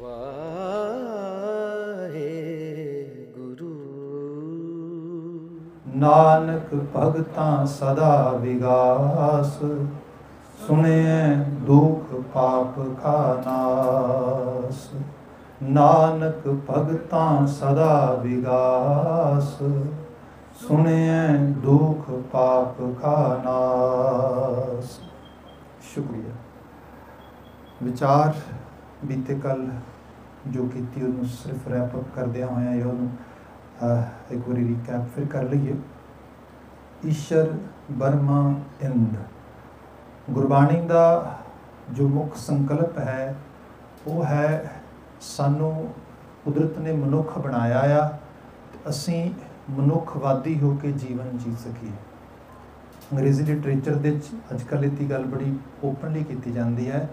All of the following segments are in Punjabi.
ਵਾਹਿਗੁਰੂ। ਨਾਨਕ ਭਗਤਾਂ ਸਦਾ ਵਿਗਾਸ, ਸੁਣਿਐ ਦੁਖ ਪਾਪ ਕਾ ਨਾਸ। ਨਾਨਕ ਭਗਤਾਂ ਸਦਾ ਵਿਗਾਸ, ਸੁਣਿਐ ਦੁਖ ਪਾਪ ਕਾ ਨਾਸ। ਸ਼ੁਕਰੀਆ। ਵਿਚਾਰ ਬੀਤੇ ਕੱਲ ਜੋ ਕੀਤੀ ਉਹਨੂੰ ਸਿਰਫ ਰੈਪ ਅਪ ਕਰਦਿਆਂ ਹੋਇਆਂ ਇਹ ਉਹਨੂੰ ਇੱਕ ਵਾਰੀ ਰੀਕੈਪ ਫਿਰ ਕਰ ਲਈਏ। ਈਸ਼ਰ ਬਰਮਾ ਇੰਦ। ਗੁਰਬਾਣੀ ਦਾ ਜੋ ਮੁੱਖ ਸੰਕਲਪ ਹੈ, ਉਹ ਹੈ ਸਾਨੂੰ ਕੁਦਰਤ ਨੇ ਮਨੁੱਖ ਬਣਾਇਆ ਆ, ਅਸੀਂ ਮਨੁੱਖਵਾਦੀ ਹੋ ਕੇ ਜੀਵਨ ਜੀ ਸਕੀਏ। ਅੰਗਰੇਜ਼ੀ ਲਿਟਰੇਚਰ ਦੇ ਵਿੱਚ ਅੱਜ ਕੱਲ੍ਹ ਇਹਦੀ ਗੱਲ ਬੜੀ ਓਪਨਲੀ ਕੀਤੀ ਜਾਂਦੀ ਹੈ।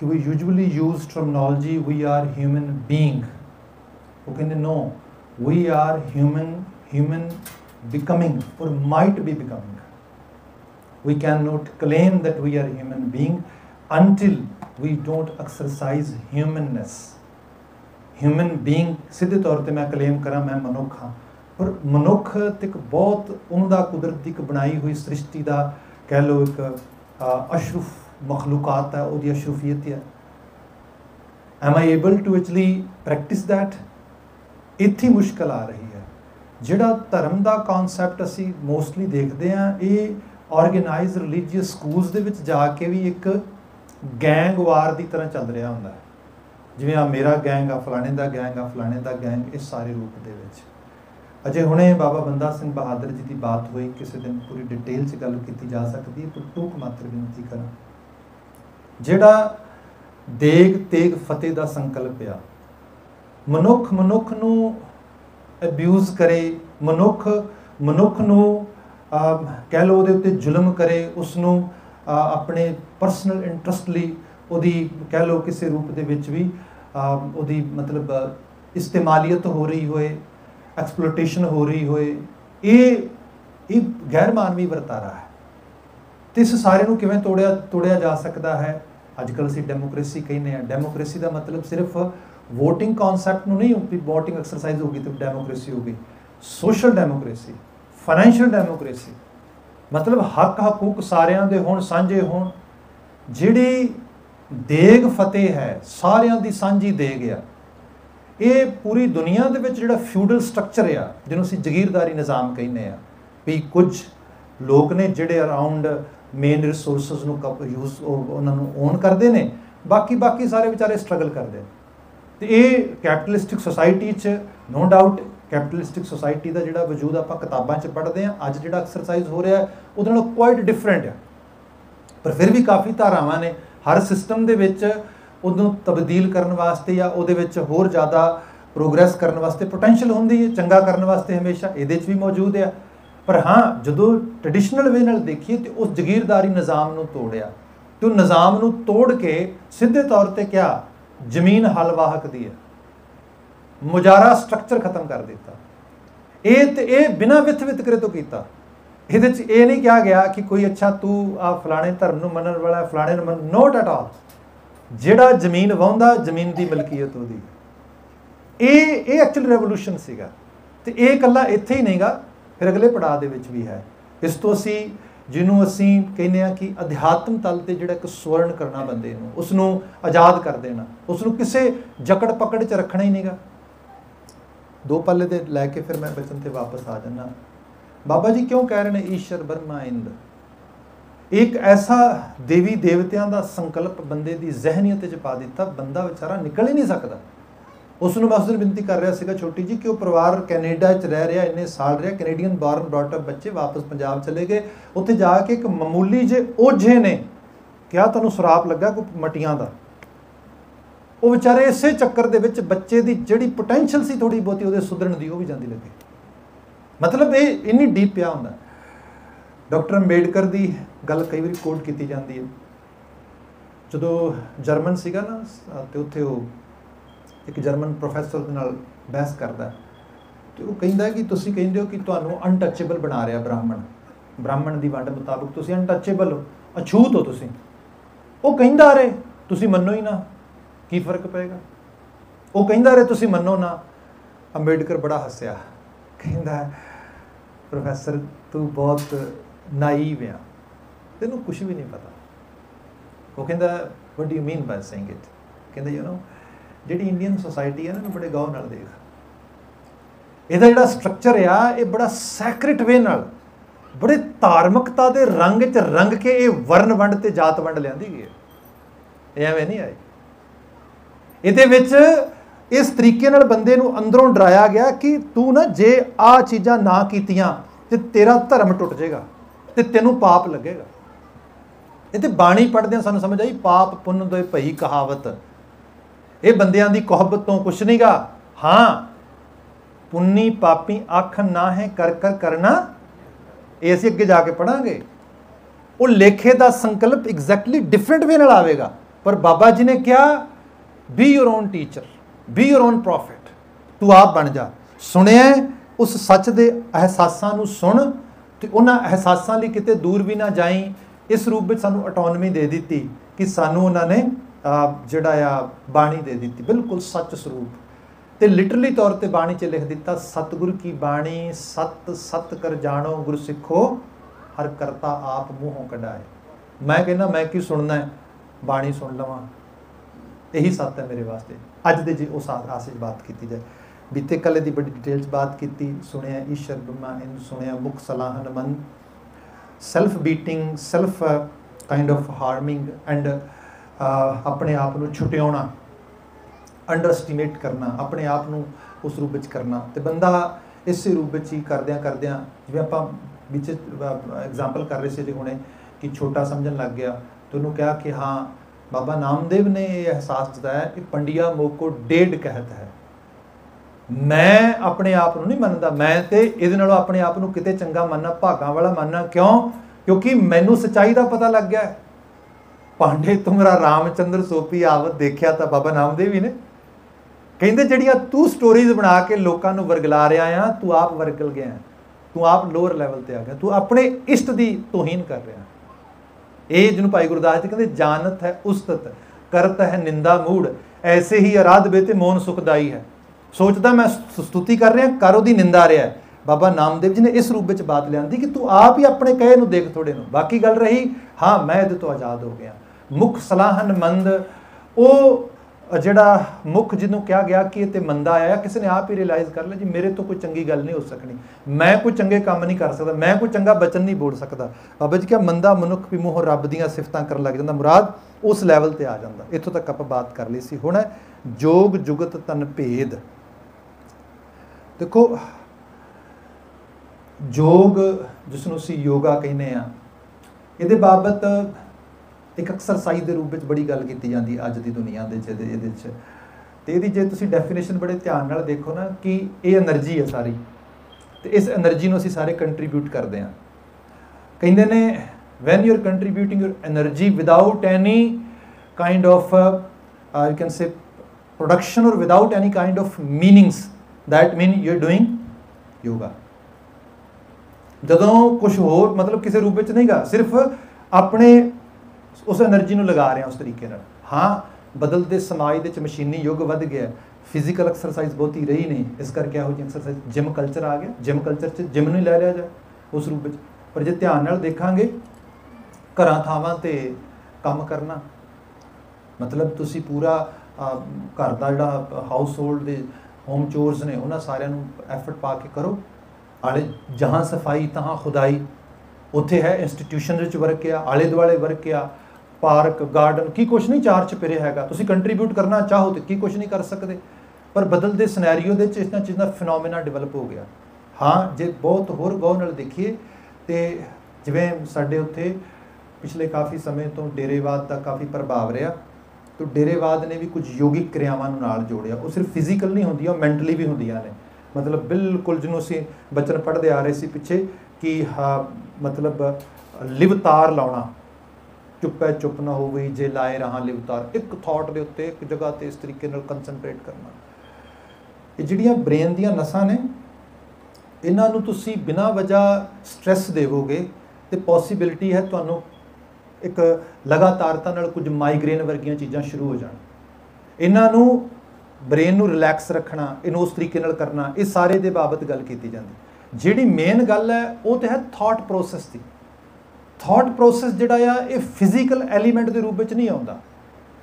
ਕਿ ਵੀ usually use terminology we are human being ਉਹ ਕਹਿੰਦੇ no we are human human becoming or might be becoming. We cannot claim that we are human being until we don't exercise humanness. Human being ਸਿੱਧੇ ਤੌਰ ਤੇ ਮੈਂ ਕਲੇਮ ਕਰਾਂ ਮੈਂ ਮਨੁੱਖ ਹਾਂ। ਪਰ ਮਨੁੱਖ ਤੇ ਇੱਕ ਬਹੁਤ ਉਮਦਾ ਕੁਦਰਤੀ ਇੱਕ ਬਣਾਈ ਹੋਈ ਸ੍ਰਿਸ਼ਟੀ ਦਾ ਕਹਿ ਲਓ ਇੱਕ ਅ, ਅਸ਼ਰਫ ਮਖਲੂਕਾਤ ਹੈ ਉਹਦੀ ਅਸ਼ਰਫੀਅਤ ਹੈ am i able to actually practice that? ਇੱਥੇ ਮੁਸ਼ਕਲ ਆ ਰਹੀ ਹੈ। ਜਿਹੜਾ ਧਰਮ ਦਾ ਕਨਸੈਪਟ ਅਸੀਂ ਮੋਸਟਲੀ ਦੇਖਦੇ ਆ ਇਹ ਆਰਗੇਨਾਈਜ਼ ਰਿਲੀਜੀਅਸ ਸਕੂਲਸ ਦੇ ਵਿੱਚ ਜਾ ਕੇ ਵੀ ਇੱਕ ਗੈਂਗ ਵਾਰ ਦੀ ਤਰ੍ਹਾਂ ਚੱਲ ਰਿਹਾ ਹੁੰਦਾ ਹੈ। ਜਿਵੇਂ ਆ ਮੇਰਾ ਗੈਂਗ ਆ ਫਲਾਣੇ ਦਾ ਗੈਂਗ ਆ ਫਲਾਣੇ ਦਾ ਗੈਂਗ ਇਸ ਸਾਰੇ ਰੂਪ ਦੇ ਵਿੱਚ। ਅਜੇ ਹੁਣੇ ਬਾਬਾ ਬੰਦਾ ਸਿੰਘ ਬਹਾਦਰ ਜੀ ਦੀ ਬਾਤ ਹੋਈ, ਕਿਸੇ ਦਿਨ ਪੂਰੀ ਡਿਟੇਲ 'ਚ ਗੱਲ ਕੀਤੀ ਜਾ ਸਕਦੀ ਹੈ, ਪਰ ਟੂਕ ਮਾਤਰ ਬੇਨਤੀ ਕਰਾਂ। ਜਿਹੜਾ ਦੇਗ ਤੇਗ ਫਤਿਹ ਦਾ ਸੰਕਲਪ ਆ। ਮਨੁੱਖ ਮਨੁੱਖ ਨੂੰ ਅਬਿਊਜ਼ ਕਰੇ, ਮਨੁੱਖ ਮਨੁੱਖ ਨੂੰ ਕਹਿ ਲਓ ਉਹਦੇ ਉੱਤੇ ਜ਼ੁਲਮ ਕਰੇ ਉਸ ਨੂੰ ਆਪਣੇ ਪਰਸਨਲ ਇੰਟਰਸਟ ਲਈ ਉਹਦੀ, ਕਹਿ ਲਓ ਕਿਸੇ ਰੂਪ ਦੇ ਵਿੱਚ ਵੀ ਉਹਦੀ ਮਤਲਬ ਇਸਤੇਮਾਲੀਅਤ ਹੋ ਰਹੀ ਹੋਏ ਐਕਸਪਲੋਇਟੇਸ਼ਨ ਹੋ ਰਹੀ ਹੋਏ, ਇਹ ਇਹ ਗੈਰ ਮਾਨਵੀ ਵਰਤਾਰਾ ਹੈ। ਤੇ ਇਸ ਸਾਰੇ ਨੂੰ ਕਿਵੇਂ ਤੋੜਿਆ ਤੋੜਿਆ ਜਾ ਸਕਦਾ ਹੈ? ਅੱਜ ਕੱਲ੍ਹ ਅਸੀਂ ਡੈਮੋਕ੍ਰੇਸੀ ਕਹਿੰਦੇ ਆ ਡੈਮੋਕ੍ਰੇਸੀ ਦਾ ਮਤਲਬ ਸਿਰਫ VOTING ਕਨਸੈਪਟ ਨੂੰ ਨਹੀਂ, ਵੀ VOTING ਐਕਸਰਸਾਈਜ਼ ਹੋਗੀ ਤੇ ਡੈਮੋਕ੍ਰੇਸੀ ਹੋਗੀ ਸੋਸ਼ਲ ਡੈਮੋਕ੍ਰੇਸੀ ਫਾਈਨੈਂਸ਼ੀਅਲ ਡੈਮੋਕ੍ਰੇਸੀ ਮਤਲਬ ਹੱਕ ਹਕੂਕ ਸਾਰਿਆਂ ਦੇ ਹੋਣ, ਸਾਂਝੇ ਹੋਣ। ਜਿਹੜੀ ਦੇਗ ਫਤਿਹ ਹੈ, ਸਾਰਿਆਂ ਦੀ ਸਾਂਝੀ ਦੇਗ ਆ। ਇਹ ਪੂਰੀ ਦੁਨੀਆ ਦੇ ਵਿੱਚ ਜਿਹੜਾ ਫਿਊਡਲ ਸਟਰਕਚਰ ਆ, ਜਿਹਨੂੰ ਅਸੀਂ ਜ਼ਗੀਰਦਾਰੀ ਨਿਜ਼ਾਮ ਕਹਿੰਦੇ ਆ, ਵੀ ਕੁਝ ਲੋਕ ਨੇ ਜਿਹੜੇ ਅਰਾਊਂਡ ਮੇਨ ਰਿਸੋਰਸਸ ਨੂੰ ਯੂਜ਼ ਉਹਨਾਂ ਨੂੰ ਓਨ ਕਰਦੇ ਨੇ, ਬਾਕੀ ਬਾਕੀ ਸਾਰੇ ਵਿਚਾਰੇ ਸਟਰਗਲ ਕਰਦੇ ਨੇ। ਤੇ ਇਹ ਕੈਪੀਟਲਿਸਟਿਕ ਸੋਸਾਇਟੀ 'ਚ ਨੋ ਡਾਊਟ ਕੈਪੀਟਲਿਸਟਿਕ ਸੋਸਾਇਟੀ ਦਾ ਜਿਹੜਾ ਵਜੂਦ ਆਪਾਂ ਕਿਤਾਬਾਂ 'ਚ ਪੜ੍ਹਦੇ ਆ ਅੱਜ ਜਿਹੜਾ ਐਕਸਰਸਾਈਜ਼ ਹੋ ਰਿਹਾ ਉਹਦੇ ਨਾਲੋਂ ਕੁਆਇਟ ਡਿਫਰੈਂਟ ਆ। ਪਰ ਫਿਰ ਵੀ ਕਾਫੀ ਧਾਰਾਵਾਂ ਨੇ। ਹਰ ਸਿਸਟਮ ਦੇ ਵਿੱਚ ਉਹਨੂੰ ਤਬਦੀਲ ਕਰਨ ਵਾਸਤੇ ਜਾਂ ਉਹਦੇ ਵਿੱਚ ਹੋਰ ਜ਼ਿਆਦਾ ਪ੍ਰੋਗਰੈਸ ਕਰਨ ਵਾਸਤੇ ਪੋਟੈਂਸ਼ੀਅਲ ਹੁੰਦੀ ਹੈ, ਚੰਗਾ ਕਰਨ ਵਾਸਤੇ ਹਮੇਸ਼ਾ ਇਹਦੇ 'ਚ ਵੀ ਮੌਜੂਦ ਹੈ ਪਰ ਹਾਂ, ਜਦੋਂ ਟ੍ਰੈਡੀਸ਼ਨਲ ਵੇ ਨਾਲ ਦੇਖੀਏ ਤੇ ਉਸ ਜ਼ਗੀਰਦਾਰੀ ਨਿਜ਼ਾਮ ਨੂੰ ਤੋੜਿਆ। ਤੇ ਉਹ ਨਿਜ਼ਾਮ ਨੂੰ ਤੋੜ ਕੇ ਸਿੱਧੇ ਤੌਰ ਤੇ ਕਿਹਾ ਜ਼ਮੀਨ ਹਲਵਾਹਕ ਦੀ ਹੈ। ਮੁਜਾਰਾ ਸਟਰਕਚਰ ਖਤਮ ਕਰ ਦਿੱਤਾ। ਇਹ ਤੇ ਇਹ ਬਿਨਾਂ ਵਿਥ ਵਿਤਕਰੇ ਤੋਂ ਕੀਤਾ। ਇਹਦੇ ਚ ਇਹ ਨਹੀਂ ਕਿਹਾ ਗਿਆ ਕਿ ਕੋਈ ਅੱਛਾ ਤੂੰ ਆ ਫਲਾਣੇ ਧਰਮ ਨੂੰ ਮੰਨਣ ਵਾਲਾ ਫਲਾਣੇ ਨੂੰ ਮੰਨ ਨੋਟ ਐਟ ਆਲ ਜਿਹੜਾ ਜ਼ਮੀਨ ਵਾਹੁੰਦਾ, ਜ਼ਮੀਨ ਦੀ ਮਲਕੀਅਤ ਉਹਦੀ। ਇਹ ਇਹ ਐਕਚੁਅਲ ਰੈਵੋਲੂਸ਼ਨ ਸੀਗਾ। ਤੇ ਇਹ ਇਕੱਲਾ ਇੱਥੇ ਹੀ ਨਹੀਂਗਾ। ਫਿਰ ਅਗਲੇ ਪੜਾਅ ਦੇ ਵਿੱਚ ਵੀ ਹੈ। ਇਸ ਤੋਂ ਅਸੀਂ, ਜਿਹਨੂੰ ਅਸੀਂ ਕਹਿੰਦੇ ਆ ਕਿ ਅਧਿਆਤਮ ਤਲ ਤੇ ਜਿਹੜਾ ਇੱਕ ਸਵਰਨ ਕਰਨਾ ਬੰਦੇ ਨੂੰ ਉਸ ਨੂੰ ਆਜ਼ਾਦ ਕਰ ਦੇਣਾ ਉਸ ਨੂੰ ਕਿਸੇ ਜਕੜ ਪਕੜ 'ਚ ਰੱਖਣਾ ਹੀ ਨਹੀਂਗਾ। ਦੋ ਪੱਲੇ ਦੇ ਲੈ ਕੇ ਫਿਰ ਮੈਂ ਬਚਨ ਤੇ ਵਾਪਸ ਆ ਜਾਣਾ ਬਾਬਾ ਜੀ ਕਿਉਂ ਕਹਿ ਰਹੇ ਨੇ, ਈਸ਼ਰ ਬਰਮਾ ਇੰਦ ਇੱਕ ਐਸਾ ਦੇਵੀ ਦੇਵਤਿਆਂ ਦਾ ਸੰਕਲਪ ਬੰਦੇ ਦੀ ਜ਼ਿਹਨੀਅਤ 'ਚ ਪਾ ਦਿੱਤਾ, ਬੰਦਾ ਵਿਚਾਰਾ ਨਿਕਲ ਹੀ ਨਹੀਂ ਸਕਦਾ। ਉਸ ਨੂੰ ਮੈਂ ਉਸ ਦਿਨ ਬੇਨਤੀ ਕਰ ਰਿਹਾ ਸੀਗਾ ਛੋਟੀ ਜੀ ਕਿ ਉਹ ਪਰਿਵਾਰ ਕੈਨੇਡਾ 'ਚ ਰਹਿ ਰਿਹਾ, ਇੰਨੇ ਸਾਲ ਰਿਹਾ, ਕੈਨੇਡੀਅਨ ਬਾਰਨ ਬ੍ਰੌਟ ਅਪ ਬੱਚੇ ਵਾਪਸ ਪੰਜਾਬ ਚਲੇ ਗਏ। ਉੱਥੇ ਜਾ ਕੇ ਇੱਕ ਮਾਮੂਲੀ ਜੇ ਓਝੇ ਨੇ, ਕਿਹਾ ਤੁਹਾਨੂੰ ਸਰਾਪ ਲੱਗਾ ਕੋਈ ਮਟੀਆਂ ਦਾ। ਉਹ ਵਿਚਾਰੇ ਇਸੇ ਚੱਕਰ ਦੇ ਵਿੱਚ ਬੱਚੇ ਦੀ ਜਿਹੜੀ ਪੋਟੈਂਸ਼ੀਅਲ ਸੀ ਥੋੜੀ ਬਹੁਤੀ ਉਹਦੇ ਸੁਧਰਨ ਦੀ ਉਹ ਵੀ ਜਾਂਦੀ ਲੱਗੇ। ਮਤਲਬ ਇਹ ਇੰਨੀ ਡੀਪ ਪਿਆ ਹੁੰਦਾ। ਡਾਕਟਰ ਅੰਬੇਡਕਰ ਦੀ ਗੱਲ ਕਈ ਵਾਰੀ ਕੋਟ ਕੀਤੀ ਜਾਂਦੀ ਹੈ। ਜਦੋਂ ਜਰਮਨ ਸੀਗਾ ਨਾ, ਤੇ ਉੱਥੇ ਉਹ ਇੱਕ ਜਰਮਨ ਪ੍ਰੋਫੈਸਰ ਦੇ ਨਾਲ ਬਹਿਸ ਕਰਦਾ ਤੇ ਉਹ ਕਹਿੰਦਾ ਕਿ ਤੁਸੀਂ ਕਹਿੰਦੇ ਹੋ ਕਿ ਤੁਹਾਨੂੰ ਅਨਟੱਚੇਬਲ ਬਣਾ ਰਿਹਾ ਬ੍ਰਾਹਮਣ। ਬ੍ਰਾਹਮਣ ਦੀ ਵੰਡ ਮੁਤਾਬਕ ਤੁਸੀਂ ਅਨਟੱਚੇਬਲ ਹੋ, ਅਛੂਤ ਹੋ ਤੁਸੀਂ। ਉਹ ਕਹਿੰਦਾ ਰੇ ਤੁਸੀਂ ਮੰਨੋ ਹੀ ਨਾ, ਕੀ ਫ਼ਰਕ ਪਏਗਾ? ਉਹ ਕਹਿੰਦਾ ਰੇ ਤੁਸੀਂ ਮੰਨੋ ਨਾ। ਅੰਬੇਡਕਰ ਬੜਾ ਹੱਸਿਆ। ਕਹਿੰਦਾ ਪ੍ਰੋਫੈਸਰ, ਤੂੰ ਬਹੁਤ ਨਾਈਵ ਆ। ਤੈਨੂੰ ਕੁਝ ਵੀ ਨਹੀਂ ਪਤਾ। ਉਹ ਕਹਿੰਦਾ what do you mean by saying it ਕਹਿੰਦਾ ਯੂ نو ਜਿਹੜੀ ਇੰਡੀਅਨ ਸੋਸਾਇਟੀ ਹੈ ਨਾ ਨੂੰ ਬੜੇ ਗੌਰ ਨਾਲ ਦੇਖ। ਇਹਦਾ ਜਿਹੜਾ ਸਟਰਕਚਰ ਆ, ਇਹ ਬੜਾ ਸੈਕ੍ਰੇਟ ਵੇ ਨਾਲ, ਬੜੇ ਧਾਰਮਿਕਤਾ ਦੇ ਰੰਗ 'ਚ ਰੰਗ ਕੇ ਇਹ ਵਰਨ ਵੰਡ ਤੇ ਜਾਤ ਵੰਡ ਲਿਆਂਦੀ ਗਈ ਇਹ ਐਵੇਂ ਨਹੀਂ ਆਈ ਇਹਦੇ ਵਿੱਚ ਇਸ ਤਰੀਕੇ ਨਾਲ ਬੰਦੇ ਨੂੰ ਅੰਦਰੋਂ ਡਰਾਇਆ ਗਿਆ ਕਿ ਤੂੰ ਨਾ ਜੇ ਆ ਚੀਜ਼ਾਂ ਨਾ ਕੀਤੀਆਂ, ਤੇ ਤੇਰਾ ਧਰਮ ਟੁੱਟ ਜਾਏਗਾ, ਤੇ ਤੈਨੂੰ ਪਾਪ ਲੱਗੇਗਾ। ਇਹ ਤੇ ਬਾਣੀ ਪੜਦੇ ਆ, ਸਾਨੂੰ ਸਮਝ ਆਈ, ਪਾਪ ਪੁੰਨ ਦੋਏ ਭਈ ਕਹਾਵਤ। ਇਹ ਬੰਦਿਆਂ ਦੀ ਕੋਹਬਤ ਤੋਂ ਕੁਛ ਨਹੀਂਗਾ ਹਾਂ, ਪੁੰਨੀ ਪਾਪੀ ਅੱਖ ਨਾ ਹੈ ਕਰ ਕਰ ਕਰਨਾ, ਇਹ ਅਸੀਂ ਅੱਗੇ ਜਾ ਕੇ ਪੜਾਂਗੇ। ਉਹ ਲੇਖੇ ਦਾ ਸੰਕਲਪ ਐਗਜ਼ੈਕਟਲੀ ਡਿਫਰੈਂਟ ਵੇ ਨਾਲ ਆਵੇਗਾ। ਪਰ ਬਾਬਾ ਜੀ ਨੇ ਕਿਹਾ be your own teacher be your own prophet ਤੂੰ ਆਪ ਬਣ ਜਾ। ਸੁਣਿਆ ਉਸ ਸੱਚ ਦੇ ਅਹਿਸਾਸਾਂ ਨੂੰ ਸੁਣ ਤੇ ਉਹਨਾਂ ਅਹਿਸਾਸਾਂ ਲਈ ਕਿਤੇ ਦੂਰ ਵੀ ਨਾ ਜਾਈ। ਇਸ ਰੂਪ ਵਿੱਚ ਸਾਨੂੰ ਆਟੋਨਮੀ ਦੇ ਦਿੱਤੀ ਕਿ ਸਾਨੂੰ ਉਹਨਾਂ ਨੇ ਜਿਹੜਾ ਆ ਬਾਣੀ ਦੇ ਦਿੱਤੀ, ਬਿਲਕੁਲ ਸੱਚ ਸਰੂਪ। ਤੇ ਲਿਟਰਲੀ ਤੌਰ ਤੇ ਬਾਣੀ 'ਚ ਲਿਖ ਦਿੱਤਾ, ਸਤਿਗੁਰ ਕੀ ਬਾਣੀ, ਸਤ ਸਤ ਕਰ ਜਾਣੋ ਗੁਰ ਸਿੱਖੋ, ਹਰ ਕਰਤਾ ਆਪ ਮੂੰਹੋਂ ਕਢਾਏ। ਮੈਂ ਕਹਿੰਦਾ, ਮੈਂ ਕੀ ਸੁਣਨਾ ਹੈ? ਬਾਣੀ ਸੁਣ ਲਵਾਂ। ਇਹੀ ਸੱਤ ਹੈ ਮੇਰੇ ਵਾਸਤੇ। ਅੱਜ ਦੇ ਜੇ ਉਸ ਆਸੇ ਬਾਤ ਕੀਤੀ ਜਾਏ। ਬੀਤੇ ਕੱਲੇ ਦੀ ਬੜੀ 'ਚ ਬਾਤ ਕੀਤੀ, ਸੁਣਿਆ ਈਸ਼ਰ ਬ੍ਰਹਮਾ ਇਨ ਸੁਣਿਆ ਮੁਖ ਸਲਾਹਨ ਮਨ self beating self kind of harming and ਆਪਣੇ ਆਪ ਨੂੰ ਛੁਟਿਆਉਣਾ ਅੰਡਰਸਟੀਮੇਟ ਕਰਨਾ, ਆਪਣੇ ਆਪ ਨੂੰ ਉਸ ਰੂਪ ਵਿੱਚ ਕਰਨਾ। ਤੇ ਬੰਦਾ ਇਸੇ ਰੂਪ ਵਿੱਚ ਹੀ ਕਰਦਿਆਂ ਕਰਦਿਆਂ, ਜਿਵੇਂ ਆਪਾਂ ਵਿੱਚ ਐਗਜ਼ਾਮਪਲ ਕਰ ਰਹੇ ਸੀ ਜੀ ਹੁਣੇ, ਕਿ ਛੋਟਾ ਸਮਝਣ ਲੱਗ ਗਿਆ, ਤੇ ਉਹਨੂੰ ਕਿਹਾ ਕਿ ਹਾਂ, ਬਾਬਾ ਨਾਮਦੇਵ ਨੇ ਇਹ ਅਹਿਸਾਸ ਜਤਾਇਆ ਕਿ ਪੰਡਿਆ ਮੋਕੋ ਡੇਢ ਕਹਿਤ ਹੈ। ਮੈਂ ਆਪਣੇ ਆਪ ਨੂੰ ਨਹੀਂ ਮੰਨਦਾ, ਮੈਂ ਤੇ ਇਹਦੇ ਨਾਲੋਂ ਆਪਣੇ ਆਪ ਨੂੰ ਕਿਤੇ ਚੰਗਾ ਮੰਨਣਾ ਭਾਗਾਂ ਵਾਲਾ ਮੰਨਣਾ ਕਿਉਂ? ਕਿਉਂਕਿ ਮੈਨੂੰ ਸਚਾਈ ਦਾ ਪਤਾ ਲੱਗ ਗਿਆ। ਪਾਂਡੇ ਤੁਮਰਾ ਰਾਮਚੰਦਰ ਸੋਪੀ ਆਵਤ ਦੇਖਿਆ ਤਾਂ ਬਾਬਾ ਨਾਮਦੇਵ ਹੀ ਨੇ। ਕਹਿੰਦੇ ਜਿਹੜੀਆਂ ਤੂੰ ਸਟੋਰੀਜ਼ ਬਣਾ ਕੇ ਲੋਕਾਂ ਨੂੰ ਵਰਗਲਾ ਰਿਹਾ ਆ, ਤੂੰ ਆਪ ਵਰਗਲ ਗਿਆ ਤੂੰ ਆਪ ਲੋਅਰ ਲੈਵਲ ਤੇ ਆ ਗਿਆ। ਤੂੰ ਆਪਣੇ ਇਸ਼ਟ ਦੀ ਤੋਹੀਨ ਕਰ ਰਿਹਾ। ਇਹ ਜਿਹਨੂੰ ਭਾਈ ਗੁਰਦਾਸ ਜੀ ਕਹਿੰਦੇ ਜਾਣਤ ਹੈ ਉਸਤਤ, ਕਰਤ ਹੈ ਨਿੰਦਾ ਮੂੜ, ਐਸੇ ਹੀ ਅਰਾਧ ਬੇਤੇ ਮੋਨ ਸੁਖਦਾਈ ਹੈ। ਸੋਚਦਾ ਮੈਂ ਸਤੁਤੀ ਕਰ ਰਿਹਾ, ਕਰ ਉਹਦੀ ਨਿੰਦਾ ਰਿਹਾ ਬਾਬਾ ਨਾਮਦੇਵ ਜੀ ਨੇ ਇਸ ਰੂਪ ਵਿੱਚ ਬਾਤ ਲਿਆਂਦੀ ਕਿ ਤੂੰ ਆਪ ਹੀ ਆਪਣੇ ਕਹੇ ਨੂੰ ਦੇਖ ਥੋੜੇ ਨੂੰ। ਬਾਕੀ ਗੱਲ ਰਹੀ, ਹਾਂ, ਮੈਂ ਇਹਦੇ ਤੋਂ ਆਜ਼ਾਦ ਹੋ ਗਿਆ। ਮੁਖ ਸਲਾਹਨ ਮੰਦ, ਉਹ ਜਿਹੜਾ ਮੁਖ ਜਿਹਨੂੰ ਕਿਹਾ ਗਿਆ ਕਿ ਇਹ ਤੇ ਮੰਦਾ ਆਇਆ, ਕਿਸੇ ਨੇ ਆਪ ਹੀ ਰਿਅਲਾਈਜ਼ ਕਰ ਲਿਆ ਜੀ, ਮੇਰੇ ਤੋਂ ਕੋਈ ਚੰਗੀ ਗੱਲ ਨਹੀਂ ਹੋ ਸਕਣੀ। ਮੈਂ ਕੋਈ ਚੰਗੇ ਕੰਮ ਨਹੀਂ ਕਰ ਸਕਦਾ, ਮੈਂ ਕੋਈ ਚੰਗਾ ਬਚਨ ਨਹੀਂ ਬੋਲ ਸਕਦਾ। ਬਾਬਾ ਜੀ ਕਿਹਾ, ਮੰਦਾ ਮਨੁੱਖ ਵੀ ਮੋਹ ਰੱਬ ਦੀਆਂ ਸਿਫਤਾਂ ਕਰਨ ਲੱਗ ਜਾਂਦਾ, ਮੁਰਾਦ ਉਸ ਲੈਵਲ ਤੇ ਆ ਜਾਂਦਾ। ਇੱਥੋਂ ਤੱਕ ਆਪਾਂ ਬਾਤ ਕਰ ਲਈ ਸੀ ਹੁਣ, ਜੋਗ ਜੁਗਤ ਤਨ ਭੇਦ। ਦੇਖੋ, ਜੋਗ ਜਿਸ ਨੂੰ ਅਸੀਂ ਯੋਗਾ ਕਹਿੰਦੇ ਆ ਇਹਦੇ ਬਾਬਤ ਇੱਕ ਐਕਸਰਸਾਈਜ਼ ਦੇ ਰੂਪ ਵਿੱਚ ਬੜੀ ਗੱਲ ਕੀਤੀ ਜਾਂਦੀ ਅੱਜ ਦੀ ਦੁਨੀਆ ਦੇ ਜਿਹਦੇ ਇਹਦੇ ਵਿੱਚ ਤੇ ਇਹਦੀ ਜੇ ਤੁਸੀਂ ਡੈਫੀਨੇਸ਼ਨ ਬੜੇ ਧਿਆਨ ਨਾਲ ਦੇਖੋ ਨਾ ਕਿ ਇਹ એનર્ਜੀ ਹੈ ਸਾਰੀ ਤੇ ਇਸ એનર્ਜੀ ਨੂੰ ਅਸੀਂ ਸਾਰੇ ਕੰਟਰੀਬਿਊਟ ਕਰਦੇ ਹਾਂ ਕਹਿੰਦੇ ਨੇ when you're contributing your energy without any kind of uh, uh, you can say production or without any kind of meanings that mean you're doing yoga ਜਦੋਂ ਕੁਝ ਹੋਰ ਮਤਲਬ ਕਿਸੇ ਰੂਪ ਵਿੱਚ ਨਹੀਂਗਾ ਸਿਰਫ ਆਪਣੇ ਉਸ એનર્ਜੀ ਨੂੰ ਲਗਾ ਰਹੇ ਹਾਂ ਉਸ ਤਰੀਕੇ ਨਾਲ। ਹਾਂ, ਬਦਲਦੇ ਸਮਾਜ ਦੇ ਵਿੱਚ ਮਸ਼ੀਨੀ ਯੁੱਗ ਵੱਧ ਗਿਆ ਫਿਜ਼ੀਕਲ ਐਕਸਰਸਾਈਜ਼ ਬਹੁਤੀ ਰਹੀ ਨਹੀਂ। ਇਸ ਕਰਕੇ ਇਹੋ ਜਿਹੀ ਐਕਸਰਸਾਈਜ਼ ਜਿਮ ਕਲਚਰ ਆ ਗਿਆ। ਜਿਮ ਕਲਚਰ 'ਚ ਜਿਮ ਨੂੰ ਲੈ ਲਿਆ ਜਾ ਉਸ ਰੂਪ ਵਿੱਚ। ਪਰ ਜੇ ਧਿਆਨ ਨਾਲ ਦੇਖਾਂਗੇ, ਘਰਾਂ, ਥਾਵਾਂ ਤੇ ਕੰਮ ਕਰਨਾ, ਮਤਲਬ ਤੁਸੀਂ ਪੂਰਾ ਘਰ ਦਾ ਜਿਹੜਾ ਹਾਊਸ ਹੋਲਡ ਦੇ ਹੋਮ ਚੋਰਸ ਨੇ, ਉਹਨਾਂ ਸਾਰਿਆਂ ਨੂੰ ਐਫਰਟ ਪਾ ਕੇ ਕਰੋ। ਆਲੇ ਜਹਾਂ ਸਫ਼ਾਈ, ਤਹਾਂ ਖੁਦਾਈ। ਉੱਥੇ ਹੈ ਇੰਸਟੀਟਿਊਸ਼ਨ ਵਿੱਚ ਵਰਕ ਆ ਆਲੇ ਦੁਆਲੇ ਵਰਕ ਆ ਪਾਰਕ, ਗਾਰਡਨ, ਕੀ ਕੁਛ ਨਹੀਂ ਚਾਰ ਚਪੇਰੇ ਹੈਗਾ। ਤੁਸੀਂ ਕੰਟਰੀਬਿਊਟ ਕਰਨਾ ਚਾਹੋ ਤੇ ਕੀ ਕੁਛ ਨਹੀਂ ਕਰ ਸਕਦੇ। ਪਰ ਬਦਲਦੇ ਸਿਨੈਰੀਓ ਦੇ ਵਿੱਚ ਇਹਨਾਂ ਤਰ੍ਹਾਂ ਦਾ ਫੀਨੋਮੀਨਾ ਡਿਵੈਲਪ ਹੋ ਗਿਆ। ਹਾਂ, ਜੇ ਬਹੁਤ ਹੋਰ ਗੌਰ ਨਾਲ ਦੇਖੀਏ ਤੇ ਜਿਵੇਂ ਸਾਡੇ ਉੱਥੇ ਪਿਛਲੇ ਕਾਫੀ ਸਮੇਂ ਤੋਂ ਡੇਰੇਵਾਦ ਦਾ ਕਾਫੀ ਪ੍ਰਭਾਵ ਰਿਹਾ, ਤੋਂ ਡੇਰੇਵਾਦ ਨੇ ਵੀ ਕੁਝ ਯੋਗਿਕ ਕਿਰਿਆਵਾਂ ਨੂੰ ਨਾਲ ਜੋੜਿਆ। ਉਹ ਸਿਰਫ ਫਿਜ਼ੀਕਲ ਨਹੀਂ ਹੁੰਦੀਆਂ ਮੈਂਟਲੀ ਵੀ ਹੁੰਦੀਆਂ ਨੇ। ਮਤਲਬ ਬਿਲਕੁਲ ਜਿਹਨੂੰ ਅਸੀਂ ਬਚਨ ਪੜ੍ਹਦੇ ਆ ਰਹੇ ਸੀ ਪਿੱਛੇ ਕਿ ਮਤਲਬ ਲਿਵ ਤਾਰ ਲਾਉਣਾ। ਚੁੱਪੈ ਚੁੱਪ ਨਾ ਹੋਵੇ, ਜੇ ਲਾਏ ਰਹਾ ਲਿਵਤਾਰ ਇੱਕ ਥਾਟ ਦੇ ਉੱਤੇ, ਇੱਕ ਜਗ੍ਹਾ ਤੇ ਇਸ ਤਰੀਕੇ ਨਾਲ ਕਨਸੈਂਟਰੇਟ ਕਰਨਾ। ਇਹ ਜਿਹੜੀਆਂ ਬ੍ਰੇਨ ਦੀਆਂ ਨਸਾਂ ਨੇ, ਇਹਨਾਂ ਨੂੰ ਤੁਸੀਂ ਬਿਨਾਂ ਵਜ੍ਹਾ ਸਟ्रेस ਦੇਵੋਗੇ ਤੇ ਪੋਸਿਬਿਲਿਟੀ ਹੈ ਤੁਹਾਨੂੰ ਇੱਕ ਲਗਾਤਾਰਤਾ ਨਾਲ ਕੁਝ ਮਾਈਗ੍ਰੇਨ ਵਰਗੀਆਂ ਚੀਜ਼ਾਂ ਸ਼ੁਰੂ ਹੋ ਜਾਣ। ਇਹਨਾਂ ਨੂੰ ਬ੍ਰੇਨ ਨੂੰ ਰਿਲੈਕਸ ਰੱਖਣਾ, ਇਹਨੂੰ ਉਸ ਤਰੀਕੇ ਨਾਲ ਕਰਨਾ, ਇਹ ਸਾਰੇ ਦੇ ਬਾਬਤ ਗੱਲ ਕੀਤੀ ਜਾਂਦੀ। ਜਿਹੜੀ ਮੇਨ ਗੱਲ ਹੈ, ਉਹ ਤੇ ਹੈ ਥਾਟ ਪ੍ਰੋਸੈਸ ਦੀ। ਥਾਟ ਪ੍ਰੋਸੈਸ ਜਿਹੜਾ ਆ, ਇਹ ਫਿਜ਼ੀਕਲ ਐਲੀਮੈਂਟ ਦੇ ਰੂਪ ਵਿੱਚ ਨਹੀਂ ਆਉਂਦਾ।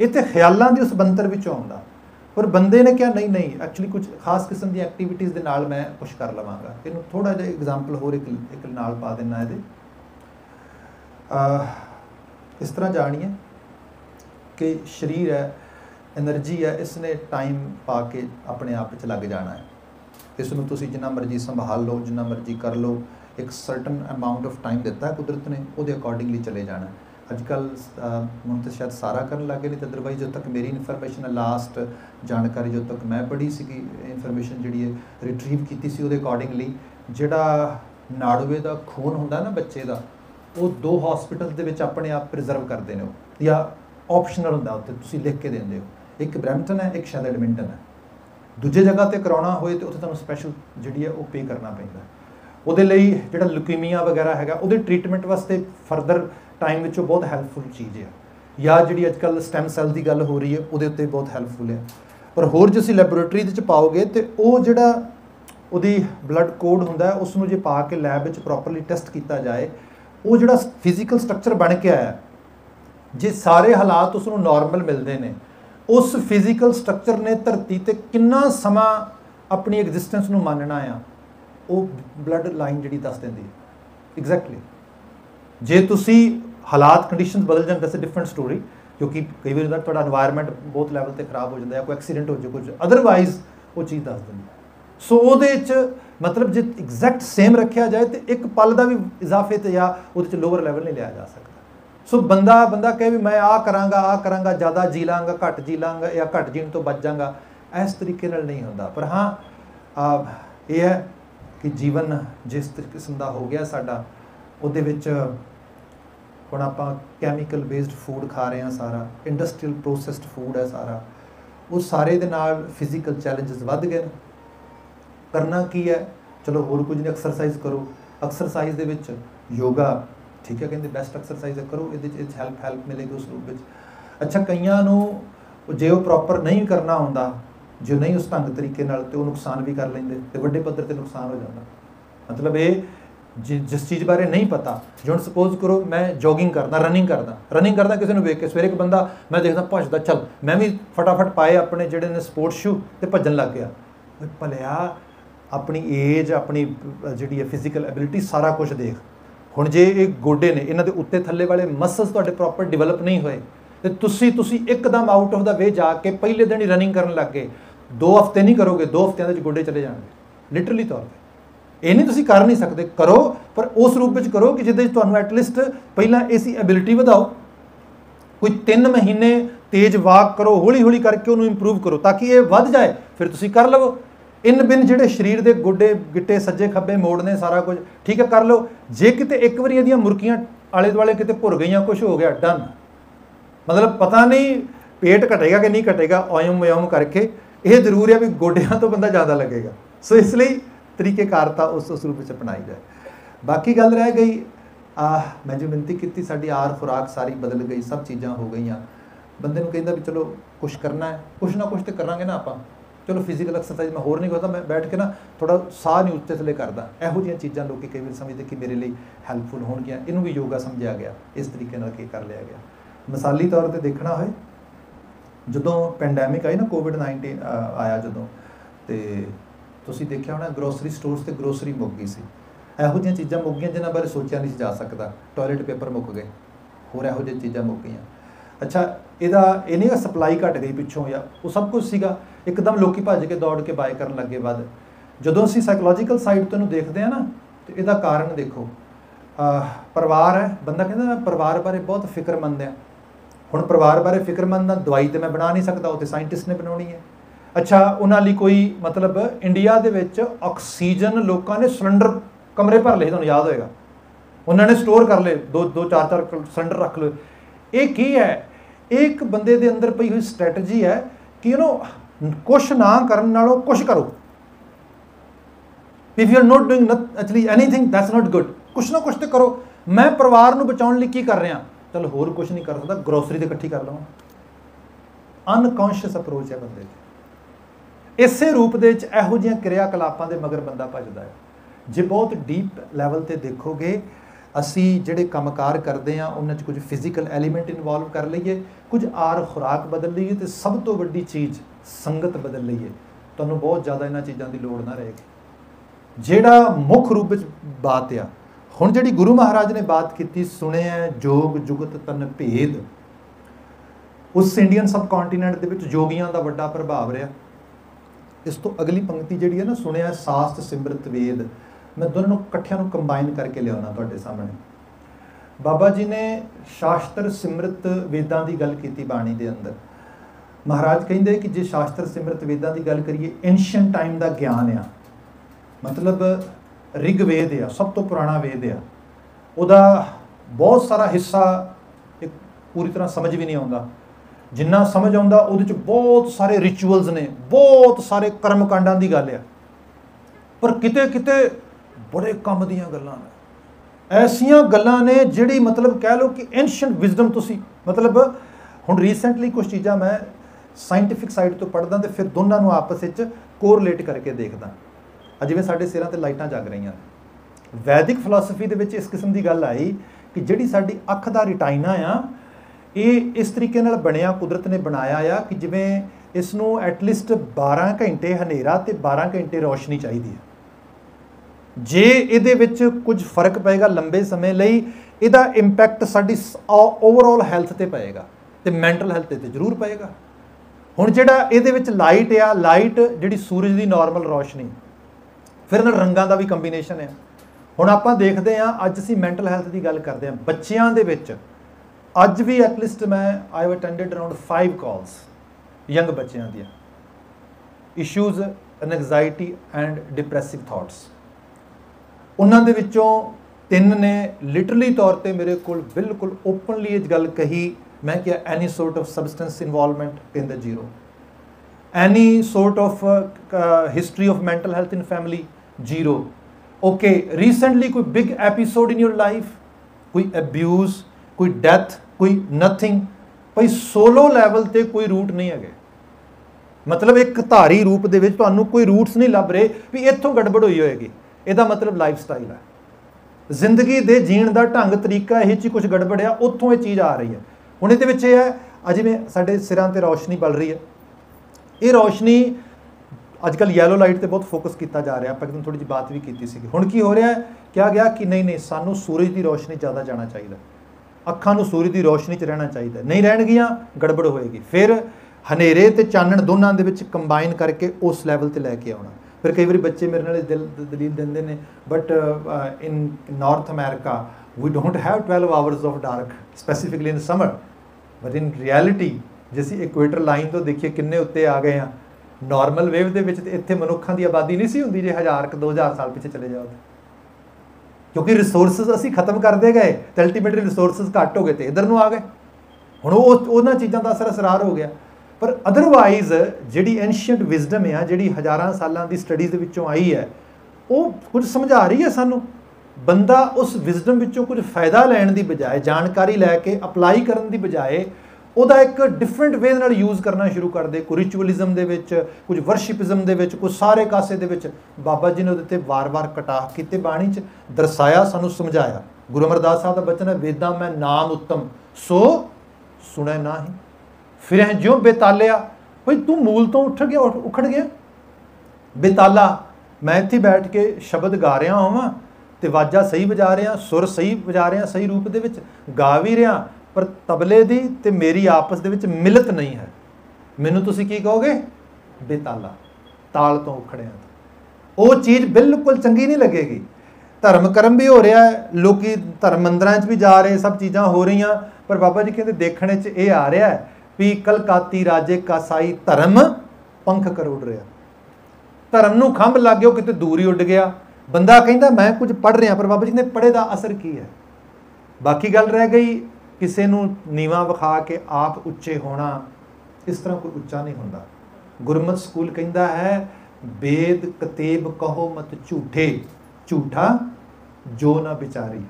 ਇਹ ਤੇ ਖਿਆਲਾਂ ਦੀ ਉਸ ਬੰਤਰ ਵਿੱਚੋਂ ਆਉਂਦਾ। ਪਰ ਬੰਦੇ ਨੇ ਕਿਹਾ, ਨਹੀਂ ਨਹੀਂ ਐਕਚੁਅਲੀ ਕੁਝ ਖਾਸ ਕਿਸਮ ਦੀ ਐਕਟੀਵਿਟੀਜ਼ ਦੇ ਨਾਲ ਮੈਂ ਕੁਝ ਕਰ ਲਵਾਂਗਾ। ਇਹਨੂੰ ਥੋੜਾ ਜਿਹਾ ਐਗਜ਼ਾਮਪਲ ਹੋਰ ਇੱਕ ਇੱਕ ਨਾਲ ਪਾ ਦਿੰਨਾ ਇਹਦੇ। ਅ ਇਸ ਤਰ੍ਹਾਂ ਜਾਣੀ ਹੈ ਕਿ ਸਰੀਰ ਹੈ એનર્ਜੀ ਹੈ ਇਸ ਨੇ ਟਾਈਮ ਪਾ ਕੇ ਆਪਣੇ ਆਪ ਵਿੱਚ ਲੱਗ ਜਾਣਾ ਹੈ। ਇਸ ਨੂੰ ਤੁਸੀਂ ਜਿੰਨਾ ਮਰਜ਼ੀ ਸੰਭਾਲ ਲਓ, ਜਿੰਨਾ ਮਰਜ਼ੀ ਕਰ ਲਓ। ਇੱਕ ਸਰਟਨ ਅਮਾਉਂਟ ਆਫ ਟਾਈਮ ਦਿੱਤਾ ਕੁਦਰਤ ਨੇ, ਉਹਦੇ ਅਕੋਰਡਿੰਗਲੀ ਚਲੇ ਜਾਣਾ ਅੱਜ ਕੱਲ ਹੁਣ ਤਾਂ ਸ਼ਾਇਦ ਸਾਰਾ ਕਰਨ ਲੱਗੇ ਨਹੀਂ ਤੇ ਅਦਰਵਾਈਜ਼ ਜਦੋਂ ਤੱਕ ਮੇਰੀ ਇਨਫੋਰਮੇਸ਼ਨ ਹੈ ਲਾਸਟ ਜਾਣਕਾਰੀ ਜਦੋਂ ਤੱਕ ਮੈਂ ਪੜ੍ਹੀ ਸੀਗੀ ਇਨਫੋਰਮੇਸ਼ਨ ਜਿਹੜੀ ਹੈ ਰਿਟਰੀਵ ਕੀਤੀ ਸੀ ਉਹਦੇ ਅਕੋਰਡਿੰਗਲੀ ਜਿਹੜਾ ਨਾੜੂਏ ਦਾ ਖੂਨ ਹੁੰਦਾ ਨਾ ਬੱਚੇ ਦਾ, ਉਹ ਦੋ ਹਸਪੀਟਲ ਦੇ ਵਿੱਚ ਆਪਣੇ ਆਪ ਪ੍ਰੀਜ਼ਰਵ ਕਰਦੇ ਨੇ ਉਹ, ਜਾਂ ਆਪਸ਼ਨਲ ਹੁੰਦਾ ਉੱਤੇ ਤੁਸੀਂ ਲਿਖ ਕੇ ਦਿੰਦੇ ਹੋ। ਇੱਕ ਬ੍ਰੈਂਟਨ ਹੈ, ਇੱਕ ਸ਼ਾਇਦ ਐਡਮਿੰਟਨ ਹੈ। ਦੂਜੇ ਜਗ੍ਹਾ ਤੇ ਕਰਾਉਣਾ ਹੋਏ ਤੇ ਉੱਥੇ ਤੁਹਾਨੂੰ ਸਪੈਸ਼ਲ ਜਿਹੜੀ ਹੈ, ਉਹ ਪੇ ਕਰਨਾ ਪੈਂਦਾ ਉਹਦੇ ਲਈ ਜਿਹੜਾ ਲੁਕੀਮੀਆ ਵਗੈਰਾ ਹੈਗਾ, ਉਹਦੇ ਟ੍ਰੀਟਮੈਂਟ ਵਾਸਤੇ ਫਰਦਰ ਟਾਈਮ ਵਿੱਚ ਉਹ ਬਹੁਤ ਹੈਲਪਫੁਲ ਚੀਜ਼ ਹੈ ਜਾਂ ਜਿਹੜੀ ਅੱਜ ਅੱਜਕੱਲ ਸਟੈਮ ਸੈੱਲ ਦੀ ਗੱਲ ਹੋ ਰਹੀ ਹੈ, ਉਹਦੇ ਉੱਤੇ ਬਹੁਤ ਹੈਲਪਫੁਲ ਹੈ ਪਰ ਹੋਰ ਜੇ ਅਸੀਂ ਲੈਬੋਰੇਟਰੀ ਦੇ ਵਿੱਚ ਪਾਓਗੇ, ਤੇ ਉਹ ਜਿਹੜਾ ਉਹਦੀ ਬਲੱਡ ਕੋਡ ਹੁੰਦਾ ਉਸ ਨੂੰ ਜੇ ਪਾ ਕੇ ਲੈਬ ਵਿੱਚ ਪ੍ਰੋਪਰਲੀ ਟੈਸਟ ਕੀਤਾ ਜਾਏ, ਉਹ ਜਿਹੜਾ ਫਿਜ਼ੀਕਲ ਸਟਰਕਚਰ ਬਣ ਕੇ ਆਇਆ, ਜੇ ਸਾਰੇ ਹਾਲਾਤ ਉਸ ਨੂੰ ਨਾਰਮਲ ਮਿਲਦੇ ਨੇ, ਉਸ ਫਿਜ਼ੀਕਲ ਸਟਰਕਚਰ ਨੇ ਧਰਤੀ ਤੇ ਕਿੰਨਾ ਸਮਾਂ ਆਪਣੀ ਐਗਜ਼ਿਸਟੈਂਸ ਨੂੰ ਮੰਨਣਾ ਆ ਉਹ ਬਲੱਡ ਲਾਈਨ ਜਿਹੜੀ ਦੱਸ ਦਿੰਦੀ ਹੈ। ਐਗਜ਼ੈਕਟਲੀ ਜੇ ਤੁਸੀਂ ਹਾਲਾਤ ਕੰਡੀਸ਼ਨਸ ਬਦਲ ਜਾਣ ਤਾਂ ਇਟਸ ਡਿਫਰੈਂਟ ਸਟੋਰੀ ਕਿਉਂਕਿ ਕਈ ਵਾਰ ਦਾ ਤੁਹਾਡਾ এনवायरमेंट ਬਹੁਤ ਲੈਵਲ ਤੇ ਖਰਾਬ ਹੋ ਜਾਂਦਾ ਹੈ, ਕੋਈ ਐਕਸੀਡੈਂਟ ਹੋ ਜਾ ਕੁਝ। ਅਦਰਵਾਈਜ਼ ਉਹ ਚੀਜ਼ ਦੱਸ ਦਿੰਦੀ ਸੋ ਉਹਦੇ ਚ ਮਤਲਬ ਜੇ ਐਗਜ਼ੈਕਟ ਸੇਮ ਰੱਖਿਆ ਜਾਏ, ਤੇ ਇੱਕ ਪਲ ਦਾ ਵੀ ਇਜ਼ਾਫੇ ਤੇ ਜਾਂ ਉਹਦੇ ਚ ਲੋਅਰ ਲੈਵਲ ਨਹੀਂ ਲਿਆ ਜਾ ਸਕਦਾ। ਸੋ ਬੰਦਾ ਬੰਦਾ ਕਹੇ ਵੀ ਮੈਂ ਆ ਕਰਾਂਗਾ ਆ ਕਰਾਂਗਾ, ਜ਼ਿਆਦਾ ਜੀ ਲਾਂਗਾ, ਘੱਟ ਜੀ ਲਾਂਗਾ ਜਾਂ ਘੱਟ ਜੀਣ ਤੋਂ ਬਚ ਜਾਗਾ, ਇਸ ਤਰੀਕੇ ਨਾਲ ਨਹੀਂ ਹੁੰਦਾ। ਪਰ ਹਾਂ ਇਹ ਹੈ ਕਿ ਜੀਵਨ ਜਿਸ ਕਿਸਮ ਦਾ ਹੋ ਗਿਆ ਸਾਡਾ, ਉਹਦੇ ਵਿੱਚ ਹੁਣ ਆਪਾਂ ਕੈਮੀਕਲ ਬੇਸਡ ਫੂਡ ਖਾ ਰਹੇ ਹਾਂ ਸਾਰਾ ਇੰਡਸਟਰੀਅਲ ਪ੍ਰੋਸੈਸਡ ਫੂਡ ਹੈ ਸਾਰਾ। ਉਹ ਸਾਰੇ ਦੇ ਨਾਲ ਫਿਜ਼ੀਕਲ ਚੈਲੰਜਸ ਵੱਧ ਗਏ ਨੇ। ਕਰਨਾ ਕੀ ਹੈ? ਚਲੋ ਹੋਰ ਕੁਝ ਨਹੀਂ ਐਕਸਰਸਾਈਜ਼ ਕਰੋ। ਐਕਸਰਸਾਈਜ਼ ਦੇ ਵਿੱਚ ਯੋਗਾ, ਠੀਕ ਹੈ ਕਹਿੰਦੇ ਬੈਸਟ ਐਕਸਰਸਾਈਜ਼ ਕਰੋ, ਇਹਦੇ ਵਿੱਚ ਹੈਲਪ ਹੈਲਪ ਮਿਲੇਗੀ ਉਸ ਰੂਪ ਵਿੱਚ। ਅੱਛਾ, ਕਈਆਂ ਨੂੰ ਜੇ ਉਹ ਪ੍ਰੋਪਰ ਨਹੀਂ ਕਰਨਾ ਹੁੰਦਾ ਜੇ ਨਹੀਂ ਉਸ ਢੰਗ ਤਰੀਕੇ ਨਾਲ ਤੇ ਉਹ ਨੁਕਸਾਨ ਵੀ ਕਰ ਲੈਂਦੇ, ਤੇ ਵੱਡੇ ਪੱਧਰ ਤੇ ਨੁਕਸਾਨ ਹੋ ਜਾਂਦਾ। ਮਤਲਬ ਇਹ ਜਿਸ ਚੀਜ਼ ਬਾਰੇ ਨਹੀਂ ਪਤਾ ਜਿਵੇਂ ਸਪੋਜ਼ ਕਰੋ ਮੈਂ ਜੋਗਿੰਗ ਕਰਦਾ ਰਨਿੰਗ ਕਰਦਾ ਰਨਿੰਗ ਕਰਦਾ ਕਿਸੇ ਨੂੰ ਵੇਖ ਕੇ ਸਵੇਰੇ ਇੱਕ ਬੰਦਾ ਮੈਂ ਦੇਖਦਾ ਭੱਜਦਾ, ਚੱਲ ਮੈਂ ਵੀ ਫਟਾਫਟ ਪਾਏ ਆਪਣੇ ਜਿਹੜੇ ਨੇ ਸਪੋਰਟ ਸ਼ੂ ਤੇ ਭੱਜਣ ਲੱਗ ਗਿਆ। ਭਲਿਆ, ਆਪਣੀ ਏਜ ਆਪਣੀ ਜਿਹੜੀ ਹੈ ਫਿਜ਼ੀਕਲ ਐਬਿਲਿਟੀ ਸਾਰਾ ਕੁਝ ਦੇਖ। ਹੁਣ ਜੇ ਇਹ ਗੋਡੇ ਨੇ, ਇਹਨਾਂ ਦੇ ਉੱਤੇ ਥੱਲੇ ਵਾਲੇ ਮਸਲਸ ਤੁਹਾਡੇ ਪ੍ਰੋਪਰ ਡਿਵੈਲਪ ਨਹੀਂ ਹੋਏ, ਤੇ ਤੁਸੀਂ ਤੁਸੀਂ ਇੱਕਦਮ ਆਊਟ ਆਫ ਦਾ ਵੇ ਜਾ ਕੇ ਪਹਿਲੇ ਦਿਨ ਹੀ ਰਨਿੰਗ ਕਰਨ ਲੱਗ ਗਏ। ਦੋ ਹਫ਼ਤੇ ਨਹੀਂ ਕਰੋਗੇ, ਦੋ ਹਫ਼ਤਿਆਂ ਦੇ ਵਿੱਚ ਗੋਡੇ ਚਲੇ ਜਾਣਗੇ। ਲਿਟਰਲੀ ਤੌਰ ਤੇ। ਇਹ ਨਹੀਂ ਤੁਸੀਂ ਕਰ ਨਹੀਂ ਸਕਦੇ, ਕਰੋ, ਪਰ ਉਸ ਰੂਪ ਵਿੱਚ ਕਰੋ ਕਿ ਜਿਹਦੇ ਵਿੱਚ ਤੁਹਾਨੂੰ ਐਟਲੀਸਟ ਪਹਿਲਾਂ ਐਸੀ ਐਬਿਲਿਟੀ ਵਧਾਓ। ਕੋਈ 3 ਮਹੀਨੇ ਤੇਜ਼ ਵਾਕ ਕਰੋ ਹੌਲੀ ਹੌਲੀ ਕਰਕੇ ਉਹਨੂੰ ਇੰਪਰੂਵ ਕਰੋ, ਤਾਂ ਕਿ ਇਹ ਵੱਧ ਜਾਏ, ਫਿਰ ਤੁਸੀਂ ਕਰ ਲਵੋ। ਇਨ ਬਿਨ ਜਿਹੜੇ ਸਰੀਰ ਦੇ ਗੋਡੇ, ਗਿੱਟੇ, ਸੱਜੇ ਖੱਬੇ ਮੋੜਨੇ ਸਾਰਾ ਕੁਝ, ਠੀਕ ਹੈ, ਕਰ ਲਓ। ਜੇ ਕਿਤੇ ਇੱਕ ਵਾਰੀ ਇਹਦੀਆਂ ਮੁਰਕੀਆਂ ਆਲੇ ਦੁਆਲੇ ਕਿਤੇ ਭੁਰ ਗਈਆਂ ਕੁਝ ਹੋ ਗਿਆ ਡਨ ਮਤਲਬ ਪਤਾ ਨਹੀਂ, ਪੇਟ ਘਟੇਗਾ ਕਿ ਨਹੀਂ ਘਟੇਗਾ ਔਯਮ ਔਯਮ ਕਰਕੇ। ਇਹ ਜ਼ਰੂਰ ਹੈ ਵੀ ਗੋਡਿਆਂ ਤੋਂ ਬੰਦਾ ਜ਼ਿਆਦਾ ਲੱਗੇਗਾ। ਸੋ ਇਸ ਲਈ ਤਰੀਕੇਕਾਰਤਾ ਉਸ ਉਸ ਰੂਪ ਵਿੱਚ ਅਪਣਾਈ ਜਾਏ। ਬਾਕੀ ਗੱਲ ਰਹਿ ਗਈ ਆ ਮੈਂ ਜੋ ਬੇਨਤੀ ਕੀਤੀ, ਸਾਡੀ ਆਰ, ਖੁਰਾਕ ਸਾਰੀ ਬਦਲ ਗਈ, ਸਭ ਚੀਜ਼ਾਂ ਹੋ ਗਈਆਂ। ਬੰਦੇ ਨੂੰ ਕਹਿੰਦਾ ਵੀ ਚਲੋ ਕੁਝ ਕਰਨਾ ਹੈ ਕੁਝ ਨਾ ਕੁਝ ਤੇ ਕਰਾਂਗੇ ਨਾ ਆਪਾਂ। ਚਲੋ ਫਿਜ਼ੀਕਲ ਐਕਸਰਸਾਈਜ਼ ਮੈਂ ਹੋਰ ਨਹੀਂ ਕਰਦਾ, ਮੈਂ ਬੈਠ ਕੇ ਨਾ ਥੋੜਾ ਸਾਹ ਨਹੀਂ ਉੱਤੇ ਥੱਲੇ ਕਰਦਾ। ਇਹੋ ਜਿਹੀਆਂ ਚੀਜ਼ਾਂ ਲੋਕੀ ਕਈ ਵਾਰ ਸਮਝਦੇ ਕਿ ਮੇਰੇ ਲਈ ਹੈਲਪਫੁਲ ਹੋਣਗੀਆਂ। ਇਹਨੂੰ ਵੀ ਯੋਗਾ ਸਮਝਿਆ ਗਿਆ। ਇਸ ਤਰੀਕੇ ਨਾਲ ਕੀ ਕਰ ਲਿਆ ਗਿਆ। ਮਿਸਾਲੀ ਤੌਰ ਤੇ ਦੇਖਣਾ ਹੋਏ ਜਦੋਂ ਪੈਂਡੈਮਿਕ ਆਈ ਨਾ ਕੋਵਿਡ 19 ਆਇਆ ਜਦੋਂ, ਤੇ ਤੁਸੀਂ ਦੇਖਿਆ ਹੋਣਾ ਗਰੋਸਰੀ ਸਟੋਰਸ ਤੇ ਗਰੋਸਰੀ ਮੁੱਕ ਗਈ ਸੀ। ਇਹੋ ਜਿਹੀਆਂ ਚੀਜ਼ਾਂ ਮੁੱਕ ਗਈਆਂ ਜਿਨ੍ਹਾਂ ਬਾਰੇ ਸੋਚਿਆ ਨਹੀਂ ਜਾ ਸਕਦਾ। ਟਾਇਲਟ ਪੇਪਰ ਮੁੱਕ ਗਏ, ਹੋਰ ਇਹੋ ਜਿਹੀਆਂ ਚੀਜ਼ਾਂ ਮੁੱਕ ਗਈਆਂ। ਅੱਛਾ, ਇਹਦਾ, ਇਹ ਨਹੀਂ ਸਪਲਾਈ ਘਟ ਗਈ ਪਿੱਛੋਂ ਜਾਂ ਉਹ ਸਭ ਕੁਝ ਸੀਗਾ, ਇੱਕਦਮ ਲੋਕੀ ਭੱਜ ਕੇ ਦੌੜ ਕੇ ਬਾਏ ਕਰਨ ਲੱਗੇ ਬਾਅਦ। ਜਦੋਂ ਅਸੀਂ ਸਾਈਕੋਲੋਜੀਕਲ ਸਾਈਡ ਤੋਂ ਇਹਨੂੰ ਦੇਖਦੇ ਆ ਨਾ, ਤੇ ਇਹਦਾ ਕਾਰਨ ਦੇਖੋ। ਪਰਿਵਾਰ ਹੈ, ਬੰਦਾ ਕਹਿੰਦਾ ਮੈਂ ਪਰਿਵਾਰ ਬਾਰੇ ਬਹੁਤ ਫਿਕਰਮੰਦ ਆ ਹੁਣ ਪਰਿਵਾਰ ਬਾਰੇ ਫਿਕਰਮੰਦ ਆ, ਦਵਾਈ ਤੇ ਮੈਂ ਬਣਾ ਨਹੀਂ ਸਕਦਾ, ਉਹ ਤੇ ਸਾਇੰਟਿਸਟ ਨੇ ਬਣਾਉਣੀ ਹੈ। ਅੱਛਾ, ਉਹਨਾਂ ਲਈ ਕੋਈ ਮਤਲਬ ਇੰਡੀਆ ਦੇ ਵਿੱਚ ਆਕਸੀਜਨ ਲੋਕਾਂ ਨੇ ਸਿਲੰਡਰ ਕਮਰੇ ਭਰ ਲਏ, ਤੁਹਾਨੂੰ ਯਾਦ ਹੋਏਗਾ। ਉਹਨਾਂ ਨੇ ਸਟੋਰ ਕਰ ਲਏ, ਦੋ ਦੋ, ਚਾਰ ਚਾਰ ਸਿਲੰਡਰ ਰੱਖ ਲਏ। ਇਹ ਕੀ ਹੈ? ਇਹ ਇੱਕ ਬੰਦੇ ਦੇ ਅੰਦਰ ਪਈ ਹੋਈ ਸਟ੍ਰੈਟਜੀ ਹੈ ਕਿ ਯੂ نو ਕੁਛ ਨਾ ਕਰਨ ਨਾਲੋਂ ਕੁਛ ਕਰੋ। If you are not doing actually anything that's not good ਕੁਛ ਨਾ ਕੁਛ ਤੇ ਕਰੋ। ਮੈਂ ਪਰਿਵਾਰ ਨੂੰ ਬਚਾਉਣ ਲਈ ਕੀ ਕਰ ਰਿਹਾ? ਚਲ ਹੋਰ ਕੁਛ ਨਹੀਂ ਕਰ ਸਕਦਾ ਗਰੋਸਰੀ ਤੇ ਇਕੱਠੀ ਕਰ ਲਵਾਂ। ਅਨਕੌਂਸ਼ੀਅਸ ਅਪਰੋਚ ਹੈ ਬੰਦੇ ਦੀ। ਇਸੇ ਰੂਪ ਦੇ ਵਿੱਚ ਇਹੋ ਜਿਹੀਆਂ ਕਿਰਿਆ ਕਲਾਪਾਂ ਦੇ ਮਗਰ ਬੰਦਾ ਭੱਜਦਾ ਹੈ। ਜੇ ਬਹੁਤ ਡੀਪ ਲੈਵਲ ਤੇ ਦੇਖੋਗੇ, ਅਸੀਂ ਜਿਹੜੇ ਕੰਮਕਾਰ ਕਰਦੇ ਆ ਉਹਨਾਂ 'ਚ ਕੁਝ ਫਿਜ਼ੀਕਲ ਐਲੀਮੈਂਟ ਇਨਵੋਲਵ ਕਰ ਲਈਏ, ਕੁਝ ਆਰ ਖੁਰਾਕ ਬਦਲ ਲਈਏ ਤੇ ਸਭ ਤੋਂ ਵੱਡੀ ਚੀਜ਼ ਸੰਗਤ ਬਦਲ ਲਈਏ, ਤੁਹਾਨੂੰ ਬਹੁਤ ਜ਼ਿਆਦਾ ਇਹਨਾਂ ਚੀਜ਼ਾਂ ਦੀ ਲੋੜ ਨਾ ਰਹੇਗੀ। ਜਿਹੜਾ ਮੁੱਖ ਰੂਪ ਵਿੱਚ ਬਾਤ ਆ ਹੁਣ ਜਿਹੜੀ ਗੁਰੂ ਮਹਾਰਾਜ ਨੇ ਬਾਤ ਕੀਤੀ ਸੁਣਿਆ ਜੋਗ ਜੁਗਤ ਤਨ ਭੇਦ। ਉਸ ਇੰਡੀਅਨ ਸਬ ਸਬਕੌਂਟੀਨੈਂਟ ਦੇ ਵਿੱਚ ਜੋਗੀਆਂ ਦਾ ਵੱਡਾ ਪ੍ਰਭਾਵ ਰਿਹਾ। ਇਸ ਤੋਂ ਅਗਲੀ ਪੰਕਤੀ ਜਿਹੜੀ ਹੈ ਨਾ, ਸੁਣਿਆ ਸਾਸਤ ਸਿਮਰਤ ਵੇਦ। ਮੈਂ ਦੋਨਾਂ ਨੂੰ ਇਕੱਠਿਆਂ ਨੂੰ ਕੰਬਾਈਨ ਕਰਕੇ ਲਿਆਉਣਾ ਤੁਹਾਡੇ ਸਾਹਮਣੇ। ਬਾਬਾ ਜੀ ਨੇ ਸ਼ਾਸਤਰ ਸਿਮਰਤ ਵੇਦਾਂ ਦੀ ਗੱਲ ਕੀਤੀ ਬਾਣੀ ਦੇ ਅੰਦਰ। ਮਹਾਰਾਜ ਕਹਿੰਦੇ ਕਿ ਜੇ ਸ਼ਾਸਤਰ ਸਿਮਰਤ ਵੇਦਾਂ ਦੀ ਗੱਲ ਕਰੀਏ ਐਂਸ਼ੀਅੰਟ ਟਾਈਮ ਦਾ ਗਿਆਨ ਆ। ਮਤਲਬ ਰਿਗ ਵੇਦ ਆ, ਸਭ ਤੋਂ ਪੁਰਾਣਾ ਵੇਦ ਆ। ਉਹਦਾ ਬਹੁਤ ਸਾਰਾ ਹਿੱਸਾ ਇੱਕ ਪੂਰੀ ਤਰ੍ਹਾਂ ਸਮਝ ਵੀ ਨਹੀਂ ਆਉਂਦਾ। ਜਿੰਨਾ ਸਮਝ ਆਉਂਦਾ, ਉਹਦੇ ਚ ਬਹੁਤ ਸਾਰੇ ਰਿਚੁਅਲਸ ਨੇ, ਬਹੁਤ ਸਾਰੇ ਕਰਮ ਕਾਂਡਾਂ ਦੀ ਗੱਲ ਆ। ਪਰ ਕਿਤੇ ਕਿਤੇ ਬੜੇ ਕੰਮ ਦੀਆਂ ਗੱਲਾਂ ਨੇ। ਐਸੀਆਂ ਗੱਲਾਂ ਨੇ ਜਿਹੜੀ ਮਤਲਬ ਕਹਿ ਲਓ ਕਿ ਐਂਸ਼ੀਅੰਟ ਵਿਜ਼ਡਮ ਤੁਸੀਂ, ਮਤਲਬ ਹੁਣ ਰੀਸੈਂਟਲੀ ਕੁਝ ਚੀਜ਼ਾਂ ਮੈਂ ਸਾਇੰਟਿਫਿਕ ਸਾਈਡ ਤੋਂ ਪੜ੍ਹਦਾ ਤੇ ਫਿਰ ਦੋਨਾਂ ਨੂੰ ਆਪਸ ਵਿੱਚ ਕੋਰਿਲੇਟ ਕਰਕੇ ਦੇਖਦਾ। ਜਿਵੇਂ ਸਾਡੇ ਸਿਰਾਂ ਤੇ ਲਾਈਟਾਂ ਜਗ ਰਹੀਆਂ ਨੇ। ਵੈਦਿਕ ਫਿਲਾਸਫੀ ਦੇ ਵਿੱਚ ਇਸ ਕਿਸਮ ਦੀ ਗੱਲ ਆਈ ਕਿ ਜਿਹੜੀ ਸਾਡੀ ਅੱਖ ਦਾ ਰਿਟਾਈਨਾ ਆ, ਇਹ ਇਸ ਤਰੀਕੇ ਨਾਲ ਬਣਿਆ, ਕੁਦਰਤ ਨੇ ਬਣਾਇਆ ਆ ਕਿ ਜਿਵੇਂ ਇਸ ਨੂੰ ਐਟਲੀਸਟ 12 ਘੰਟੇ ਹਨੇਰਾ ਤੇ 12 ਘੰਟੇ ਰੋਸ਼ਨੀ ਚਾਹੀਦੀ ਹੈ ਜੇ ਇਹਦੇ ਵਿੱਚ ਕੁਝ ਫ਼ਰਕ ਪਏਗਾ ਲੰਬੇ ਸਮੇਂ ਲਈ, ਇਹਦਾ ਇੰਪੈਕਟ ਸਾਡੀ ਓਵਰਆਲ ਹੈਲਥ ਤੇ ਪਏਗਾ ਤੇ ਮੈਂਟਲ ਹੈਲਥ ਤੇ ਜ਼ਰੂਰ ਪਏਗਾ। ਹੁਣ ਜਿਹੜਾ ਇਹਦੇ ਵਿੱਚ ਲਾਈਟ ਆ ਲਾਈਟ ਜਿਹੜੀ ਸੂਰਜ ਦੀ ਨਾਰਮਲ ਰੋਸ਼ਨੀ ਫਿਰ ਨਾਲ ਰੰਗਾਂ ਦਾ ਵੀ ਕੰਬੀਨੇਸ਼ਨ ਹੈ ਹੁਣ ਆਪਾਂ ਦੇਖਦੇ ਆ ਅੱਜ ਅਸੀਂ ਮੈਂਟਲ ਹੈਲਥ ਦੀ ਗੱਲ ਕਰਦੇ ਆ ਬੱਚਿਆਂ ਦੇ ਵਿੱਚ ਅੱਜ ਵੀ ਐਟਲੀਸਟ ਮੈਂ I have attended around 5 calls young ਬੱਚਿਆਂ ਦੀਆਂ। Issues anxiety and depressive thoughts ਉਹਨਾਂ ਦੇ ਵਿੱਚੋਂ ਤਿੰਨ ਨੇ ਲਿਟਰਲੀ ਤੌਰ ਤੇ ਮੇਰੇ ਕੋਲ ਬਿਲਕੁਲ ਓਪਨਲੀ ਇਹ ਗੱਲ ਕਹੀ। ਮੈਂ ਕਿਹਾ any sort of substance involvement in the zero any sort of history of mental health in family zero okay recently ਕੋਈ big episode in your life ਕੋਈ ਅਬਿਊਜ਼ ਕੋਈ ਡੈਥ ਕੋਈ ਨਥਿੰਗ ਭਈ ਸੋਲੋ ਲੈਵਲ ਤੇ ਕੋਈ ਰੂਟ ਨਹੀਂ ਹੈਗੇ ਮਤਲਬ ਇੱਕ ਧਾਰੀ ਰੂਪ ਦੇ ਵਿੱਚ ਤੁਹਾਨੂੰ ਕੋਈ ਰੂਟਸ ਨਹੀਂ ਲੱਭ ਰਹੇ ਵੀ ਇੱਥੋਂ ਗੜਬੜ ਹੋਈ ਹੋਏਗੀ ਇਹਦਾ ਮਤਲਬ ਲਾਈਫ ਸਟਾਈਲ ਹੈ ਜ਼ਿੰਦਗੀ ਦੇ ਜੀਣ ਦਾ ਢੰਗ, ਤਰੀਕਾ ਇਹ ਚ ਕੁਝ ਗੜਬੜਿਆ ਉੱਥੋਂ ਇਹ ਚੀਜ਼ ਆ ਰਹੀ ਹੈ। ਹੁਣ ਇਹਦੇ ਵਿੱਚ ਇਹ ਹੈ, ਅਜੇ ਜਿਵੇਂ ਸਾਡੇ ਸਿਰਾਂ ਤੇ ਰੌਸ਼ਨੀ ਬਲ ਰਹੀ ਹੈ। ਇਹ ਰੌਸ਼ਨੀ ਅੱਜ ਕੱਲ ਯੈਲੋ ਲਾਈਟ ਤੇ ਬਹੁਤ ਫੋਕਸ ਕੀਤਾ ਜਾ ਰਿਹਾ। ਆਪਾਂ ਇੱਕ ਦਿਨ ਥੋੜੀ ਜਿਹੀ ਬਾਤ ਵੀ ਕੀਤੀ ਸੀ ਹੁਣ ਕੀ ਹੋ ਰਿਹਾ ਹੈ? ਕਿਹਾ ਗਿਆ ਕਿ ਨਹੀਂ ਨਹੀਂ, ਸਾਨੂੰ ਸੂਰਜ ਦੀ ਰੌਸ਼ਨੀ ਜ਼ਿਆਦਾ ਜਾਣਾ ਚਾਹੀਦਾ। ਅੱਖਾਂ ਨੂੰ ਸੂਰਜ ਦੀ ਰੌਸ਼ਨੀ 'ਚ ਰਹਿਣਾ ਚਾਹੀਦਾ। ਨਹੀਂ ਰਹਿਣਗੀਆਂ, ਗੜਬੜ ਹੋਏਗੀ। ਫਿਰ ਹਨੇਰੇ ਤੇ ਚਾਨਣ ਦੋਨਾਂ ਦੇ ਵਿੱਚ ਕੰਬਾਈਨ ਕਰਕੇ ਉਸ ਲੈਵਲ ਤੇ ਲੈ ਕੇ ਆਉਣਾ। ਫਿਰ ਕਈ ਵਾਰੀ ਬੱਚੇ ਮੇਰੇ ਨਾਲ ਦਿਲ, ਦਲੀਲ ਦਿੰਦੇ ਨੇ but in North America we don't have 12 hours of dark, specifically in summer. But in reality, ਜੇ ਅਸੀਂ ਇਕੁਏਟਰ ਲਾਈਨ ਤੋਂ ਦੇਖੀਏ, ਕਿੰਨੇ ਉੱਤੇ ਆ ਗਏ ਆ ਨਾਰਮਲ ਵੇਵ ਦੇ ਵਿੱਚ ਤੇ ਇੱਥੇ ਮਨੁੱਖਾਂ ਦੀ ਆਬਾਦੀ ਨਹੀਂ ਸੀ ਹੁੰਦੀ ਜੇ 1000 ਕ 2000 ਸਾਲ ਪਿੱਛੇ ਚਲੇ ਜਾਓ ਕਿਉਂਕਿ ਰਿਸੋਰਸਸ ਅਸੀਂ ਖਤਮ ਕਰਦੇ ਗਏ, ਤੇ ਅਲਟੀਮੇਟਲੀ ਰਿਸੋਰਸਸ ਘੱਟ ਹੋ ਗਏ ਤੇ ਇਧਰ ਨੂੰ ਆ ਗਏ। ਹੁਣ ਉਹ, ਉਹਨਾਂ ਚੀਜ਼ਾਂ ਦਾ ਅਸਰ ਅਸਰਾਰ ਹੋ ਗਿਆ। ਪਰ ਅਦਰਵਾਈਜ਼ ਜਿਹੜੀ ਐਂਸ਼ੀਅੰਟ ਵਿਜ਼ਡਮ ਆ, ਜਿਹੜੀ ਹਜ਼ਾਰਾਂ ਸਾਲਾਂ ਦੀ ਸਟੱਡੀਜ਼ ਦੇ ਵਿੱਚੋਂ ਆਈ ਹੈ, ਉਹ ਕੁਝ ਸਮਝਾ ਰਹੀ ਹੈ ਸਾਨੂੰ। ਬੰਦਾ ਉਸ ਵਿਜ਼ਡਮ ਵਿੱਚੋਂ ਕੁਝ ਫਾਇਦਾ ਲੈਣ ਦੀ ਬਜਾਏ, ਜਾਣਕਾਰੀ ਲੈ ਕੇ ਅਪਲਾਈ ਕਰਨ ਦੀ ਬਜਾਏ ਉਹਦਾ ਇੱਕ ਡਿਫਰੈਂਟ ਵੇ ਨਾਲ ਯੂਜ਼ ਕਰਨਾ ਸ਼ੁਰੂ ਕਰਦੇ, ਕੋਈ ਰਿਚੁਅਲਿਜ਼ਮ ਦੇ ਵਿੱਚ, ਕੁਝ ਵਰਸ਼ਿਪਿਜ਼ਮ ਦੇ ਵਿੱਚ, ਕੁਝ ਸਾਰੇ ਕਾਸੇ ਦੇ ਵਿੱਚ। ਬਾਬਾ ਜੀ ਨੇ ਉਹਦੇ ਤੇ ਵਾਰ-ਵਾਰ ਕਟਾਹ ਕੀਤੇ ਬਾਣੀ 'ਚ, ਦਰਸਾਇਆ, ਸਾਨੂੰ ਸਮਝਾਇਆ। ਗੁਰੂ ਅਮਰਦਾਸ ਸਾਹਿਬ ਦਾ ਬਚਨ ਹੈ, ਵੇਦਾਂ ਮੈਂ ਨਾਮ ਉੱਤਮ, ਸੋ ਸੁਣੈ ਨਾਹੀ। ਫਿਰ ਇਹ ਜਿਉ ਬੇਤਾਲਿਆ ਭਈ ਤੂੰ ਮੂਲ ਤੋਂ ਉੱਠ ਗਿਆ ਉਖੜ ਗਿਆ? ਬੇਤਾਲਾ, ਮੈਂ ਇੱਥੇ ਬੈਠ ਕੇ ਸ਼ਬਦ ਗਾ ਰਿਹਾ ਹਾਂ ਤੇ ਵਾਜਾ ਸਹੀ ਵਜਾ ਰਿਹਾ, ਸੁਰ ਸਹੀ ਵਜਾ ਰਿਹਾ, ਸਹੀ ਰੂਪ ਦੇ ਵਿੱਚ ਗਾ ਵੀ ਰਿਹਾ। ਪਰ ਤਬਲੇ ਦੀ ਤੇ ਮੇਰੀ ਆਪਸ ਦੇ ਵਿੱਚ ਮਿਲਤ ਨਹੀਂ ਹੈ। ਮੈਨੂੰ ਤੁਸੀਂ ਕੀ ਕਹੋਗੇ? ਬੇਤਾਲਾ, ਤਾਲ ਤੋਂ ਉਖੜਿਆ ਉਹ ਚੀਜ਼ ਬਿਲਕੁਲ ਚੰਗੀ ਨਹੀਂ ਲੱਗੇਗੀ। ਧਰਮ ਕਰਮ ਵੀ ਹੋ ਰਿਹਾ ਹੈ, ਲੋਕੀ ਧਰਮ ਮੰਦਰਾਂ 'ਚ ਵੀ ਜਾ ਰਹੇ, ਸਭ ਚੀਜ਼ਾਂ ਹੋ ਰਹੀਆਂ, ਪਰ ਬਾਬਾ ਜੀ ਕਹਿੰਦੇ ਦੇਖਣੇ 'ਚ ਇਹ ਆ ਰਿਹਾ ਹੈ ਵੀ ਕਲਕਾਤੀ ਰਾਜੇ ਕਾਸਾਈ ਧਰਮ ਪੰਖ ਕਰ ਉੱਡ ਰਿਹਾ। ਧਰਮ ਨੂੰ ਖੰਭ ਲੱਗ ਗਿਆ ਕਿਤੇ ਦੂਰ ਹੀ ਉੱਡ ਗਿਆ। ਬੰਦਾ ਕਹਿੰਦਾ, ਮੈਂ ਕੁਝ ਪੜ ਰਿਹਾ, ਪਰ ਬਾਬਾ ਜੀ ਨੇ ਪੜੇ ਦਾ ਅਸਰ ਕੀ ਹੈ? ਬਾਕੀ ਗੱਲ ਰਹਿ ਗਈ ਕਿਸੇ ਨੂੰ ਨੀਵਾ ਵਿਖਾ ਕੇ ਆਪ ਉੱਚੇ ਹੋਣਾ, ਇਸ ਤਰ੍ਹਾਂ ਕੋਈ ਉੱਚਾ ਨਹੀਂ ਹੁੰਦਾ। ਗੁਰਮਤ ਸਕੂਲ ਕਹਿੰਦਾ ਹੈ ਬੇਦ ਕਤੇਬ ਕਹੋ ਮਤ ਝੂਠੇ, ਝੂਠਾ ਜੋ ਨਾ ਵਿਚਾਰੀ।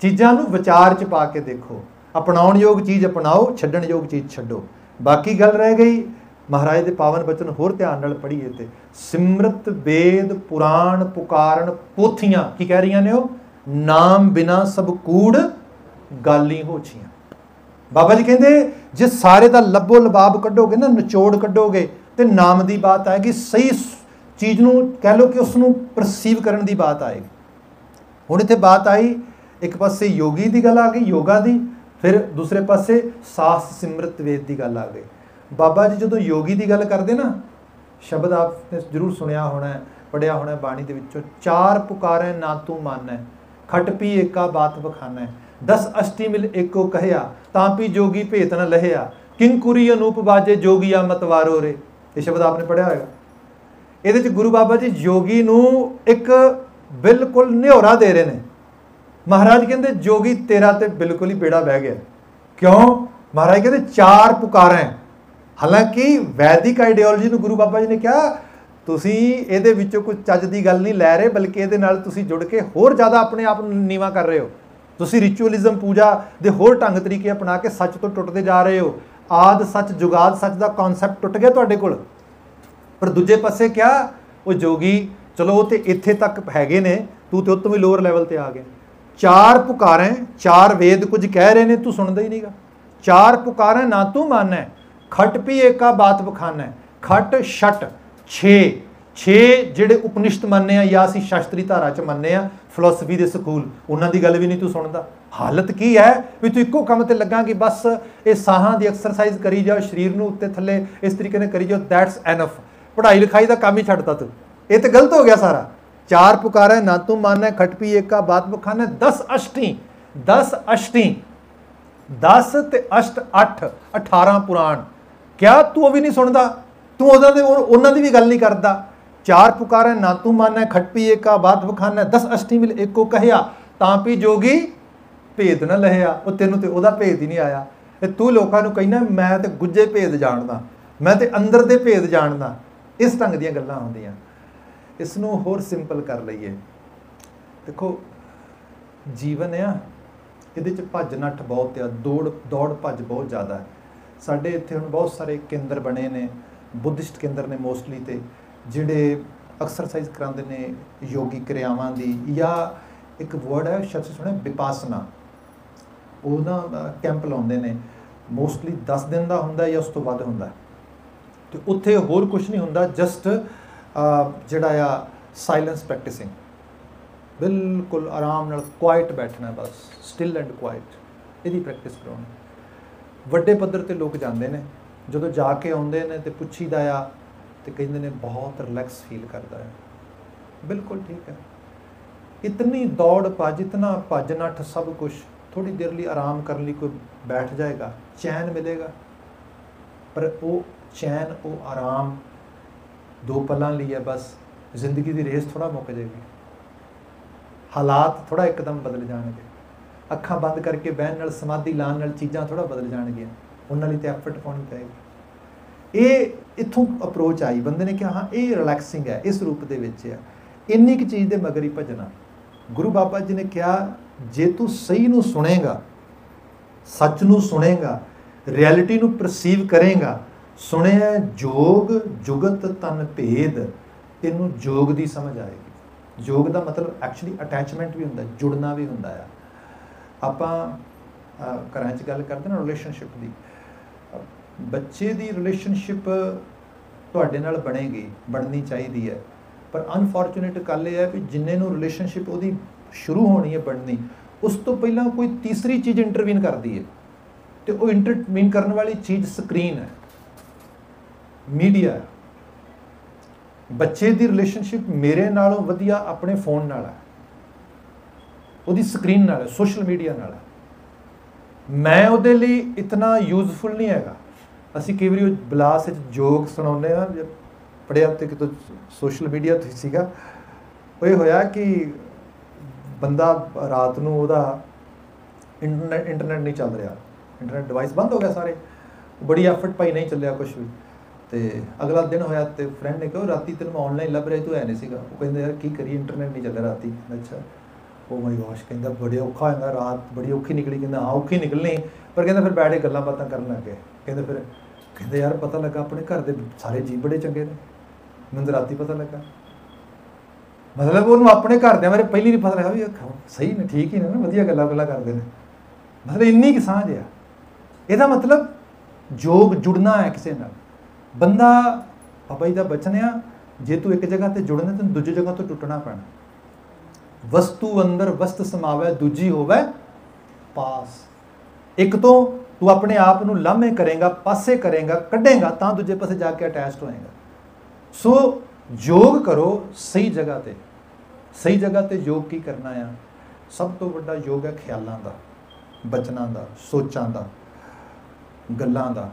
ਚੀਜ਼ਾਂ ਨੂੰ ਵਿਚਾਰ ਚ ਪਾ ਕੇ ਦੇਖੋ। ਅਪਣਾਉਣ ਯੋਗ ਚੀਜ਼ ਅਪਣਾਓ, ਛੱਡਣ ਯੋਗ ਚੀਜ਼ ਛੱਡੋ। ਬਾਕੀ ਗੱਲ ਰਹਿ ਗਈ। ਮਹਾਰਾਜ ਦੇ ਪਾਵਨ ਬਚਨ ਹੋਰ ਧਿਆਨ ਨਾਲ ਪੜ੍ਹੀਏ ਤੇ, ਸਿਮਰਤ ਵੇਦ ਪੁਰਾਣ ਪੁਕਾਰਨ ਪੋਥੀਆਂ, ਕੀ ਕਹਿ ਰਹੀਆਂ ਨੇ ਉਹ? ਨਾਮ ਬਿਨਾ ਸਭ ਕੂੜ ਗਾਲੀ ਹੋਛੀਆਂ ਬਾਬਾ ਜੀ ਕਹਿੰਦੇ, ਜੇ ਸਾਰੇ ਦਾ ਲੱਭੋ ਲਬਾਬ ਕੱਢੋਗੇ ਨਾ, ਨਿਚੋੜ ਕੱਢੋਗੇ, ਤੇ ਨਾਮ ਦੀ ਬਾਤ ਆਏਗੀ, ਸਹੀ ਚੀਜ਼ ਨੂੰ ਕਹਿ ਲਓ ਕਿ ਉਸ ਨੂੰ ਪਰਸੀਵ ਕਰਨ ਦੀ ਬਾਤ ਆਏਗੀ। ਹੁਣ ਇੱਥੇ ਬਾਤ ਆਈ, ਇੱਕ ਪਾਸੇ ਯੋਗੀ ਦੀ ਗੱਲ ਆ ਗਈ, ਯੋਗਾ ਦੀ, ਫਿਰ ਦੂਸਰੇ ਪਾਸੇ ਸਾਸ ਸਿਮਰਤ ਵੇਦ ਦੀ ਗੱਲ ਆ ਗਈ। ਬਾਬਾ ਜੀ ਜਦੋਂ ਯੋਗੀ ਦੀ ਗੱਲ ਕਰਦੇ ਨਾ, ਸ਼ਬਦ ਆਪ ਨੇ ਜ਼ਰੂਰ ਸੁਣਿਆ ਹੋਣਾ ਹੈ ਪੜਿਆ ਹੋਣਾ ਬਾਣੀ ਦੇ ਵਿੱਚੋਂ, ਚਾਰ ਪੁਕਾਰੇ ਨਾ ਤੂੰ ਮੰਨੈ, ਖਟ ਪੀ ਏਕਾ ਬਾਤ ਬਖਾਨੈ ਦਸ ਅਸ਼ਟੀ ਮਿਲ ਏਕੋ ਕਹਿਆ, ਤਾਂ ਪੀ ਜੋਗੀ ਭੇਤ ਨ ਲਹਿਆ। ਕਿੰਕੁਰੀ ਅਨੂਪ ਬਾਜੇ ਜੋਗੀਆ ਮਤਵਾਰੋ ਰੇ। ਇਹ ਸ਼ਬਦ ਆਪਨੇ ਪੜਿਆ ਹੋਵੇਗਾ ਇਹਦੇ ਚ ਗੁਰੂ ਬਾਬਾ ਜੀ ਜੋਗੀ ਨੂੰ ਇੱਕ ਬਿਲਕੁਲ ਨਿਹੋਰਾ ਦੇ ਰਹੇ ਨੇ। ਮਹਾਰਾਜ ਕਹਿੰਦੇ, ਜੋਗੀ ਤੇਰਾ ਤੇ ਬਿਲਕੁਲ ਹੀ ਬੇੜਾ ਬਹਿ ਗਿਆ। ਕਿਉਂ? ਮਹਾਰਾਜ ਕਹਿੰਦੇ, ਚਾਰ ਪੁਕਾਰਾਂ ਹਾਲਾਂਕਿ ਵੈਦਿਕ ਆਈਡੀਓਲੋਜੀ ਨੂੰ ਗੁਰੂ ਬਾਬਾ ਜੀ ਨੇ ਕਿਹਾ, ਤੁਸੀਂ ਇਹਦੇ ਵਿੱਚੋਂ ਕੋਈ ਚੱਜ ਦੀ ਗੱਲ ਨਹੀਂ ਲੈ ਰਹੇ, ਬਲਕਿ ਇਹਦੇ ਨਾਲ ਤੁਸੀਂ ਜੁੜ ਕੇ ਹੋਰ ਜ਼ਿਆਦਾ ਆਪਣੇ ਆਪ ਨੂੰ ਨੀਵਾ ਕਰ ਰਹੇ ਹੋ। ਤੁਸੀਂ ਰਿਚੁਅਲਿਜ਼ਮ ਪੂਜਾ ਦੇ ਹੋਰ ਢੰਗ ਤਰੀਕੇ ਅਪਣਾ ਕੇ ਸੱਚ ਤੋਂ ਟੁੱਟਦੇ ਜਾ ਰਹੇ ਹੋ। ਆਦ ਸੱਚ, ਜੁਗਾਦ ਸੱਚ ਦਾ ਕਨਸੈਪਟ ਟੁੱਟ ਗਿਆ ਤੁਹਾਡੇ ਕੋਲ? ਪਰ ਦੂਜੇ ਪਾਸੇ ਕਿਆ? ਉਹ ਜੋਗੀ, ਚਲੋ ਉਹ ਤੇ ਇੱਥੇ ਤੱਕ ਹੈਗੇ ਨੇ, ਤੂੰ ਤੇ ਉਤੋਂ ਵੀ ਲੋਅਰ ਲੈਵਲ ਤੇ ਆ ਗਿਆ ਚਾਰ ਪੁਕਾਰੇ, ਚਾਰ ਵੇਦ ਕੁਝ ਕਹਿ ਰਹੇ ਨੇ, ਤੂੰ ਸੁਣਦਾ ਹੀ ਨਹੀਂਗਾ। ਚਾਰ ਪੁਕਾਰੇ, ਨਾ ਤੂੰ ਮੰਨੈ। ਖਟ ਪੀ ਏਕਾ ਬਾਤ ਬਖਾਨੈ ਖਟ, ਛਟ 6 6 ਜਿਹੜੇ ਉਪਨਿਸ਼ਦ ਮੰਨੇ ਆ ਜਾਂ ਅਸੀਂ ਸ਼ਾਸਤਰੀ ਧਾਰਾ ਚ ਮੰਨੇ ਆ ਫਿਲਾਸਫੀ ਦੇ ਸਕੂਲ, ਉਹਨਾਂ ਦੀ ਗੱਲ ਵੀ ਨਹੀਂ ਤੂੰ ਸੁਣਦਾ। ਹਾਲਤ ਕੀ ਹੈ? ਵੀ ਤੂੰ ਇੱਕੋ ਕੰਮ ਤੇ ਲੱਗਾ ਕਿ ਬਸ ਇਹ ਸਾਹਾਂ ਦੀ ਐਕਸਰਸਾਈਜ਼ ਕਰੀ ਜਾਓ, ਸਰੀਰ ਨੂੰ ਉੱਤੇ ਥੱਲੇ ਇਸ ਤਰੀਕੇ ਨਾਲ ਕਰੀ ਜਾਓ ਦੈਟਸ ਐਨਫ ਪੜ੍ਹਾਈ ਲਿਖਾਈ ਦਾ ਕੰਮ ਹੀ ਛੱਡਤਾ ਤੂੰ। ਇਹ ਤੇ ਗਲਤ ਹੋ ਗਿਆ ਸਾਰਾ। ਚਾਰ ਪੁਕਾਰਾ ਨਾ ਤੂੰ ਮਾਨੈ, ਖਟਪੀ, ਏਕਾ, ਬਾਤ ਬਖਾਨੇ 10 ਅਸ਼ਟੀ 10 ਅਸ਼ਟੀ 10 ਤੇ ਅਸ਼ਟ 8 18 ਪੁਰਾਣ। ਕਿਆ ਤੂੰ ਉਹ ਵੀ ਨਹੀਂ ਸੁਣਦਾ? ਤੂੰ ਉਹਨਾਂ ਦੇ ਉਹਨਾਂ ਦੀ ਵੀ ਗੱਲ ਨਹੀਂ ਕਰਦਾ। ਚਾਰ ਪੁਕਾਰੇ, ਨਾ ਤੂੰ ਮਾਨੈ ਖਟਪੀ ਏਕਾ ਬਾਤ ਬਖਾਨੇ 10 ਅਸ਼ਟੀ ਮਿਲ ਏਕੋ ਕਹਿਆ, ਤਾਂ ਪੀ ਜੋਗੀ ਭੇਦ ਨਾ ਲਹਿਆ। ਉਹ ਤੈਨੂੰ ਤੇ ਉਹਦਾ ਭੇਦ ਹੀ ਨਹੀਂ ਆਇਆ। ਤੇ ਤੂੰ ਲੋਕਾਂ ਨੂੰ ਕਹਿੰਦਾ, ਮੈਂ ਤੇ ਗੁੱਜੇ ਭੇਦ ਜਾਣਦਾ, ਮੈਂ ਤੇ ਅੰਦਰ ਦੇ ਭੇਦ ਜਾਣਦਾ। ਇਸ ਢੰਗ ਦੀਆਂ ਗੱਲਾਂ ਹੁੰਦੀਆਂ। ਇਸ ਨੂੰ ਹੋਰ ਸਿੰਪਲ ਕਰ ਲਈਏ। ਦੇਖੋ, ਜੀਵਨ ਆ, ਇਹਦੇ ਚ ਭੱਜ ਨੱਠ ਬਹੁਤ ਆ, ਦੌੜ ਦੌੜ ਭੱਜ ਬਹੁਤ ਜ਼ਿਆਦਾ। ਹੈ ਸਾਡੇ ਇੱਥੇ ਹੁਣ ਬਹੁਤ ਸਾਰੇ ਕੇਂਦਰ ਬਣੇ ਨੇ, ਬੁੱਧਿਸਟ ਕੇਂਦਰ ਨੇ ਮੋਸਟਲੀ ਤੇ। ਜਿਹੜੇ ਐਕਸਰਸਾਈਜ਼ ਕਰਾਉਂਦੇ ਨੇ ਯੋਗੀ ਕਿਰਿਆਵਾਂ ਦੀ ਜਾਂ ਇੱਕ ਵਰਡ ਹੈ, ਸ਼ਬਦ ਸੁਣਿਆ, ਵਿਪਾਸਨਾ। ਉਹਦਾ ਕੈਂਪ ਲਾਉਂਦੇ ਨੇ। ਮੋਸਟਲੀ 10 ਦਿਨ ਦਾ ਹੁੰਦਾ ਜਾਂ ਉਸ ਤੋਂ ਵੱਧ ਹੁੰਦਾ। ਤੇ ਉੱਥੇ ਹੋਰ ਕੁਝ ਨਹੀਂ ਹੁੰਦਾ ਜਸਟ ਜਿਹੜਾ ਆ ਸਾਇਲੈਂਸ ਪ੍ਰੈਕਟਿਸਿੰਗ ਬਿਲਕੁਲ ਆਰਾਮ ਨਾਲ ਕੁਆਇਟ ਬੈਠਣਾ ਬਸ ਸਟਿਲ ਐਂਡ ਕੁਆਇਟ ਇਹਦੀ ਪ੍ਰੈਕਟਿਸ ਕਰਾਉਣੀ। ਵੱਡੇ ਪੱਧਰ ਤੇ ਲੋਕ ਜਾਂਦੇ ਨੇ। ਜਦੋਂ ਜਾ ਕੇ ਆਉਂਦੇ ਨੇ ਤੇ ਪੁੱਛੀਦਾ ਆ ਤੇ ਕਹਿੰਦੇ ਨੇ ਬਹੁਤ ਰਿਲੈਕਸ ਫੀਲ ਕਰਦਾ ਹੈ। ਬਿਲਕੁਲ ਠੀਕ ਹੈ। ਇਤਨੀ ਦੌੜ ਭੱਜ, ਇਤਨਾ ਭੱਜ, ਨੱਠ ਸਭ ਕੁਝ ਥੋੜੀ ਦੇਰ ਲਈ ਆਰਾਮ ਕਰਨ ਲਈ ਕੋਈ ਬੈਠ ਜਾਏਗਾ, ਚੈਨ ਮਿਲੇਗਾ। ਪਰ ਉਹ ਚੈਨ, ਉਹ ਆਰਾਮ ਦੋ ਪਲਾਂ ਲਈ ਹੈ ਬਸ, ਜ਼ਿੰਦਗੀ ਦੀ ਰੇਸ ਥੋੜਾ ਮੁੱਕ ਜਾਏਗੀ। ਹਾਲਾਤ ਥੋੜਾ ਇੱਕਦਮ ਬਦਲ ਜਾਣਗੇ। ਅੱਖਾਂ ਬੰਦ ਕਰਕੇ ਬਹਿਣ ਨਾਲ, ਸਮਾਧੀ ਲਾਣ ਨਾਲ ਚੀਜ਼ਾਂ ਥੋੜਾ ਬਦਲ ਜਾਣਗੀਆਂ। ਉਹਨਾਂ ਲਈ ਤੇ ਐਫਰਟ ਪਾਉਣੀ ਪਏਗੀ। ਇਹ ਇਥੋਂ ਅਪਰੋਚ ਆਈ। ਬੰਦੇ ਨੇ ਕਿਹਾ, ਹਾਂ, ਇਹ ਰਿਲੈਕਸਿੰਗ ਹੈ, ਇਸ ਰੂਪ ਦੇ ਵਿੱਚ ਹੈ। ਇੰਨੀ ਕਿ ਚੀਜ਼ ਦੇ ਮਗਰ ਹੀ ਭਜਣਾ। ਗੁਰੂ ਬਾਬਾ ਜੀ ਨੇ ਕਿਹਾ, ਜੇ ਤੂੰ ਸਹੀ ਨੂੰ ਸੁਣੇਗਾ, ਸੱਚ ਨੂੰ ਸੁਣੇਗਾ ਰਿਐਲਿਟੀ ਨੂੰ ਪਰਸੀਵ ਕਰੇਗਾ, ਸੁਣਿਆ ਜੋਗ, ਜੁਗਤ ਤਨ ਭੇਦ, ਤੈਨੂੰ ਜੋਗ ਦੀ ਸਮਝ ਆਏਗੀ। ਜੋਗ ਦਾ ਮਤਲਬ ਐਕਚੁਅਲੀ ਅਟੈਚਮੈਂਟ ਵੀ ਹੁੰਦਾ, ਜੁੜਨਾ ਵੀ ਹੁੰਦਾ ਆ। ਆਪਾਂ ਘਰਾਂ 'ਚ ਗੱਲ ਕਰਦੇ ਨਾ ਰਿਲੇਸ਼ਨਸ਼ਿਪ ਦੀ। ਬੱਚੇ ਦੀ ਰਿਲੇਸ਼ਨਸ਼ਿਪ ਤੁਹਾਡੇ ਨਾਲ ਬਣੇਗੀ, ਬਣਨੀ ਚਾਹੀਦੀ ਹੈ। ਪਰ ਅਨਫੋਰਚੂਨੇਟ ਗੱਲ ਇਹ ਹੈ ਵੀ ਜਿੰਨੇ ਨੂੰ ਰਿਲੇਸ਼ਨਸ਼ਿਪ ਉਹਦੀ ਸ਼ੁਰੂ ਹੋਣੀ ਹੈ ਬਣਨੀ, ਉਸ ਤੋਂ ਪਹਿਲਾਂ ਕੋਈ ਤੀਸਰੀ ਚੀਜ਼ ਇੰਟਰਵੀਨ ਕਰਦੀ ਹੈ। ਤੇ ਉਹ ਇੰਟਰਵੀਨ ਕਰਨ ਵਾਲੀ ਚੀਜ਼ ਸਕਰੀਨ ਹੈ। ਮੀਡੀਆ ਬੱਚੇ ਦੀ ਰਿਲੇਸ਼ਨਸ਼ਿਪ ਮੇਰੇ ਨਾਲੋਂ ਵਧੀਆ ਆਪਣੇ ਫੋਨ ਨਾਲ ਹੈ। ਉਹਦੀ ਸਕਰੀਨ ਨਾਲ ਹੈ ਸੋਸ਼ਲ ਮੀਡੀਆ ਨਾਲ ਹੈ। ਮੈਂ ਉਹਦੇ ਲਈ ਇਤਨਾ ਯੂਜ਼ਫੁਲ ਨਹੀਂ ਹੈਗਾ। ਅਸੀਂ ਕਈ ਵਾਰੀ ਉਹ ਬਲਾਸ ਵਿੱਚ ਜੋਕ ਸੁਣਾਉਂਦੇ ਆ ਪੜਿਆ ਤੇ ਕਿਤੋਂ ਸੋਸ਼ਲ ਮੀਡੀਆ ਤੇ ਸੀਗਾ। ਉਹ ਇਹ ਹੋਇਆ ਕਿ ਬੰਦਾ ਰਾਤ ਨੂੰ ਉਹਦਾ ਇੰਟਰਨੈਟ ਇੰਟਰਨੈਟ ਨਹੀਂ ਚੱਲ ਰਿਹਾ। ਇੰਟਰਨੈਟ ਡਿਵਾਈਸ ਬੰਦ ਹੋ ਗਿਆ ਸਾਰੇ। ਬੜੀ ਐਫਰਟ ਪਾਈ ਨਹੀਂ ਚੱਲਿਆ ਕੁਝ ਵੀ। ਤੇ ਅਗਲਾ ਦਿਨ ਹੋਇਆ ਤੇ ਫਰੈਂਡ ਨੇ ਕਿਹਾ ਰਾਤੀ ਤੈਨੂੰ ਆਨਲਾਈਨ ਲੱਭ ਰਿਹਾ, ਤੂੰ ਐ ਨਹੀਂ ਸੀਗਾ। ਉਹ ਕਹਿੰਦਾ, ਯਾਰ ਕੀ ਕਰੀ ਇੰਟਰਨੈਟ ਨਹੀਂ ਚੱਲਦਾ ਰਾਤੀ। ਅੱਛਾ। ਉਹ ਮਾਈ ਗੋਸ਼ ਕਹਿੰਦਾ, ਬੜੇ ਔਖਾ ਹੁੰਦਾ ਰਾਤ ਬੜੀ ਔਖੀ ਨਿਕਲੀ। ਕਹਿੰਦਾ, ਹਾਂ, ਔਖੀ ਨਿਕਲਣੀ। ਪਰ ਕਹਿੰਦਾ, ਫਿਰ ਬੈਠੇ ਗੱਲਾਂ ਬਾਤਾਂ ਕਰਨ ਲੱਗੇ ਕਹਿੰਦਾ, ਫਿਰ ਕਹਿੰਦੇ ਯਾਰ ਪਤਾ ਲੱਗਾ ਆਪਣੇ ਘਰ ਦੇ ਸਾਰੇ ਜੀ ਬੜੇ ਚੰਗੇ ਨੇ। ਮੈਨੂੰ ਰਾਤੀ ਪਤਾ ਲੱਗਾ। ਮਤਲਬ ਉਹਨੂੰ ਆਪਣੇ ਘਰ ਦੇ ਬਾਰੇ ਪਹਿਲੀ ਨਹੀਂ ਪਤਾ ਲੱਗਾ ਵੀ ਸਹੀ ਨੇ, ਠੀਕ ਹੀ ਨੇ ਨਾ ਵਧੀਆ ਗੱਲਾਂ ਗੱਲਾਂ ਕਰਦੇ ਨੇ। ਮਤਲਬ ਇੰਨੀ ਕਿ ਸਾਂਝ ਆ। ਇਹਦਾ ਮਤਲਬ ਜੋਗ ਜੁੜਨਾ ਹੈ ਕਿਸੇ ਨਾਲ। ਬੰਦਾ ਬਾਬਾ ਜੀ ਦਾ ਬਚਨ ਆ, ਜੇ ਤੂੰ ਇੱਕ ਜਗ੍ਹਾ ਤੇ ਜੁੜਨਾ ਤਾਂ ਦੂਜੀ ਜਗ੍ਹਾ ਤੋਂ ਟੁੱਟਣਾ ਪੈਣਾ। ਵਸਤੂ ਅੰਦਰ ਵਸਤ ਸਮਾਵੇ, ਦੂਜੀ ਹੋਵੇ ਪਾਸ। ਇੱਕ ਤੋਂ ਤੂੰ ਆਪਣੇ ਆਪ ਨੂੰ ਲਾਮੇ ਕਰੇਗਾ, ਪਾਸੇ ਕਰੇਗਾ, ਕੱਢੇਗਾ, ਤਾਂ ਦੂਜੇ ਪਾਸੇ ਜਾ ਕੇ ਅਟੈਚਡ ਹੋਏਗਾ। ਸੋ ਯੋਗ ਕਰੋ ਸਹੀ ਜਗ੍ਹਾ ਤੇ। ਸਹੀ ਜਗ੍ਹਾ ਤੇ ਯੋਗ ਕੀ ਕਰਨਾ ਆ? ਸਭ ਤੋਂ ਵੱਡਾ ਯੋਗ ਹੈ ਖਿਆਲਾਂ ਦਾ, ਬਚਨਾਂ ਦਾ, ਸੋਚਾਂ ਦਾ, ਗੱਲਾਂ ਦਾ।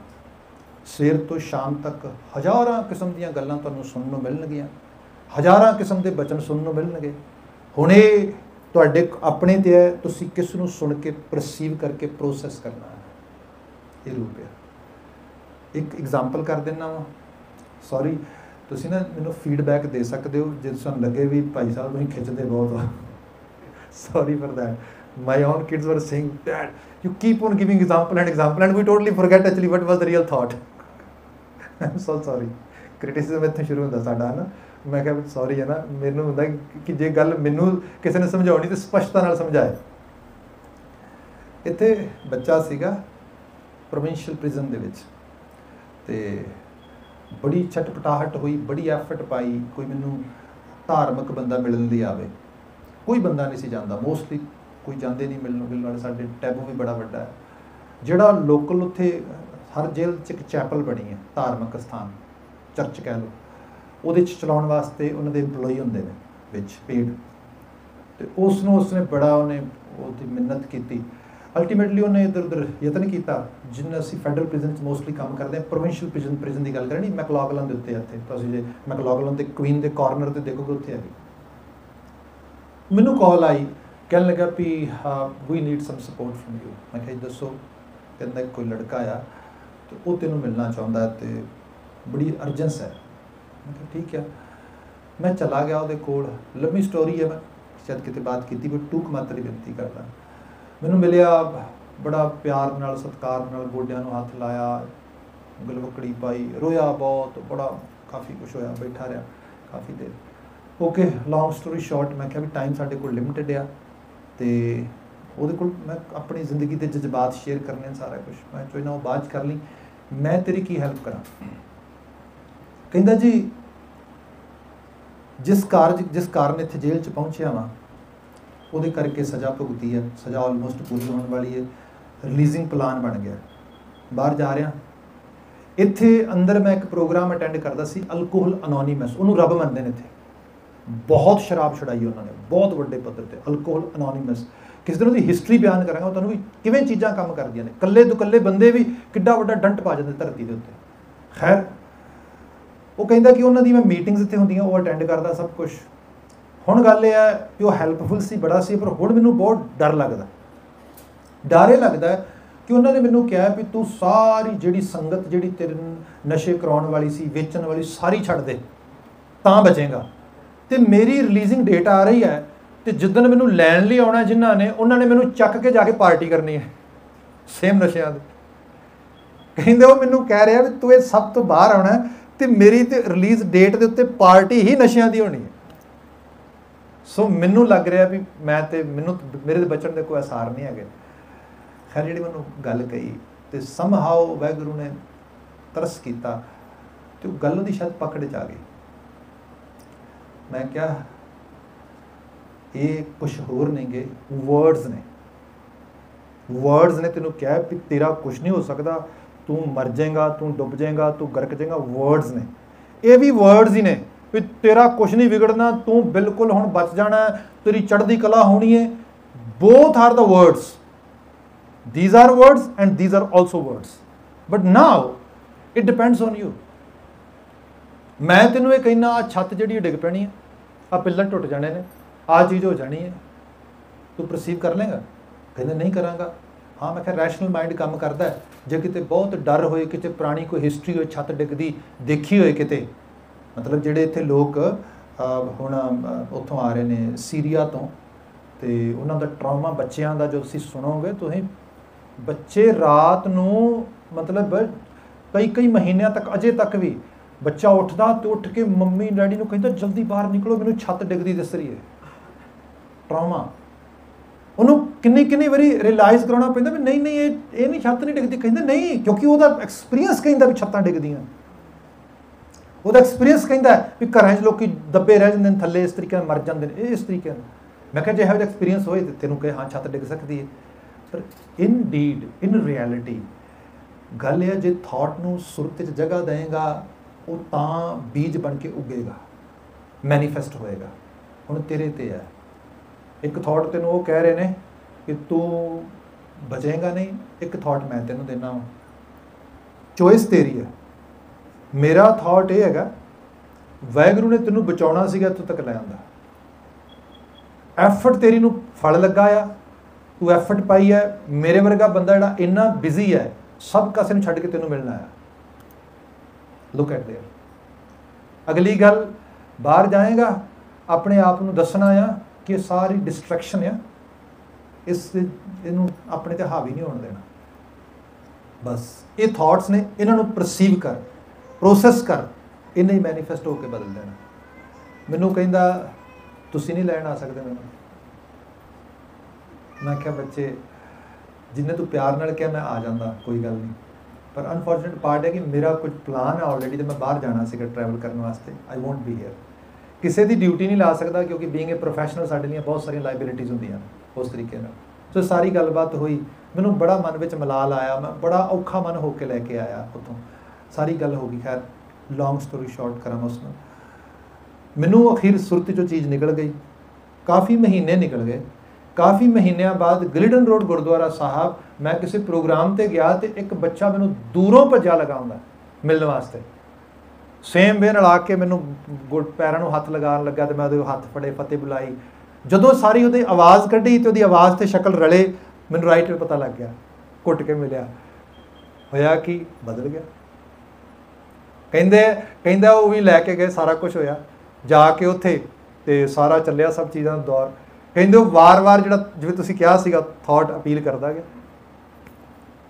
ਸਵੇਰ ਤੋਂ ਸ਼ਾਮ ਤੱਕ ਹਜ਼ਾਰਾਂ ਕਿਸਮ ਦੀਆਂ ਗੱਲਾਂ ਤੁਹਾਨੂੰ ਸੁਣਨ ਨੂੰ ਮਿਲਣਗੀਆਂ। ਹਜ਼ਾਰਾਂ ਕਿਸਮ ਦੇ ਬਚਨ ਸੁਣਨ ਨੂੰ ਮਿਲਣਗੇ। ਹੁਣ ਇਹ ਤੁਹਾਡੇ ਆਪਣੇ ਤੇ ਹੈ, ਤੁਸੀਂ ਕਿਸ ਨੂੰ ਸੁਣ ਕੇ ਪਰਸੀਵ ਕਰਕੇ ਪ੍ਰੋਸੈਸ ਕਰਨਾ ਹੈ। ਇਹ ਰੂਪ ਹੈ ਇੱਕ ਐਗਜ਼ਾਮਪਲ ਕਰ ਦਿੰਨਾ ਵਾ ਸੌਰੀ ਤੁਸੀਂ ਨਾ ਮੈਨੂੰ ਫੀਡਬੈਕ ਦੇ ਸਕਦੇ ਹੋ ਜੇ ਤੁਹਾਨੂੰ ਲੱਗੇ ਵੀ ਭਾਈ ਸਾਹਿਬ ਤੁਸੀਂ ਖਿੱਚਦੇ ਬਹੁਤ ਹੋ sorry for that my own kids were saying dad you keep on giving example and example and we totally forget actually what was the real thought i'm so sorry criticism ਇੱਥੇ ਸ਼ੁਰੂ ਹੁੰਦਾ ਸਾਡਾ ਹਨਾ ਮੈਂ ਕਿਹਾ ਸੌਰੀ ਹੈ ਨਾ ਮੈਨੂੰ ਹੁੰਦਾ ਕਿ ਜੇ ਗੱਲ ਮੈਨੂੰ ਕਿਸੇ ਨੇ ਸਮਝਾਉਣੀ ਤੇ ਸਪਸ਼ਟਤਾ ਨਾਲ ਸਮਝਾਏ ਇੱਥੇ ਬੱਚਾ ਸੀਗਾ ਪ੍ਰੋਵਿੰਸ਼ੀਅਲ ਪ੍ਰਿਜ਼ਨ ਦੇ ਵਿੱਚ। ਤੇ ਬੜੀ ਛਟਪਟਾਹਟ ਹੋਈ, ਬੜੀ ਐਫਰਟ ਪਾਈ, ਕੋਈ ਮੈਨੂੰ ਧਾਰਮਿਕ ਬੰਦਾ ਮਿਲਣ ਲਈ ਆਵੇ। ਕੋਈ ਬੰਦਾ ਨਹੀਂ ਸੀ ਜਾਂਦਾ ਮੋਸਟਲੀ ਕੋਈ ਜਾਂਦੇ ਨਹੀਂ ਮਿਲਣ ਮਿਲਣ ਵਾਲੇ, ਸਾਡੇ ਟੈਬੂ ਵੀ ਬੜਾ ਵੱਡਾ ਹੈ। ਜਿਹੜਾ ਲੋਕਲ ਉੱਥੇ, ਹਰ ਜੇਲ੍ਹ 'ਚ ਇੱਕ ਚੈਪਲ ਬਣੀ ਹੈ, ਧਾਰਮਿਕ ਸਥਾਨ ਚਰਚ ਕਹਿ ਲਓ। ਉਹਦੇ 'ਚ ਚਲਾਉਣ ਵਾਸਤੇ ਉਹਨਾਂ ਦੇ EMPLOYE ਹੁੰਦੇ ਨੇ, ਵਿੱਚ ਪੇਡ ਤੇ ਉਸ ਨੂੰ ਉਸਨੇ ਬੜਾ ਉਹਨੇ ਉਹਦੀ ਮਿਹਨਤ ਕੀਤੀ। ਅਲਟੀਮੇਟਲੀ ਉਹਨੇ ਇਧਰ ਉਧਰ ਯਤਨ ਕੀਤਾ, ਜਿੰਨ ਅਸੀਂ ਫੈਡਰਲ ਪ੍ਰਿਜ਼ਨ 'ਚ ਮੋਸਟਲੀ ਕੰਮ ਕਰਦੇ ਹਾਂ ਪ੍ਰੋਵਿੰਸ਼ੀਅਲ ਪ੍ਰਿਜ਼ਨ ਪ੍ਰਿਜ਼ਨ ਦੀ ਗੱਲ ਕਰਾਂ ਨਹੀਂ ਮੈਕਲੌਗਲਨ ਦੇ ਉੱਤੇ ਇੱਥੇ। ਤੁਸੀਂ ਜੇ ਮੈਕਲੌਗਲਨ ਤੇ ਕੁਈਨ ਦੇ ਕਾਰਨਰ ਤੇ ਦੇਖੋਗੇ ਉੱਥੇ ਆ ਮੈਨੂੰ ਕਾਲ ਆਈ, ਕਹਿਣ ਲੱਗਾ ਵੀ we need some support from you ਮੈਂ ਕਿਹਾ ਦੱਸੋ, ਕਹਿੰਦਾ ਕੋਈ ਲੜਕਾ ਆ, ਤੇ ਉਹ ਤੈਨੂੰ ਮਿਲਣਾ ਚਾਹੁੰਦਾ ਤੇ ਬੜੀ ਅਰਜੈਂਸ ਹੈ। ਮੈਂ ਕਿਹਾ, ਠੀਕ ਹੈ ਮੈਂ ਚਲਾ ਗਿਆ ਉਹਦੇ ਕੋਲ। ਲੰਮੀ ਸਟੋਰੀ ਹੈ, ਮੈਂ ਸ਼ਾਇਦ ਕਿਤੇ ਬਾਤ ਕੀਤੀ ਬਟ ਟੂਕ ਮਾਤਰੀ ਬੇਨਤੀ ਕਰਦਾ। ਮੈਨੂੰ ਮਿਲਿਆ ਬੜਾ ਪਿਆਰ ਨਾਲ, ਸਤਿਕਾਰ ਨਾਲ ਗੋਡਿਆਂ ਨੂੰ ਹੱਥ ਲਾਇਆ ਗਲਵਕੜੀ ਪਾਈ, ਰੋਇਆ ਬਹੁਤ, ਬੜਾ ਕਾਫੀ ਕੁਝ ਹੋਇਆ, ਬੈਠਾ ਰਿਹਾ, ਕਾਫੀ ਦੇਰ। ਓਕੇ ਲੌਂਗ ਸਟੋਰੀ ਸ਼ਾਰਟ ਮੈਂ ਕਿਹਾ ਵੀ ਟਾਈਮ ਸਾਡੇ ਕੋਲ ਲਿਮਟਿਡ ਆ, ਤੇ ਉਹਦੇ ਕੋਲ ਮੈਂ ਆਪਣੀ ਜ਼ਿੰਦਗੀ ਦੇ ਜਜ਼ਬਾਤ ਸ਼ੇਅਰ ਕਰਨੇ ਸਾਰਾ ਕੁਝ ਮੈਂ ਚੋਈ ਉਹ ਬਾਅਦ ਕਰ ਲਈ। ਮੈਂ ਤੇਰੀ ਕੀ ਹੈਲਪ ਕਰਾਂ? ਕਹਿੰਦਾ ਜੀ, ਜਿਸ ਕਾਰਜ, ਜਿਸ ਕਾਰਨ ਇੱਥੇ ਜੇਲ੍ਹ 'ਚ ਪਹੁੰਚਿਆ ਵਾਂ ਉਹਦੇ ਕਰਕੇ ਸਜ਼ਾ ਭੁਗਤੀ ਹੈ, ਸਜ਼ਾ ਆਲਮੋਸਟ ਪੂਰੀ ਹੋਣ ਵਾਲੀ ਹੈ ਰਿਲੀਜ਼ਿੰਗ ਪਲਾਨ ਬਣ ਗਿਆ। ਬਾਹਰ ਜਾ ਰਿਹਾ। ਇੱਥੇ ਅੰਦਰ ਮੈਂ ਇੱਕ ਪ੍ਰੋਗਰਾਮ ਅਟੈਂਡ ਕਰਦਾ ਸੀ ਅਲਕੋਹਲ ਅਨੋਨਿਮਸ ਉਹਨੂੰ ਰੱਬ ਮੰਨਦੇ ਨੇ ਇੱਥੇ। ਬਹੁਤ ਸ਼ਰਾਬ ਛੜਾਈ ਉਹਨਾਂ ਨੇ, ਬਹੁਤ ਵੱਡੇ ਪੱਧਰ ਤੇ ਅਲਕੋਹਲ ਅਨੋਨਿਮਸ ਕਿਸ ਦਿਨ ਉਹਦੀ ਹਿਸਟਰੀ ਬਿਆਨ ਕਰਾਂਗਾ, ਉਹ ਤੁਹਾਨੂੰ ਵੀ ਕਿਵੇਂ ਚੀਜ਼ਾਂ ਕੰਮ ਕਰਦੀਆਂ ਨੇ। ਕੱਲੇ ਦੁਕੱਲੇ ਬੰਦੇ ਵੀ ਕਿੱਡਾ ਵੱਡਾ ਡੰਟ ਪਾ ਜਾਂਦੇ ਧਰਤੀ ਦੇ ਉੱਤੇ। ਖੈਰ, ਉਹ ਕਹਿੰਦਾ ਕਿ ਉਹਨਾਂ ਦੀ ਮੈਂ ਮੀਟਿੰਗਸ ਇੱਥੇ ਹੁੰਦੀਆਂ, ਉਹ ਅਟੈਂਡ ਕਰਦਾ ਸਭ ਕੁਝ ਹੁਣ ਗੱਲ ਇਹ ਹੈ ਕਿ ਉਹ ਹੈਲਪਫੁਲ ਸੀ, ਬੜਾ ਸੀ, ਪਰ ਹੁਣ ਮੈਨੂੰ ਬਹੁਤ ਡਰ ਲੱਗਦਾ। ਡਾਰੇ ਲੱਗਦਾ ਕਿ ਉਹਨਾਂ ਨੇ ਮੈਨੂੰ ਕਿਹਾ ਵੀ ਤੂੰ ਸਾਰੀ ਜਿਹੜੀ ਸੰਗਤ ਜਿਹੜੀ ਤੇਰੇ ਨਸ਼ੇ ਕਰਾਉਣ ਵਾਲੀ ਸੀ, ਵੇਚਣ ਵਾਲੀ, ਸਾਰੀ ਛੱਡ ਦੇ, ਤਾਂ ਬਚੇਗਾ। ਤੇ ਮੇਰੀ ਰਿਲੀਜ਼ਿੰਗ ਡੇਟ ਆ ਰਹੀ ਹੈ ਤੇ ਜਿੱਦਨ ਮੈਨੂੰ ਲੈਣ ਲਈ ਆਉਣਾ ਜਿਨ੍ਹਾਂ ਨੇ, ਉਹਨਾਂ ਨੇ ਮੈਨੂੰ ਚੱਕ ਕੇ ਜਾ ਕੇ ਪਾਰਟੀ ਕਰਨੀ ਹੈ। ਸੇਮ ਨਸ਼ਿਆਂ ਦੇ। ਕਹਿੰਦੇ ਉਹ ਮੈਨੂੰ ਕਹਿ ਰਿਹਾ ਵੀ ਤੂੰ ਇਹ ਸਭ ਤੋਂ ਬਾਹਰ ਆਉਣਾ ਤੇ ਮੇਰੀ ਤੇ ਰਿਲੀਜ਼ ਡੇਟ ਦੇ ਉੱਤੇ ਪਾਰਟੀ ਹੀ ਨਸ਼ਿਆਂ ਦੀ ਹੋਣੀ ਹੈ। ਸੋ ਮੈਨੂੰ ਲੱਗ ਰਿਹਾ ਵੀ ਮੈਂ ਤੇ ਮੈਨੂੰ ਮੇਰੇ ਦੇ ਬਚਣ ਦੇ ਕੋਈ ਅਸਾਰ ਨਹੀਂ ਹੈਗੇ। ਖੈਰ, ਜਿਹੜੀ ਮੈਨੂੰ ਗੱਲ ਕਹੀ ਤੇ ਸਮਹਾਉ ਵੈਗਰੂ ਨੇ ਤਰਸ ਕੀਤਾ ਤੇ ਉਹ ਗੱਲ ਉਹਦੀ ਸ਼ਾਇਦ ਪਕੜ ਚ ਆ ਗਈ। ਮੈਂ ਕਿਹਾ, ਇਹ ਕੁਝ ਹੋਰ ਨਹੀਂਗੇ ਵਰਡਸ ਨੇ। ਵਰਡਸ ਨੇ ਤੈਨੂੰ ਕਿਹਾ ਕਿ ਤੇਰਾ ਕੁਝ ਨਹੀਂ ਹੋ ਸਕਦਾ, ਤੂੰ ਮਰ ਜਾਏਗਾ, ਤੂੰ ਡੁੱਬ ਜਾਏਗਾ, ਤੂੰ ਗਰਕ ਜਾਏਗਾ ਵਰਡਸ ਨੇ। ਇਹ ਵੀ ਵਰਡਸ ਹੀ ਨੇ। ਵੀ ਤੇਰਾ ਕੁਝ ਨਹੀਂ ਵਿਗੜਨਾ, ਤੂੰ ਬਿਲਕੁਲ ਹੁਣ ਬਚ ਜਾਣਾ, ਤੇਰੀ ਚੜ੍ਹਦੀ ਕਲਾ ਹੋਣੀ ਹੈ both are the words. These are words and these are also words. But now, it depends on you. ਮੈਂ ਤੈਨੂੰ ਇਹ ਕਹਿਣਾ ਆ ਛੱਤ ਜਿਹੜੀ ਡਿੱਗ ਪੈਣੀ ਹੈ ਆ ਪਿੱਲਰ ਟੁੱਟ ਜਾਣੇ ਨੇ। ਆ ਚੀਜ਼ ਹੋ ਜਾਣੀ ਹੈ ਤੂੰ ਪਰਸੀਵ ਕਰ ਲੇਗਾ। ਕਹਿੰਦੇ, ਨਹੀਂ ਕਰਾਂਗਾ। ਹਾਂ, ਮੈਂ ਕਿਹਾ ਰੈਸ਼ਨਲ ਮਾਈਂਡ ਕੰਮ ਕਰਦਾ। ਜੇ ਕਿਤੇ ਬਹੁਤ ਡਰ ਹੋਏ, ਕਿਤੇ ਪੁਰਾਣੀ ਕੋਈ ਹਿਸਟਰੀ ਹੋਏ, ਛੱਤ ਡਿੱਗਦੀ, ਦੇਖੀ ਹੋਏ ਕਿਤੇ ਮਤਲਬ ਜਿਹੜੇ ਇੱਥੇ ਲੋਕ ਹੁਣ ਉੱਥੋਂ ਆ ਰਹੇ ਨੇ ਸੀਰੀਆ ਤੋਂ, ਤੇ ਉਹਨਾਂ ਦਾ ਟਰਾਮਾ ਬੱਚਿਆਂ ਦਾ ਜੋ ਤੁਸੀਂ ਸੁਣੋਗੇ, ਤੁਸੀਂ ਬੱਚੇ ਰਾਤ ਨੂੰ ਮਤਲਬ ਕਈ ਕਈ ਮਹੀਨਿਆਂ ਤੱਕ, ਅਜੇ ਤੱਕ ਵੀ ਬੱਚਾ ਉੱਠਦਾ ਤੇ ਉੱਠ ਕੇ ਮੰਮੀ, ਡੈਡੀ ਨੂੰ ਕਹਿੰਦਾ, ਜਲਦੀ ਬਾਹਰ ਨਿਕਲੋ, ਮੈਨੂੰ ਛੱਤ ਡਿੱਗਦੀ ਦਿਸ ਰਹੀ ਹੈ। ਟਰਾਮਾ ਉਹਨੂੰ ਕਿੰਨੀ ਕਿੰਨੀ ਵਾਰੀ ਰਿਅਲਾਈਜ਼ ਕਰਾਉਣਾ ਪੈਂਦਾ ਵੀ ਨਹੀਂ ਨਹੀਂ, ਇਹ ਇਹ ਨਹੀਂ ਛੱਤ ਨਹੀਂ ਡਿੱਗਦੀ। ਕਹਿੰਦੇ, ਨਹੀਂ, ਕਿਉਂਕਿ ਉਹਦਾ ਐਕਸਪੀਰੀਅੰਸ ਕਹਿੰਦਾ ਵੀ ਛੱਤਾਂ ਡਿੱਗਦੀਆਂ ਉਹਦਾ ਐਕਸਪੀਰੀਅੰਸ ਕਹਿੰਦਾ ਵੀ ਘਰਾਂ 'ਚ ਲੋਕੀ ਦੱਬੇ ਰਹਿ ਜਾਂਦੇ ਨੇ, ਥੱਲੇ ਇਸ ਤਰੀਕੇ ਨਾਲ ਮਰ ਜਾਂਦੇ ਨੇ ਇਸ ਤਰੀਕੇ ਨਾਲ। ਮੈਂ ਕਿਹਾ ਜੇ ਇਹੋ ਜਿਹਾ ਐਕਸਪੀਰੀਅੰਸ ਹੋਏ ਤੇ ਤੈਨੂੰ ਕਹੇ, ਹਾਂ, ਛੱਤ ਡਿੱਗ ਸਕਦੀ ਹੈ। ਪਰ ਇਨ ਡੀਡ ਇਨ ਰਿਐਲਿਟੀ ਗੱਲ ਇਹ ਜੇ ਥਾਟ ਨੂੰ ਸੁਰਤ 'ਚ ਜਗ੍ਹਾ ਦੇਗਾ ਉਹ ਤਾਂ ਬੀਜ ਬਣ ਕੇ ਉੱਗੇਗਾ ਮੈਨੀਫੈਸਟ ਹੋਏਗਾ। ਹੁਣ ਤੇਰੇ ਤੇ ਹੈ। ਇੱਕ ਥਾਟ ਤੈਨੂੰ ਉਹ ਕਹਿ ਰਹੇ ਨੇ ਕਿ ਤੂੰ ਬਚੇਗਾ ਨਹੀਂ, ਇੱਕ ਥਾਟ ਮੈਂ ਤੈਨੂੰ ਦੇਣਾ ਹਾਂ ਚੋਇਸ ਤੇਰੀ ਹੈ। ਮੇਰਾ ਥਾਟ ਇਹ ਹੈਗਾ ਵੈਗਰੂ ਨੇ ਤੈਨੂੰ ਬਚਾਉਣਾ ਸੀਗਾ ਤੂੰ ਤੱਕ ਲੈ ਆਂਦਾ ਐਫਰਟ ਤੇਰੀ ਨੂੰ ਫਲ ਲੱਗਾ ਆ ਤੂੰ ਐਫਰਟ ਪਾਈ ਹੈ ਮੇਰੇ ਵਰਗਾ ਬੰਦਾ ਜਿਹੜਾ ਇੰਨਾ ਬਿਜ਼ੀ ਹੈ ਸਭ ਕਾਸੇ ਨੂੰ ਛੱਡ ਕੇ ਤੈਨੂੰ ਮਿਲਣਾ ਆ ਲੁੱਕ ਐਟ देयर ਅਗਲੀ ਗੱਲ ਬਾਹਰ ਜਾਏਗਾ ਆਪਣੇ ਆਪ ਨੂੰ ਦੱਸਣਾ ਆ ਕਿ ਸਾਰੀ ਡਿਸਟਰੈਕਸ਼ਨ ਆ ਇਸ ਇਹਨੂੰ ਆਪਣੇ ਤੇ ਹਾਵੀ ਨਹੀਂ ਹੋਣ ਦੇਣਾ ਬਸ ਇਹ ਥਾਟਸ ਨੇ ਇਹਨਾਂ ਨੂੰ ਪਰਸੀਵ ਕਰ ਪ੍ਰੋਸੈਸ ਕਰ, ਇਹਨੇ ਹੀ ਮੈਨੀਫੈਸਟ ਹੋ ਕੇ ਬਦਲ ਦੇਣਾ। ਮੈਨੂੰ ਕਹਿੰਦਾ, ਤੁਸੀਂ ਨਹੀਂ ਲੈਣ ਆ ਸਕਦੇ ਮੈਨੂੰ। ਮੈਂ ਕਿਹਾ, ਬੱਚੇ, ਜਿੰਨੇ ਤੂੰ ਪਿਆਰ ਨਾਲ ਕਿਹਾ, ਮੈਂ ਆ ਜਾਂਦਾ, ਕੋਈ ਗੱਲ ਨਹੀਂ। ਪਰ ਅਨਫੋਰਚੂਨੇਟ ਪਾਰਟ ਹੈ ਕਿ ਮੇਰਾ ਕੁਝ ਪਲਾਨ ਹੈ ਆਲਰੇਡੀ ਤੇ ਮੈਂ ਬਾਹਰ ਜਾਣਾ ਸੀਗਾ ਟਰੈਵਲ ਕਰਨ ਵਾਸਤੇ। ਆਈ ਵੋਂਟ ਬੀ ਹੇਅਰ ਕਿਸੇ ਦੀ ਡਿਊਟੀ ਨਹੀਂ ਲਾ ਸਕਦਾ ਕਿਉਂਕਿ ਬੀਇੰਗ ਅ ਪ੍ਰੋਫੈਸ਼ਨਲ ਸਾਡੇ ਲਈ ਬਹੁਤ ਸਾਰੀਆਂ ਲਾਇਬਿਲਿਟੀਜ਼ ਹੁੰਦੀਆਂ ਉਸ ਤਰੀਕੇ ਨਾਲ। ਸੋ ਸਾਰੀ ਗੱਲਬਾਤ ਹੋਈ। ਮੈਨੂੰ ਬੜਾ ਮਨ ਵਿੱਚ ਮਲਾਲ ਆਇਆ। ਮੈਂ ਬੜਾ ਔਖਾ ਮਨ ਹੋ ਕੇ ਲੈ ਕੇ ਆਇਆ ਉੱਥੋਂ। ਸਾਰੀ ਗੱਲ ਹੋ ਗਈ, ਖੈਰ ਲੌਂਗ ਸਟੋਰੀ ਸ਼ਾਰਟ ਕਰਾਂ ਉਸ ਨੂੰ ਮੈਨੂੰ ਅਖੀਰ ਸੁਰਤ ਚੋਂ ਚੀਜ਼ ਨਿਕਲ ਗਈ। ਕਾਫੀ ਮਹੀਨੇ ਨਿਕਲ ਗਏ। ਕਾਫੀ ਮਹੀਨਿਆਂ ਬਾਅਦ ਗਲਿਡਨ ਰੋਡ ਗੁਰਦੁਆਰਾ ਸਾਹਿਬ, ਮੈਂ ਕਿਸੇ ਪ੍ਰੋਗਰਾਮ ਤੇ ਗਿਆ ਤੇ ਇੱਕ ਬੱਚਾ ਮੈਨੂੰ ਦੂਰੋਂ ਭੱਜਾ ਲਗਾਉਂਦਾ ਮਿਲਣ ਵਾਸਤੇ। ਸੇਮ ਵੇ ਨਾਲ ਆ ਕੇ ਮੈਨੂੰ ਗੁੱਟ ਪੈਰਾਂ ਨੂੰ ਹੱਥ ਲਗਾਉਣ ਲੱਗਾ ਤੇ ਮੈਂ ਉਹਦੇ ਹੱਥ ਫੜੇ, ਫਤਿਹ ਬੁਲਾਈ। ਜਦੋਂ ਸਾਰੀ ਉਹਦੀ ਆਵਾਜ਼ ਕੱਢੀ ਤੇ ਉਹਦੀ ਆਵਾਜ਼ ਤੇ ਸ਼ਕਲ ਰਲੇ, ਮੈਨੂੰ ਰਾਈਟ ਪਤਾ ਲੱਗ ਗਿਆ, ਘੁੱਟ ਕੇ ਮਿਲਿਆ। ਹੋਇਆ ਕਿ? ਬਦਲ ਗਿਆ। ਕਹਿੰਦੇ, ਕਹਿੰਦਾ ਉਹ ਵੀ ਲੈ ਕੇ ਗਏ, ਸਾਰਾ ਕੁਝ ਹੋਇਆ। ਜਾ ਕੇ ਉੱਥੇ ਤੇ ਸਾਰਾ ਚੱਲਿਆ ਸਭ ਚੀਜ਼ਾਂ ਦਾ ਦੌਰ। ਕਹਿੰਦੇ ਉਹ ਵਾਰ-ਵਾਰ ਜਿਹੜਾ ਜਿਵੇਂ ਤੁਸੀਂ ਕਿਹਾ ਸੀਗਾ ਥਾਟ ਅਪੀਲ ਕਰਦਾ ਗਿਆ।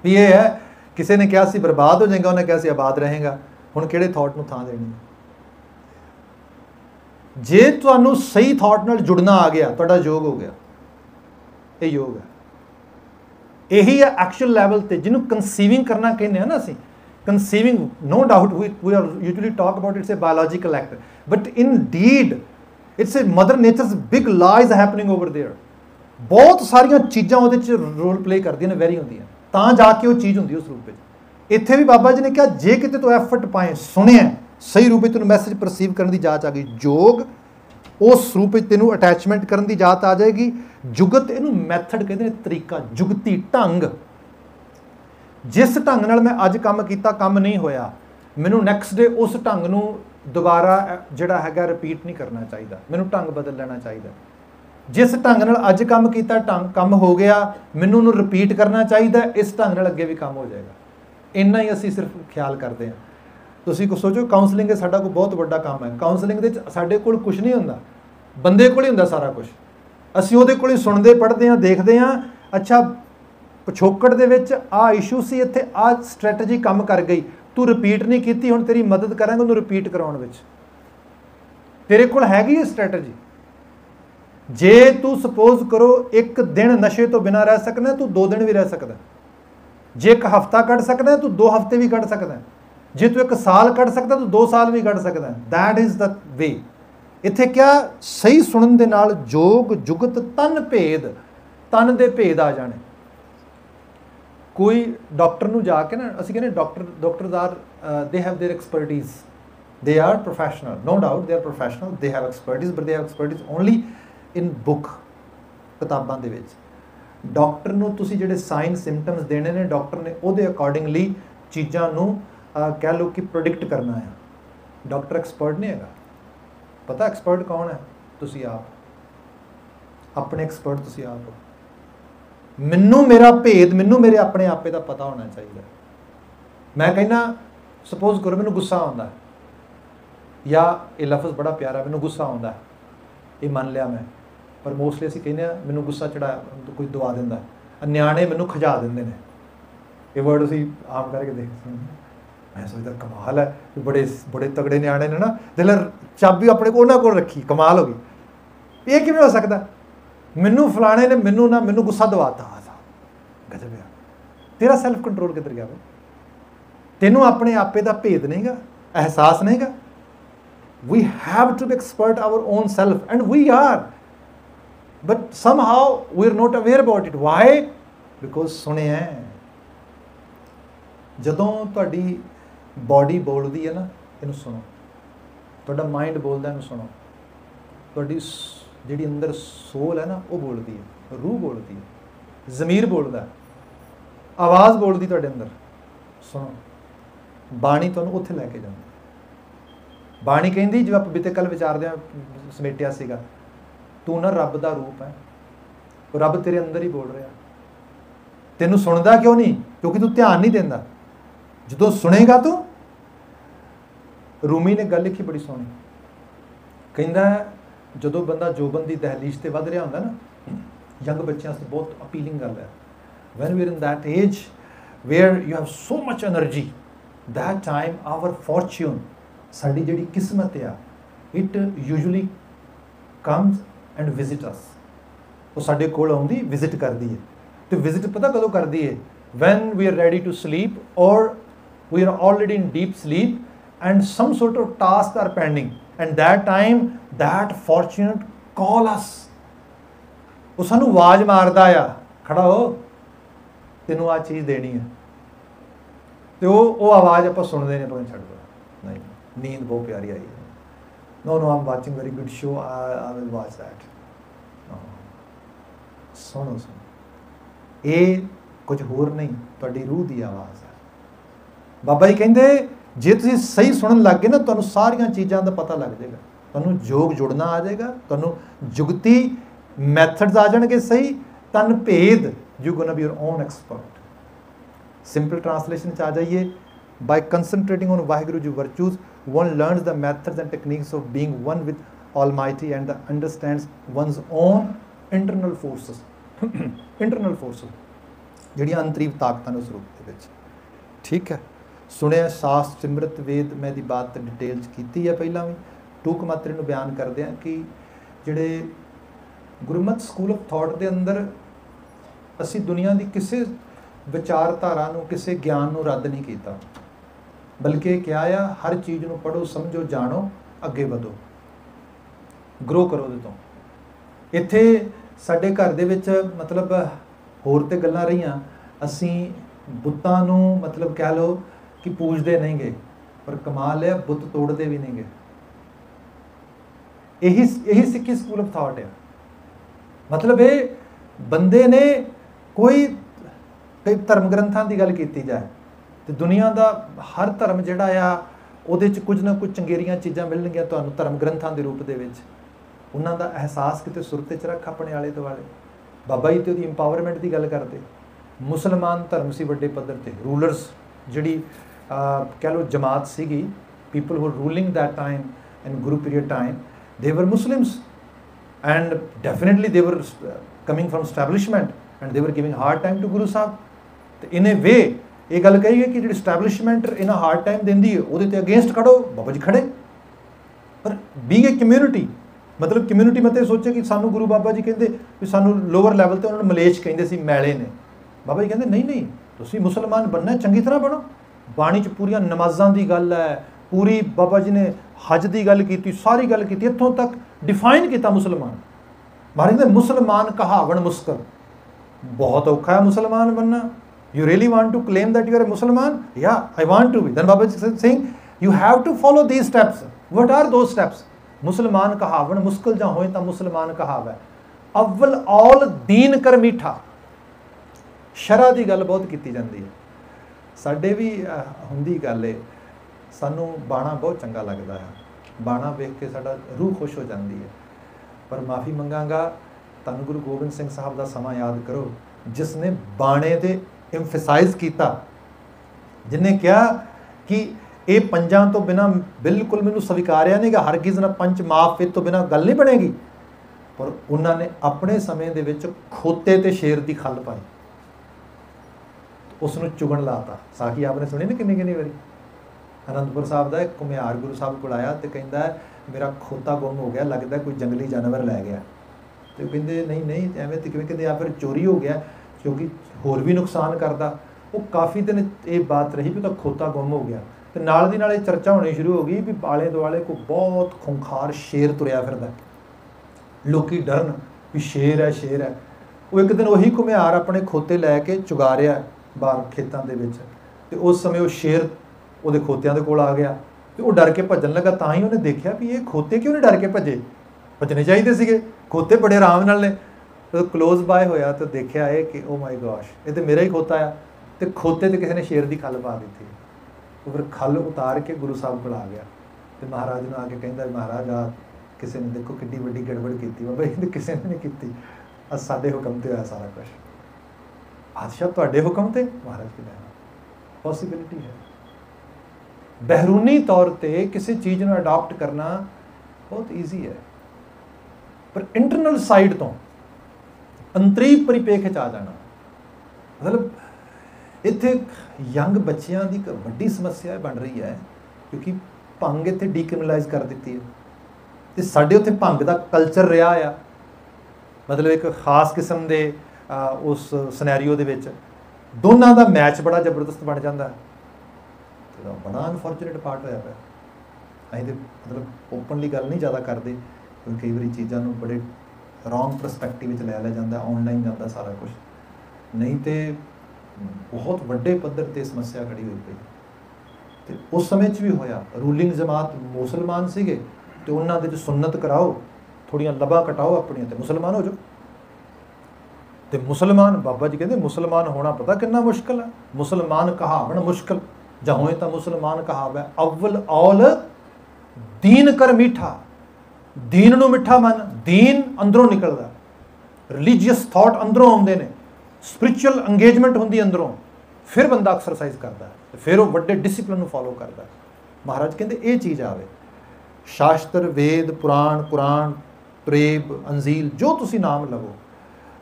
ਵੀ ਇਹ ਹੈ, ਕਿਸੇ ਨੇ ਕਿਹਾ ਸੀ, ਬਰਬਾਦ ਹੋ ਜਾਏਗਾ, ਉਹਨੇ ਕਿਹਾ ਸੀ, ਆਬਾਦ ਰਹੇਗਾ। ਹੁਣ ਕਿਹੜੇ ਥਾਟ ਨੂੰ ਥਾਂ ਦੇਣੀ ਜੇ ਤੁਹਾਨੂੰ ਸਹੀ ਥਾਟ ਨਾਲ ਜੁੜਨਾ ਆ ਗਿਆ, ਤੁਹਾਡਾ ਯੋਗ ਹੋ ਗਿਆ। ਇਹ ਯੋਗ ਹੈ। ਇਹੀ ਹੈ ਐਕਚੁਅਲ ਲੈਵਲ ਤੇ, ਜਿਹਨੂੰ ਕਨਸੀਵਿੰਗ ਕਰਨਾ ਕਹਿੰਦੇ ਆ ਨਾ ਅਸੀਂ। Conceiving no doubt we, we are usually talk about it's a biological act. But indeed it's a mother nature's big lies happening over there. ਬਹੁਤ ਸਾਰੀਆਂ ਚੀਜ਼ਾਂ ਉਹਦੇ ਚ ਰੋਲ ਪਲੇ ਕਰਦੀਆਂ ਨੇ ਵੈਰੀ ਹੁੰਦੀਆਂ ਤਾਂ ਜਾ ਕੇ ਉਹ ਚੀਜ਼ ਹੁੰਦੀ ਉਸ ਰੂਪ ਵਿੱਚ ਇੱਥੇ ਵੀ ਬਾਬਾ ਜੀ ਨੇ ਕਿਹਾ ਜੇ ਕਿਤੇ ਤੂੰ ਐਫਰਟ ਪਾਏ ਸੁਣਿਆ ਸਹੀ ਰੂਪ ਵਿੱਚ ਤੈਨੂੰ ਮੈਸੇਜ ਪਰਸੀਵ ਕਰਨ ਦੀ ਜਾਚ ਆ ਗਈ ਜੋਗ ਉਸ ਰੂਪ ਵਿੱਚ ਤੈਨੂੰ ਅਟੈਚਮੈਂਟ ਕਰਨ ਦੀ ਜਾਤ ਆ ਜਾਏਗੀ ਜੁਗਤ ਇਹਨੂੰ ਮੈਥਡ ਕਹਿੰਦੇ ਨੇ ਤਰੀਕਾ ਜੁਗਤੀ ਢੰਗ ਜਿਸ ਢੰਗ ਨਾਲ ਮੈਂ ਅੱਜ ਕੰਮ ਕੀਤਾ, ਕੰਮ ਨਹੀਂ ਹੋਇਆ, ਮੈਨੂੰ ਨੈਕਸਟ ਡੇ ਉਸ ਢੰਗ ਨੂੰ ਦੁਬਾਰਾ ਜਿਹੜਾ ਹੈਗਾ ਰਿਪੀਟ ਨਹੀਂ ਕਰਨਾ ਚਾਹੀਦਾ। ਮੈਨੂੰ ਢੰਗ ਬਦਲ ਲੈਣਾ ਚਾਹੀਦਾ। ਜਿਸ ਢੰਗ ਨਾਲ ਅੱਜ ਕੰਮ ਕੀਤਾ, ਢੰਗ, ਕੰਮ ਹੋ ਗਿਆ, ਮੈਨੂੰ ਉਹਨੂੰ ਰਿਪੀਟ ਕਰਨਾ ਚਾਹੀਦਾ, ਇਸ ਢੰਗ ਨਾਲ ਅੱਗੇ ਵੀ ਕੰਮ ਹੋ ਜਾਏਗਾ। ਇੰਨਾ ਹੀ ਅਸੀਂ ਸਿਰਫ ਖਿਆਲ ਕਰਦੇ ਹਾਂ। ਤੁਸੀਂ ਕੋ ਸੋਚੋ ਕਾਉਂਸਲਿੰਗ ਇਹ ਸਾਡਾ ਕੋਈ ਬਹੁਤ ਵੱਡਾ ਕੰਮ ਹੈ। ਕਾਉਂਸਲਿੰਗ ਦੇ ਸਾਡੇ ਕੋਲ ਕੁਝ ਨਹੀਂ ਹੁੰਦਾ। ਬੰਦੇ ਕੋਲ ਹੀ ਹੁੰਦਾ ਸਾਰਾ ਕੁਝ ਅਸੀਂ ਉਹਦੇ ਕੋਲ ਹੀ ਸੁਣਦੇ, ਪੜ੍ਹਦੇ ਹਾਂ, ਦੇਖਦੇ ਹਾਂ, ਅੱਛਾ ਪਿਛੋਕੜ ਦੇ ਵਿੱਚ ਆ ਇਸ਼ੂ ਸੀ, ਇੱਥੇ ਆ ਸਟ੍ਰੈਟਜੀ ਕੰਮ ਕਰ ਗਈ। ਤੂੰ ਰਿਪੀਟ ਨਹੀਂ ਕੀਤੀ, ਹੁਣ ਤੇਰੀ ਮਦਦ ਕਰਾਂਗੇ ਉਹਨੂੰ ਰਿਪੀਟ ਕਰਾਉਣ ਵਿੱਚ। ਤੇਰੇ ਕੋਲ ਹੈਗੀ ਇਹ ਸਟ੍ਰੈਟਜੀ ਜੇ ਤੂੰ ਸਪੋਜ਼ ਕਰੋ ਇੱਕ ਦਿਨ ਨਸ਼ੇ ਤੋਂ ਬਿਨਾ ਰਹਿ ਸਕਦਾ, ਤੂੰ ਦੋ ਦਿਨ ਵੀ ਰਹਿ ਸਕਦਾ। ਜੇ ਇੱਕ ਹਫਤਾ ਕੱਢ ਸਕਦਾ, ਤੂੰ ਦੋ ਹਫ਼ਤੇ ਵੀ ਕੱਢ ਸਕਦਾ। ਜੇ ਤੂੰ ਇੱਕ ਸਾਲ ਕੱਢ ਸਕਦਾ, ਤੂੰ ਦੋ ਸਾਲ ਵੀ ਕੱਢ ਸਕਦਾ। ਥੈਟ ਇਜ਼ ਦਾ ਵੇ ਇੱਥੇ ਕਿਆ ਸਹੀ ਸੁਣਨ ਦੇ ਨਾਲ ਜੋਗ, ਜੁਗਤ, ਤਨ ਭੇਦ, ਤਨ ਦੇ ਭੇਦ ਆ ਜਾਣੇ। ਕੋਈ ਡਾਕਟਰ ਨੂੰ ਜਾ ਕੇ ਨਾ ਅਸੀਂ ਕਹਿੰਦੇ doctor doctors are they have their expertise they are professional no doubt they are professional they have expertise but they have expertise only in book ਕਿਤਾਬਾਂ ਦੇ ਵਿੱਚ ਡਾਕਟਰ ਨੂੰ ਤੁਸੀਂ ਜਿਹੜੇ ਸਾਈਨ ਸਿੰਪਟਮਸ ਦੇਣੇ ਨੇ ਡਾਕਟਰ ਨੇ ਉਹਦੇ ਅਕੋਰਡਿੰਗਲੀ ਚੀਜ਼ਾਂ ਨੂੰ ਕਹਿ ਲਓ ਕਿ ਪ੍ਰੈਡਿਕਟ ਕਰਨਾ ਹੈ ਡਾਕਟਰ ਐਕਸਪਰਟ ਨਹੀਂ ਹੈਗਾ ਪਤਾ ਐਕਸਪਰਟ ਕੌਣ ਹੈ ਤੁਸੀਂ ਆਪ ਆਪਣੇ ਐਕਸਪਰਟ ਤੁਸੀਂ ਆਪ ਹੋ ਮੈਨੂੰ ਮੇਰਾ ਭੇਦ, ਮੈਨੂੰ ਮੇਰੇ ਆਪਣੇ ਆਪੇ ਦਾ ਪਤਾ ਹੋਣਾ ਚਾਹੀਦਾ। ਮੈਂ ਕਹਿੰਦਾ ਸਪੋਜ਼ ਕਰੋ ਮੈਨੂੰ ਗੁੱਸਾ ਆਉਂਦਾ। ਜਾਂ ਇਹ ਲਫ਼ਜ਼ ਬੜਾ ਪਿਆਰਾ, ਮੈਨੂੰ ਗੁੱਸਾ ਆਉਂਦਾ। ਇਹ ਮੰਨ ਲਿਆ ਮੈਂ। ਪਰ ਮੋਸਟਲੀ ਅਸੀਂ ਕਹਿੰਦੇ ਆ ਮੈਨੂੰ ਗੁੱਸਾ ਚੜਾ ਕੋਈ ਦਵਾ ਦਿੰਦਾ। ਨਿਆਣੇ ਮੈਨੂੰ ਖਜਾ ਦਿੰਦੇ ਨੇ। ਇਹ ਵਰਡ ਅਸੀਂ ਆਮ ਕਰਕੇ ਦੇਖਦੇ ਹਾਂ। ਮੈਂ ਸੋਚਦਾ, ਕਮਾਲ ਹੈ। ਬੜੇ ਬੜੇ ਤਗੜੇ ਨਿਆਣੇ ਨੇ ਨਾ। ਦਿਲ ਚਾਬੀ ਆਪਣੇ ਕੋਲ, ਉਹਨਾਂ ਕੋਲ ਰੱਖੀ। ਕਮਾਲ ਹੋ ਗਈ। ਇਹ ਕਿਵੇਂ ਹੋ ਸਕਦਾ? ਮੈਨੂੰ ਫਲਾਣੇ ਨੇ ਮੈਨੂੰ ਨਾ ਮੈਨੂੰ ਗੁੱਸਾ ਦਵਾਤਾ ਗਜਬ ਆ। ਤੇਰਾ ਸੈਲਫ ਕੰਟਰੋਲ ਕਿੱਧਰ ਗਿਆ ਵਾ? ਤੈਨੂੰ ਆਪਣੇ ਆਪੇ ਦਾ ਭੇਦ ਨਹੀਂਗਾ, ਅਹਿਸਾਸ ਨਹੀਂਗਾ। We have to be expert our own self and we are. But somehow we're not aware about it. Why? Because ਸੁਣਿਆ ਜਦੋਂ ਤੁਹਾਡੀ ਬਾਡੀ ਬੋਲਦੀ ਹੈ ਨਾ, ਇਹਨੂੰ ਸੁਣੋ। ਤੁਹਾਡਾ ਮਾਈਂਡ ਬੋਲਦਾ ਇਹਨੂੰ ਸੁਣੋ। ਤੁਹਾਡੀ ਜਿਹੜੀ ਅੰਦਰ ਸੋਲ ਹੈ ਨਾ, ਉਹ ਬੋਲਦੀ ਹੈ। ਰੂਹ ਬੋਲਦੀ ਹੈ। ਜ਼ਮੀਰ ਬੋਲਦਾ ਆਵਾਜ਼ ਬੋਲਦੀ ਤੁਹਾਡੇ ਅੰਦਰ। ਸੁਣੋ। ਬਾਣੀ ਤੁਹਾਨੂੰ ਉੱਥੇ ਲੈ ਕੇ ਜਾਂਦੀ ਬਾਣੀ ਕਹਿੰਦੀ, ਜਿਵੇਂ ਆਪਾਂ ਬਿਤੇ ਕੱਲ ਵਿਚਾਰਦੇ ਆ ਸਮੇਟਿਆ ਸੀਗਾ, ਤੂੰ ਨਾ ਰੱਬ ਦਾ ਰੂਪ ਹੈ। ਉਹ ਰੱਬ ਤੇਰੇ ਅੰਦਰ ਹੀ ਬੋਲ ਰਿਹਾ। ਤੈਨੂੰ ਸੁਣਦਾ ਕਿਉਂ ਨਹੀਂ? ਕਿਉਂਕਿ ਤੂੰ ਧਿਆਨ ਨਹੀਂ ਦਿੰਦਾ। ਜਦੋਂ ਸੁਣੇਗਾ ਤੂੰ, ਰੂਮੀ ਨੇ ਗੱਲ ਲਿਖੀ ਬੜੀ ਸੋਹਣੀ। ਕਹਿੰਦਾ ਜਦੋਂ ਬੰਦਾ ਜੋਬਨ ਦੀ ਦਹਲੀਜ਼ ਤੇ ਵੱਧ ਰਿਹਾ ਹੁੰਦਾ ਨਾ ਯੰਗ ਬੱਚਿਆਂ ਵਾਸਤੇ ਬਹੁਤ ਅਪੀਲਿੰਗ ਗੱਲ ਹੈ when we're in that age where you have so much energy that time our fortune ਸਾਡੀ ਜਿਹੜੀ ਕਿਸਮਤ ਆ it usually comes and visit us ਉਹ ਸਾਡੇ ਕੋਲ ਆਉਂਦੀ ਵਿਜ਼ਿਟ ਕਰਦੀ ਹੈ ਤੇ ਵਿਜ਼ਿਟ ਪਤਾ ਕਦੋਂ ਕਰਦੀ ਹੈ when we are ready to sleep or we are already in deep sleep and some sort of tasks are pending and that time, that fortunate call us. ਉਹ ਸਾਨੂੰ ਆਵਾਜ਼ ਮਾਰਦਾ ਆ, ਖੜਾ ਹੋ, ਤੈਨੂੰ ਆ ਚੀਜ਼ ਦੇਣੀ ਹੈ ਤੇ ਉਹ ਉਹ ਆਵਾਜ਼ ਆਪਾਂ ਸੁਣਦੇ ਨੇ ਪਰ ਛੱਡ ਦੋ ਨਹੀਂ, ਨੀਂਦ ਬਹੁਤ ਪਿਆਰੀ I know no I'm watching very good show I will watch that ਸੁਣੋ ਸੁਣੋ। ਇਹ ਕੁਝ ਹੋਰ ਨਹੀਂ, ਤੁਹਾਡੀ ਰੂਹ ਦੀ ਆਵਾਜ਼ ਹੈ। ਬਾਬਾ ਜੀ ਕਹਿੰਦੇ ਜੇ ਤੁਸੀਂ ਸਹੀ ਸੁਣਨ ਲੱਗ ਗਏ ਨਾ ਤੁਹਾਨੂੰ ਸਾਰੀਆਂ ਚੀਜ਼ਾਂ ਦਾ ਪਤਾ ਲੱਗ ਜਾਏਗਾ ਤੁਹਾਨੂੰ ਜੋਗ ਜੁੜਨਾ ਆ ਜਾਏਗਾ ਤੁਹਾਨੂੰ ਜੁਗਤੀ ਮੈਥਡਸ ਆ ਜਾਣਗੇ ਸਹੀ ਤਨ ਭੇਦ you gonna be your own expert simple translation ਚ ਆ ਜਾਈਏ by concentrating on Waheguru ji virtues one learns the methods and techniques of being one with almighty and understands one's own internal forces internal forces ਜਿਹੜੀਆਂ ਅੰਤਰੀਵ ਤਾਕਤਾਂ ਨੂੰ ਸਰੂਪ ਦੇ ਵਿੱਚ ਠੀਕ ਹੈ ਸੁਣਿਆ, ਸਾਸ ਸਿਮਰਤ ਵੇਦ ਮੈਂ ਦੀ ਬਾਤ ਡਿਟੇਲ ਚ ਕੀਤੀ ਹੈ ਪਹਿਲਾਂ ਵੀ। ਟੂਕ ਮਾਤਰੇ ਨੂੰ ਬਿਆਨ ਕਰਦੇ ਆ ਕਿ ਜਿਹੜੇ ਗੁਰਮਤ ਸਕੂਲ ਆਫ ਥਾਟ ਦੇ ਅੰਦਰ ਅਸੀਂ ਦੁਨੀਆ ਦੀ ਕਿਸੇ ਵਿਚਾਰਧਾਰਾ ਨੂੰ, ਕਿਸੇ ਗਿਆਨ ਨੂੰ ਰੱਦ ਨਹੀਂ ਕੀਤਾ। ਬਲਕਿ ਕਿਹਾ ਆ, ਹਰ ਚੀਜ਼ ਨੂੰ ਪੜੋ ਸਮਝੋ, ਜਾਣੋ, ਅੱਗੇ ਵਧੋ। ਗਰੋ ਕਰੋ ਉਹਦੇ ਤੋਂ। ਇੱਥੇ ਸਾਡੇ ਘਰ ਦੇ ਵਿੱਚ ਮਤਲਬ ਹੋਰ ਤੇ ਗੱਲਾਂ ਰਹੀਆਂ। ਅਸੀਂ ਬੁੱਤਾਂ ਨੂੰ ਮਤਲਬ ਕਹਿ ਲਓ ਕਿ ਪੂਜਦੇ ਨਹੀਂਗੇ, ਪਰ ਕਮਾਲ ਹੈ, ਬੁੱਤ ਤੋੜਦੇ ਵੀ ਨਹੀਂਗੇ। ਇਹੀ ਇਹੀ ਸਿੱਖੀ ਸਕੂਲ ਆਫ ਥਾਟ ਹੈ ਮਤਲਬ ਇਹ ਬੰਦੇ ਨੇ ਕੋਈ, ਕਈ ਧਰਮ ਗ੍ਰੰਥਾਂ ਦੀ ਗੱਲ ਕੀਤੀ ਜਾਏ, ਤੇ ਦੁਨੀਆ ਦਾ ਹਰ ਧਰਮ ਜਿਹੜਾ ਆ, ਉਹਦੇ ਚ ਕੁਝ ਨਾ ਕੁਝ ਚੰਗੇਰੀਆਂ ਚੀਜ਼ਾਂ ਮਿਲਣਗੀਆਂ ਤੁਹਾਨੂੰ ਧਰਮ ਗ੍ਰੰਥਾਂ ਦੇ ਰੂਪ ਦੇ ਵਿੱਚ। ਉਹਨਾਂ ਦਾ ਅਹਿਸਾਸ ਕਿਤੇ ਸੁਰਤੇ ਚ ਰੱਖ ਆਪਣੇ ਆਲੇ ਦੁਆਲੇ। ਬਾਬਾ ਜੀ ਤੇ ਉਹਦੀ ਇੰਪਾਵਰਮੈਂਟ ਦੀ ਗੱਲ ਕਰਦੇ। ਮੁਸਲਮਾਨ ਧਰਮ ਸੀ ਵੱਡੇ ਪੱਧਰ ਤੇ ਰੂਲਰਸ ਜਿਹੜੀ ਕਹ ਲੋ ਜਮਾਤ ਸੀਗੀ people who ruling that time time Guru period time they were Muslims and and definitely they were uh, coming from establishment and they were giving hard time to guru ਤੇ ਇਨ ਅ ਵੇ ਇਹ ਗੱਲ ਕਹੀ ਹੈ ਕਿ ਜਿਹੜੀ ਸਟੈਬਲਿਸ਼ਮੈਂਟ ਇਹਨਾਂ ਹਾਰਡ ਟਾਈਮ ਦਿੰਦੀ ਹੈ, ਉਹਦੇ ਤੇ ਅਗੇਂਸਟ ਖੜੋ, ਬਾਬਾ ਜੀ ਖੜੇ। ਪਰ ਬੀਇੰਗ ਅ ਕਮਿਊਨਿਟੀ ਮਤਲਬ ਕਮਿਊਨਿਟੀ ਮਤੇ ਸੋਚੇ ਕਿ ਸਾਨੂੰ ਗੁਰੂ ਬਾਬਾ ਜੀ ਕਹਿੰਦੇ ਵੀ ਸਾਨੂੰ ਲੋਅਰ ਲੈਵਲ ਤੇ ਉਹਨਾਂ ਨੂੰ ਮਲੇਸ਼ ਕਹਿੰਦੇ ਸੀ, ਮੈਲੇ ਨੇ। ਬਾਬਾ ਜੀ ਕਹਿੰਦੇ, ਨਹੀਂ ਨਹੀਂ, ਤੁਸੀਂ ਮੁਸਲਮਾਨ ਬੰਨਾ ਚੰਗੀ ਤਰ੍ਹਾਂ ਬਣੋ। ਬਾਣੀ 'ਚ ਪੂਰੀਆਂ ਨਮਾਜ਼ਾਂ ਦੀ ਗੱਲ ਹੈ ਪੂਰੀ ਬਾਬਾ ਜੀ ਨੇ ਹਜ ਦੀ ਗੱਲ ਕੀਤੀ ਸਾਰੀ ਗੱਲ ਕੀਤੀ ਇੱਥੋਂ ਤੱਕ ਡਿਫਾਈਨ ਕੀਤਾ ਮੁਸਲਮਾਨ ਮਹਾਰਾਜ ਦੇ ਮੁਸਲਮਾਨ ਕਹਾਵਣ ਮੁਸਕਰ ਬਹੁਤ ਔਖਾ ਹੈ ਮੁਸਲਮਾਨ ਬੰਨਾ you really want to claim that you are a Muslim? Yeah, I want to be. Then Baba is saying, you have to follow these steps. What are those steps? ਮੁਸਲਮਾਨ ਕਹਾਵਣ ਮੁਸ਼ਕਲ ਜਾਂ ਹੋਏ ਤਾਂ ਮੁਸਲਮਾਨ ਕਹਾਵੈ ਅਵਲ ਔਲ ਦੀਨ ਕਰ ਮੀਠਾ ਸ਼ਰਾ ਦੀ ਗੱਲ ਬਹੁਤ ਕੀਤੀ ਜਾਂਦੀ ਹੈ ਸਾਡੇ ਵੀ ਹੁੰਦੀ ਗੱਲ ਏ, ਸਾਨੂੰ ਬਾਣਾ ਬਹੁਤ ਚੰਗਾ ਲੱਗਦਾ ਹੈ ਬਾਣਾ ਵੇਖ ਕੇ ਸਾਡਾ ਰੂਹ ਖੁਸ਼ ਹੋ ਜਾਂਦੀ ਹੈ ਪਰ ਮਾਫੀ ਮੰਗਾਂਗਾ ਤਨ ਗੁਰੂ ਗੋਬਿੰਦ ਸਿੰਘ ਸਾਹਿਬ ਦਾ ਸਮਾਂ ਯਾਦ ਕਰੋ, ਜਿਸ ਨੇ ਬਾਣੇ 'ਤੇ ਐਮਫਸਾਈਜ਼ ਕੀਤਾ, ਜਿਨੇ ਕਿਹਾ ਕਿ ਇਹ ਪੰਜਾਂ ਤੋਂ ਬਿਨਾ ਬਿਲਕੁਲ ਮੈਨੂੰ ਸਵੀਕਾਰਿਆ ਨਹੀਂਗਾ ਹਰਗਿਜ਼ ਨਾ ਪੰਜ ਮਾਫ ਫਿਰ ਤੋਂ ਬਿਨਾ ਗੱਲ ਨਹੀਂ ਬਣੇਗੀ। ਪਰ ਉਹਨਾਂ ਨੇ ਆਪਣੇ ਸਮੇਂ ਦੇ ਵਿੱਚ ਖੋਤੇ ਤੇ ਸ਼ੇਰ ਦੀ ਖੱਲ ਪਾਈ। ਉਸ ਨੂੰ ਚੁਗਣ ਲਾਤਾ। ਸਾਖੀ ਆਪਨੇ ਸੁਣੀ ਨਾ ਕਿੰਨੀ ਕਿੰਨੀ ਵਾਰੀ? ਅਨੰਦਪੁਰ ਸਾਹਿਬ ਦਾ ਇੱਕ ਕੁਮਿਆਰ ਗੁਰੂ ਸਾਹਿਬ ਕੋਲ ਆਇਆ ਤੇ ਕਹਿੰਦਾ, ਮੇਰਾ ਖੋਤਾ ਗੁੰਮ ਹੋ ਗਿਆ, ਲੱਗਦਾ ਕੋਈ ਜੰਗਲੀ ਜਾਨਵਰ ਲੈ ਗਿਆ। ਤੇ ਕਹਿੰਦੇ, ਨਹੀਂ ਨਹੀਂ, ਐਵੇਂ ਤੇ ਕਿਵੇਂ ਕਹਿੰਦੇ, ਆ ਫਿਰ ਚੋਰੀ ਹੋ ਗਿਆ, ਕਿਉਂਕਿ ਹੋਰ ਵੀ ਨੁਕਸਾਨ ਕਰਦਾ। ਉਹ ਕਾਫੀ ਦਿਨ ਇਹ ਬਾਤ ਰਹੀ ਵੀ ਉਹਦਾ ਖੋਤਾ ਗੁੰਮ ਹੋ ਗਿਆ। ਤੇ ਨਾਲ ਦੀ ਨਾਲ ਇਹ ਚਰਚਾ ਹੋਣੀ ਸ਼ੁਰੂ ਹੋ ਗਈ ਵੀ ਆਲੇ ਦੁਆਲੇ ਕੋ ਬਹੁਤ ਖੁੰਖਾਰ ਸ਼ੇਰ ਤੁਰਿਆ ਫਿਰਦਾ। ਲੋਕੀ ਡਰਨ ਵੀ ਸ਼ੇਰ ਹੈ ਸ਼ੇਰ ਹੈ। ਉਹ ਇੱਕ ਦਿਨ ਉਹੀ ਘੁਮਿਆਰ ਆਪਣੇ ਖੋਤੇ ਲੈ ਕੇ ਚੁਗਾ ਰਿਹਾ। ਬਾਹਰ ਖੇਤਾਂ ਦੇ ਵਿੱਚ। ਤੇ ਉਸ ਸਮੇਂ ਉਹ ਸ਼ੇਰ ਉਹਦੇ ਖੋਤਿਆਂ ਦੇ ਕੋਲ ਆ ਗਿਆ ਤੇ ਉਹ ਡਰ ਕੇ ਭੱਜਣ ਲੱਗਾ। ਤਾਂ ਹੀ ਉਹਨੇ ਦੇਖਿਆ ਵੀ ਇਹ ਖੋਤੇ ਕਿਉਂ ਨਹੀਂ ਡਰ ਕੇ ਭੱਜੇ? ਭੱਜਣੇ ਚਾਹੀਦੇ ਸੀਗੇ। ਖੋਤੇ ਬੜੇ ਆਰਾਮ ਨਾਲ ਨੇ। ਜਦੋਂ ਕਲੋਜ਼ ਬਾਏ ਹੋਇਆ ਤਾਂ ਦੇਖਿਆ ਇਹ ਕਿ ਓ ਮਾਈ ਗॉश ਇਹ ਤੇ ਮੇਰਾ ਹੀ ਖੋਤਾ ਆ। ਤੇ ਖੋਤੇ ਤੇ ਕਿਸੇ ਨੇ ਸ਼ੇਰ ਦੀ ਖੱਲ ਪਾ ਦਿੱਤੀ। ਉਹ ਫਿਰ ਖੱਲ ਉਤਾਰ ਕੇ ਗੁਰੂ ਸਾਹਿਬ ਕੋਲ ਆ ਗਿਆ। ਤੇ ਮਹਾਰਾਜ ਨੂੰ ਆ ਕੇ ਕਹਿੰਦਾ, ਮਹਾਰਾਜ ਆ ਕਿਸੇ ਨੇ ਦੇਖੋ ਕਿੰਨੀ ਵੱਡੀ ਗੜਬੜ ਕੀਤੀ। ਬਾਬਾ ਇਹ ਕਿਸੇ ਨੇ ਨਹੀਂ ਕੀਤੀ। ਆ ਸਾਡੇ ਹੁਕਮ ਤੇ ਹੋਇਆ ਸਾਰਾ ਕੁਝ ਆਦਸ਼ਾ ਤੁਹਾਡੇ ਹੁਕਮ ਤੇ ਮਹਾਰਾਜ ਕਹਿੰਦਾ ਪੋਸਿਬਿਲਿਟੀ ਹੈ ਬਹਿਰੂਨੀ ਤੌਰ ਤੇ ਕਿਸੇ ਚੀਜ਼ ਨੂੰ ਅਡਾਪਟ ਕਰਨਾ ਬਹੁਤ ਈਜ਼ੀ ਹੈ ਪਰ ਇੰਟਰਨਲ ਸਾਈਡ ਤੋਂ ਅੰਤਰੀ ਪਰਿਪੇਖ ਚ ਆ ਜਾਣਾ ਮਤਲਬ ਇੱਥੇ ਯੰਗ ਬੱਚਿਆਂ ਦੀ ਇੱਕ ਵੱਡੀ ਸਮੱਸਿਆ ਬਣ ਰਹੀ ਹੈ ਕਿਉਂਕਿ ਭੰਗ ਇੱਥੇ ਡੀਕ੍ਰਿਮੀਨਲਾਈਜ਼ ਕਰ ਦਿੱਤੀ ਹੈ ਤੇ ਸਾਡੇ ਉੱਥੇ ਭੰਗ ਦਾ ਕਲਚਰ ਰਿਹਾ ਆ ਮਤਲਬ ਇੱਕ ਖਾਸ ਕਿਸਮ ਦੇ ਉਸ ਸਿਨੈਰੀਓ ਦੇ ਵਿੱਚ ਦੋਨਾਂ ਦਾ ਮੈਚ ਬੜਾ ਜ਼ਬਰਦਸਤ ਬਣ ਜਾਂਦਾ ਹੈ। ਤੇ ਬੜਾ ਅਨਫੋਰਚੂਨੇਟ ਪਾਰਟ ਹੋਇਆ ਪਿਆ। ਅਸੀਂ ਤੇ ਮਤਲਬ ਓਪਨਲੀ ਗੱਲ ਨਹੀਂ ਜ਼ਿਆਦਾ ਕਰਦੇ, ਕਿਉਂਕਿ ਕਈ ਵਾਰੀ ਚੀਜ਼ਾਂ ਨੂੰ ਬੜੇ ਰੋਂਗ ਪਰਸਪੈਕਟਿਵ ਵਿੱਚ ਲੈ ਲਿਆ ਜਾਂਦਾ ਆਨਲਾਈਨ ਜਾਂਦਾ ਸਾਰਾ ਕੁਝ ਨਹੀਂ ਤੇ ਬਹੁਤ ਵੱਡੇ ਪੱਧਰ ਤੇ ਸਮੱਸਿਆ ਖੜੀ ਹੋਈ ਪਈ। ਤੇ ਉਸ ਸਮੇਂ 'ਚ ਵੀ ਹੋਇਆ। ਰੂਲਿੰਗ ਜਮਾਤ ਮੁਸਲਮਾਨ ਸੀਗੇ, ਤੇ ਉਹਨਾਂ ਦੇ ਚ ਸੁਨਨਤ ਕਰਾਓ, ਥੋੜੀਆਂ ਲਬਾ ਕਟਾਓ ਆਪਣੀਆਂ ਤੇ ਮੁਸਲਮਾਨ ਹੋ ਜਾਓ। ਤੇ ਮੁਸਲਮਾਨ, ਬਾਬਾ ਜੀ ਕਹਿੰਦੇ ਮੁਸਲਮਾਨ ਹੋਣਾ ਪਤਾ ਕਿੰਨਾ ਮੁਸ਼ਕਲ ਹੈ? ਮੁਸਲਮਾਨ ਕਹਾਵਣ ਮੁਸ਼ਕਲ। ਜਾਂ ਹੋਏ ਤਾਂ ਮੁਸਲਮਾਨ ਕਹਾਵੇ, ਅਵਲ ਔਲ ਦੀਨ ਕਰ ਮਿੱਠਾ। ਦੀਨ ਨੂੰ ਮਿੱਠਾ ਮੰਨ, ਦੀਨ ਅੰਦਰੋਂ ਨਿਕਲਦਾ। ਰਿਲੀਜੀਅਸ ਥਾਟ ਅੰਦਰੋਂ ਆਉਂਦੇ ਨੇ। ਸਪਿਰਚੁਅਲ ਇੰਗੇਜਮੈਂਟ ਹੁੰਦੀ ਅੰਦਰੋਂ। ਫਿਰ ਬੰਦਾ ਐਕਸਰਸਾਈਜ਼ ਕਰਦਾ ਹੈ ਫਿਰ ਉਹ ਵੱਡੇ ਡਿਸਪਲਿਨ ਨੂੰ ਫਾਲੋ ਕਰਦਾ ਮਹਾਰਾਜ ਕਹਿੰਦੇ ਇਹ ਚੀਜ਼ ਆਵੇ। ਸ਼ਾਸਤਰ, ਵੇਦ, ਪੁਰਾਣ, ਕੁਰਾਨ, ਪ੍ਰੇਬ, ਅੰਜ਼ੀਲ, ਜੋ ਤੁਸੀਂ ਨਾਮ ਲਵੋ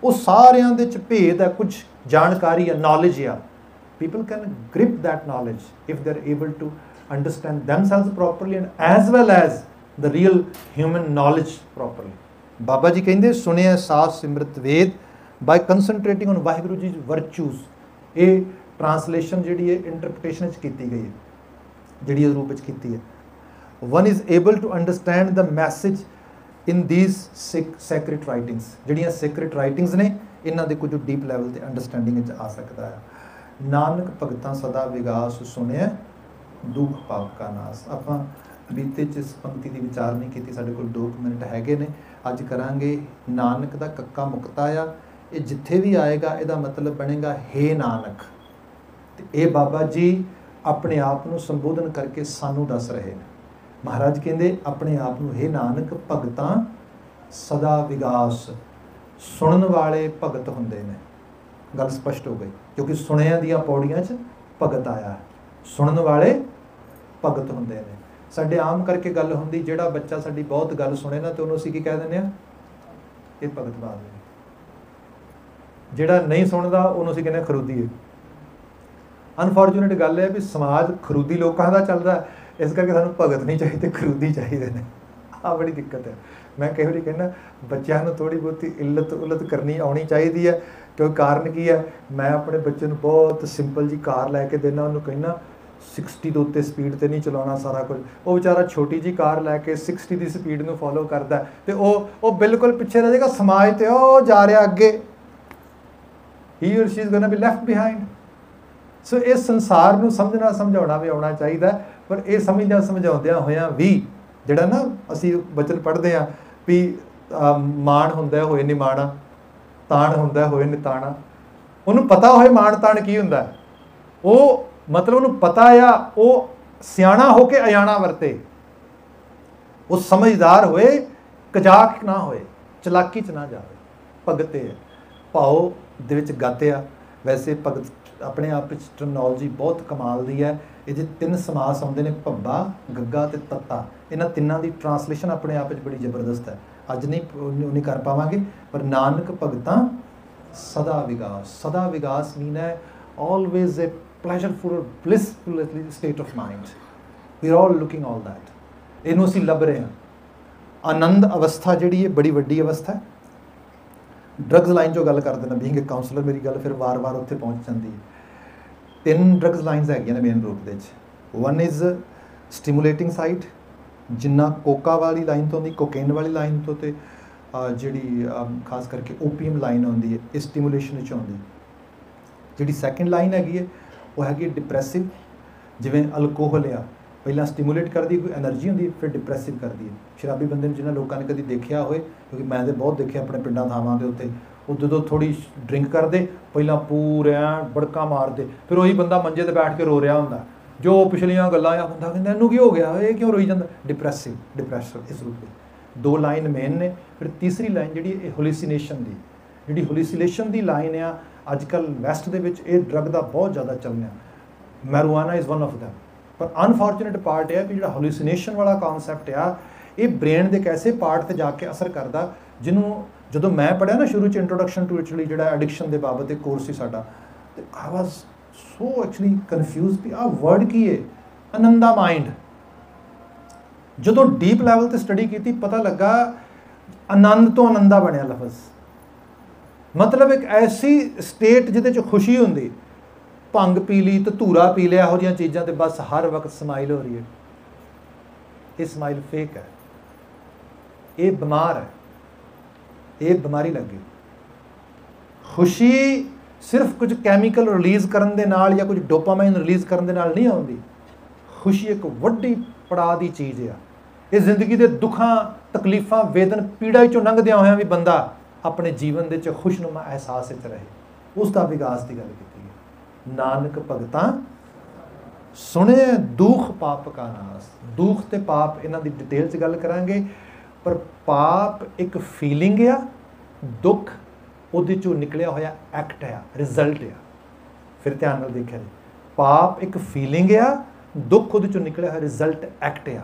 ਉਹ ਸਾਰਿਆਂ ਦੇ ਚ ਭੇਦ ਹੈ ਕੁਝ ਜਾਣਕਾਰੀ ਹੈ ਨੌਲੇਜ ਹੈ people can grip that knowledge if they're able to understand themselves properly and as well as the real human knowledge properly ਬਾਬਾ ਜੀ ਕਹਿੰਦੇ ਸੁਣਿਆ ਸਾਫ਼ Simrit Ved by concentrating on Waheguru ji virtues ਇਹ ਟ੍ਰਾਂਸਲੇਸ਼ਨ ਜਿਹੜੀ ਹੈ ਇੰਟਰਪ੍ਰੀਟੇਸ਼ਨ ਵਿੱਚ ਕੀਤੀ ਗਈ ਹੈ ਜਿਹੜੀ ਇਸ ਰੂਪ ਵਿੱਚ ਕੀਤੀ ਹੈ one is able to understand the message in these sacred writings ਜਿਹੜੀਆਂ sacred ਰਾਈਟਿੰਗਸ ਨੇ, ਇਹਨਾਂ ਦੇ ਕੁਝ ਡੀਪ ਲੈਵਲ ਤੇ ਅੰਡਰਸਟੈਂਡਿੰਗ ਵਿੱਚ ਆ ਸਕਦਾ ਹੈ। ਨਾਨਕ ਭਗਤਾਂ ਸਦਾ ਵਿਗਾਸ ਸੁਣਿਆ, ਦੁੱਖ ਪਾਪ ਕਾ ਨਾਸ। ਆਪਾਂ ਬੀਤੇ ਚ ਇਸ ਪੰਕਤੀ ਦੀ ਵਿਚਾਰ ਨਹੀਂ ਕੀਤੀ, ਸਾਡੇ ਕੋਲ 2 ਮਿੰਟ ਹੈਗੇ ਨੇ। ਅੱਜ ਕਰਾਂਗੇ ਨਾਨਕ ਦਾ ਕੱਕਾ ਮੁਕਤਾ ਆ। ਇਹ ਜਿੱਥੇ ਵੀ ਆਏਗਾ, ਇਹਦਾ ਮਤਲਬ ਬਣੇਗਾ, ਹੇ ਨਾਨਕ। ਤੇ ਇਹ ਬਾਬਾ ਜੀ ਆਪਣੇ ਆਪ ਨੂੰ ਸੰਬੋਧਨ ਕਰਕੇ ਸਾਨੂੰ ਦੱਸ ਰਹੇ ਨੇ। ਮਹਾਰਾਜ ਕਹਿੰਦੇ, ਆਪਣੇ ਆਪ ਨੂੰ, ਹੈ ਨਾਨਕ, ਭਗਤਾਂ ਸਦਾ ਵਿਗਾਸ, ਸੁਣਨ ਵਾਲੇ ਭਗਤ ਹੁੰਦੇ ਨੇ। ਗੱਲ ਸਪਸ਼ਟ ਹੋ ਗਈ, ਕਿਉਂਕਿ ਸੁਣਿਆ ਦੀਆਂ ਪੌੜੀਆਂ 'ਚ ਭਗਤ ਆਇਆ ਸੁਣਨ ਵਾਲੇ ਭਗਤ ਹੁੰਦੇ ਨੇ। ਸਾਡੇ ਆਮ ਕਰਕੇ ਗੱਲ ਹੁੰਦੀ, ਜਿਹੜਾ ਬੱਚਾ ਸਾਡੀ ਬਹੁਤ ਗੱਲ ਸੁਣੇ ਨਾ, ਤੇ ਉਹਨੂੰ ਅਸੀਂ ਕੀ ਕਹਿ ਦਿੰਦੇ ਆ ਇਹ ਭਗਤ ਬਾਦ ਜਿਹੜਾ ਨਹੀਂ ਸੁਣਦਾ, ਉਹਨੂੰ ਅਸੀਂ ਕਹਿੰਦੇ ਖਰੂਦੀ। ਹੈ ਅਨਫੋਰਚੂਨੇਟ ਗੱਲ ਹੈ ਵੀ ਸਮਾਜ ਖਰੂਦੀ ਲੋਕਾਂ ਦਾ ਚੱਲਦਾ ਇਸ ਕਰਕੇ ਸਾਨੂੰ ਭਗਤ ਨਹੀਂ ਚਾਹੀਦੇ ਖਰੂਦੀ ਚਾਹੀਦੇ ਨੇ। ਆ ਬੜੀ ਦਿੱਕਤ ਹੈ। ਮੈਂ ਕਈ ਵਾਰੀ ਕਹਿੰਦਾ, ਬੱਚਿਆਂ ਨੂੰ ਥੋੜੀ ਬਹੁਤੀ ਇੱਲਤ ਉਲਤ ਕਰਨੀ ਆਉਣੀ ਚਾਹੀਦੀ ਹੈ ਕਿਉਂਕਿ ਕਾਰਨ ਕੀ ਹੈ? ਮੈਂ ਆਪਣੇ ਬੱਚੇ ਨੂੰ ਬਹੁਤ ਸਿੰਪਲ ਜੀ ਕਾਰ ਲੈ ਕੇ ਦੇਣਾ ਉਹਨੂੰ ਕਹਿੰਦਾ 60 ਦੇ ਉੱਤੇ ਸਪੀਡ ਤੇ ਨਹੀਂ ਚਲਾਉਣਾ ਸਾਰਾ ਕੁਝ। ਉਹ ਵਿਚਾਰਾ ਛੋਟੀ ਜੀ ਕਾਰ ਲੈ ਕੇ 60 ਦੀ ਸਪੀਡ ਨੂੰ ਫੋਲੋ ਕਰਦਾ ਤੇ ਉਹ ਉਹ ਬਿਲਕੁਲ ਪਿੱਛੇ ਰਹਿ ਜਾਏਗਾ, ਸਮਾਜ ਤੇ ਉਹ ਜਾ ਰਿਹਾ ਅੱਗੇ। He or she is gonna be left behind so ਇਸ ਸੰਸਾਰ ਨੂੰ ਸਮਝਣਾ, ਸਮਝਾਉਣਾ ਵੀ ਆਉਣਾ ਚਾਹੀਦਾ ਪਰ ਇਹ ਸਮਝਦਿਆਂ ਸਮਝਾਉਂਦਿਆਂ ਹੋਇਆਂ ਵੀ ਜਿਹੜਾ ਨਾ ਅਸੀਂ ਬਚਨ ਪੜ੍ਹਦੇ ਆ ਵੀ ਮਾਣ ਹੁੰਦਾ ਹੋਏ ਨਿਮਾਣਾ, ਤਾਣ ਹੁੰਦਾ ਹੋਏ ਨਿਤਾਣਾ। ਉਹਨੂੰ ਪਤਾ ਹੋਏ ਮਾਣ ਤਾਣ ਕੀ ਹੁੰਦਾ ਉਹ ਮਤਲਬ ਉਹਨੂੰ ਪਤਾ ਆ, ਉਹ ਸਿਆਣਾ ਹੋ ਕੇ ਅਜਾਣਾ ਵਰਤੇ। ਉਹ ਸਮਝਦਾਰ ਹੋਏ, ਕਜਾਕ ਨਾ ਹੋਏ, ਚਲਾਕੀ ਚ ਨਾ ਜਾਵੇ, ਭਗਤੇ ਭਾਉ ਦੇ ਵਿੱਚ ਗਾਤਿਆ ਵੈਸੇ ਭਗਤ ਆਪਣੇ ਆਪ ਵਿੱਚ ਟਰਮਨੋਲੋਜੀ ਬਹੁਤ ਕਮਾਲ ਦੀ ਹੈ। ਇਹਦੇ ਤਿੰਨ ਸਮਾਸ ਆਉਂਦੇ ਨੇ, ਭੱਬਾ, ਗੱਗਾ ਤੇ ਤੱਤਾ, ਇਹਨਾਂ ਤਿੰਨਾਂ ਦੀ ਟਰਾਂਸਲੇਸ਼ਨ ਆਪਣੇ ਆਪ ਵਿੱਚ ਬੜੀ ਜ਼ਬਰਦਸਤ ਹੈ। ਅੱਜ ਨਹੀਂ ਨਹੀਂ ਕਰ ਪਾਵਾਂਗੇ, ਪਰ ਨਾਨਕ ਭਗਤਾਂ ਸਦਾ ਵਿਗਾਸ ਸਦਾ ਵਿਗਾਸ ਮੀਨ ਹੈ always a pleasureful blissful state of mind we are all looking all that ਇਹਨੂੰ ਅਸੀਂ ਲੱਭ ਰਹੇ ਹਾਂ। ਆਨੰਦ ਅਵਸਥਾ ਜਿਹੜੀ ਹੈ, ਬੜੀ ਵੱਡੀ ਅਵਸਥਾ ਹੈ। ਡਰੱਗਸ ਲਾਈਨ ਚੋਂ ਗੱਲ ਕਰਦੇ ਨਾ ਬੀਇੰਗ ਅ ਕਾਉਂਸਲਰ ਮੇਰੀ ਗੱਲ ਫਿਰ ਵਾਰ-ਵਾਰ ਉੱਥੇ ਪਹੁੰਚ ਜਾਂਦੀ ਹੈ। ਤਿੰਨ ਡਰੱਗਸ ਲਾਈਨਸ ਹੈਗੀਆਂ ਨੇ ਮੇਨ ਰੂਟ ਦੇ ਵਿੱਚ। ਵਨ ਇਜ਼ ਸਟਿਮੂਲੇਟਿੰਗ ਸਾਈਟ ਜਿੰਨਾ ਕੋਕਾ ਵਾਲੀ ਲਾਈਨ ਤੋਂ ਦੀ ਕੋਕੇਨ ਵਾਲੀ ਲਾਈਨ ਤੋਂ ਤੇ ਜਿਹੜੀ ਖਾਸ ਕਰਕੇ ਓਪੀਅਮ ਲਾਈਨ ਆਉਂਦੀ ਹੈ ਇਸ ਸਟਿਮੂਲੇਸ਼ਨ ਵਿੱਚ ਆਉਂਦੀ ਜਿਹੜੀ ਸੈਕੰਡ ਲਾਈਨ ਹੈਗੀ ਹੈ, ਉਹ ਹੈਗੀ ਡਿਪਰੈਸਿਵ ਜਿਵੇਂ ਅਲਕੋਹਲ ਆ, ਪਹਿਲਾਂ ਸਟਿਮੂਲੇਟ ਕਰਦੀ, ਕੋਈ એનર્ਜੀ ਹੁੰਦੀ, ਫਿਰ ਡਿਪਰੈਸਿਵ ਕਰਦੀ ਹੈ। ਸ਼ਰਾਬੀ ਬੰਦੇ ਨੂੰ ਜਿਹਨਾਂ ਲੋਕਾਂ ਨੇ ਕਦੀ ਦੇਖਿਆ ਹੋਵੇ, ਕਿਉਂਕਿ ਮੈਂ ਤੇ ਬਹੁਤ ਦੇਖਿਆ, ਆਪਣੇ ਪਿੰਡਾਂ ਥਾਵਾਂ ਦੇ ਉੱਤੇ ਉਹ ਜਦੋਂ ਥੋੜੀ ਡਰਿੰਕ ਕਰਦੇ, ਪਹਿਲਾਂ ਪੂਰਿਆਂ ਬੜਕਾ ਮਾਰਦੇ, ਫਿਰ ਉਹੀ ਬੰਦਾ ਮੰਜੇ ਤੇ ਬੈਠ ਕੇ ਰੋ ਰਿਹਾ ਹੁੰਦਾ। ਜੋ ਪਿਛਲੀਆਂ ਗੱਲਾਂ ਆ ਹੁੰਦਾ ਕਹਿੰਦਾ, ਇਹਨੂੰ ਕੀ ਹੋ ਗਿਆ? ਇਹ ਕਿਉਂ ਰੋਈ ਜਾਂਦਾ? ਡਿਪਰੈਸਿਵ ਡਿਪਰੈਸ਼ਨ ਇਸ ਰੂਪ ਵਿੱਚ। ਦੋ ਲਾਈਨ ਮੇਨ ਨੇ, ਫਿਰ ਤੀਸਰੀ ਲਾਈਨ ਜਿਹੜੀ ਇਹ ਹੋਲੀਸੀਨੇਸ਼ਨ ਦੀ। ਜਿਹੜੀ ਹੋਲੀਸੀਨੇਸ਼ਨ ਦੀ ਲਾਈਨ ਆ ਅੱਜ ਕੱਲ ਵੈਸਟ ਦੇ ਵਿੱਚ ਇਹ ਡਰੱਗ ਦਾ ਬਹੁਤ ਜ਼ਿਆਦਾ ਚੱਲਣਾ। Marijuana is one of them. ਪਰ ਅਨਫੋਰਚੂਨੇਟ ਪਾਰਟ ਇਹ ਹੈ ਕਿ ਜਿਹੜਾ ਹੋਲੀਸੀਨੇਸ਼ਨ ਵਾਲਾ ਕਨਸੈਪਟ ਆ, ਇਹ ਬ੍ਰੇਨ ਦੇ ਕੈਸੇ ਪਾਰਟ ਤੇ ਜਾ ਕੇ ਅਸਰ ਕਰਦਾ, ਜਿਹਨੂੰ ਜਦੋਂ ਮੈਂ ਪੜਿਆ ਨਾ ਸ਼ੁਰੂ ਚ ਇੰਟਰੋਡਕਸ਼ਨ ਟੂ ਐਕਚੁਅਲੀ ਜਿਹੜਾ ਐਡਿਕਸ਼ਨ ਦੇ ਬਾਬਤ ਇੱਕ ਕੋਰਸ ਸੀ ਸਾਡਾ, ਤੇ ਆਈ ਵਾਸ ਸੋ ਐਕਚੁਅਲੀ ਕਨਫਿਊਜ਼ ਵੀ ਆ ਵਰਡ ਕੀ ਹੈ ਅਨੰਦਾ ਮਾਈਂਡ ਜਦੋਂ ਡੀਪ ਲੈਵਲ ਤੇ ਸਟੱਡੀ ਕੀਤੀ, ਪਤਾ ਲੱਗਾ ਆਨੰਦ ਤੋਂ ਆਨੰਦਾ ਬਣਿਆ ਲਫ਼ਜ਼। ਮਤਲਬ ਇੱਕ ਐਸੀ ਸਟੇਟ ਜਿਹਦੇ ਚ ਖੁਸ਼ੀ ਹੁੰਦੀ, ਭੰਗ ਪੀ ਲਈ, ਤੇ ਧੂਰਾ ਪੀ ਲਿਆ, ਇਹੋ ਜਿਹੀਆਂ ਚੀਜ਼ਾਂ ਤੇ ਬਸ ਹਰ ਵਕਤ ਸਮਾਈਲ ਹੋ ਰਹੀ ਹੈ ਇਹ ਸਮਾਈਲ ਫੇਕ ਹੈ। ਇਹ ਬਿਮਾਰ ਹੈ। ਇਹ ਬਿਮਾਰੀ ਲੱਗ ਗਈ। ਖੁਸ਼ੀ ਸਿਰਫ ਕੁਝ ਕੈਮੀਕਲ ਰਿਲੀਜ਼ ਕਰਨ ਦੇ ਨਾਲ ਜਾਂ ਕੁਝ ਡੋਪਾਮਾਈਨ ਰਿਲੀਜ਼ ਕਰਨ ਦੇ ਨਾਲ ਨਹੀਂ ਆਉਂਦੀ। ਖੁਸ਼ੀ ਇੱਕ ਵੱਡੀ ਪੜਾਅ ਦੀ ਚੀਜ਼ ਆ। ਇਹ ਜ਼ਿੰਦਗੀ ਦੇ ਦੁੱਖਾਂ, ਤਕਲੀਫਾਂ, ਵੇਦਨ ਪੀੜਾ ਵਿੱਚੋਂ ਲੰਘਦਿਆਂ ਹੋਇਆਂ ਵੀ ਬੰਦਾ ਆਪਣੇ ਜੀਵਨ ਦੇ ਵਿੱਚ ਖੁਸ਼ਨੁਮਾ ਅਹਿਸਾਸ ਵਿੱਚ ਰਹੇ। ਉਸ ਦਾ ਵਿਕਾਸ ਦੀ ਗੱਲ ਕੀਤੀ ਹੈ ਨਾਨਕ ਭਗਤਾਂ ਸੁਣੇ ਦੁੱਖ ਪਾਪ ਕਾ ਨਾਸ। ਦੁੱਖ ਤੇ ਪਾਪ ਇਹਨਾਂ ਦੀ ਡਿਟੇਲ 'ਚ ਗੱਲ ਕਰਾਂਗੇ। ਪਰ ਪਾਪ ਇੱਕ ਫੀਲਿੰਗ ਆ, ਦੁੱਖ ਉਹਦੇ ਚੋਂ ਨਿਕਲਿਆ ਹੋਇਆ ਐਕਟ ਆ ਰਿਜ਼ਲਟ ਆ। ਫਿਰ ਧਿਆਨ ਨਾਲ ਦੇਖਿਆ ਜੀ। ਪਾਪ ਇੱਕ ਫੀਲਿੰਗ ਆ, ਦੁੱਖ ਉਹਦੇ ਚੋਂ ਨਿਕਲਿਆ ਹੋਇਆ ਰਿਜ਼ਲਟ ਐਕਟ ਆ।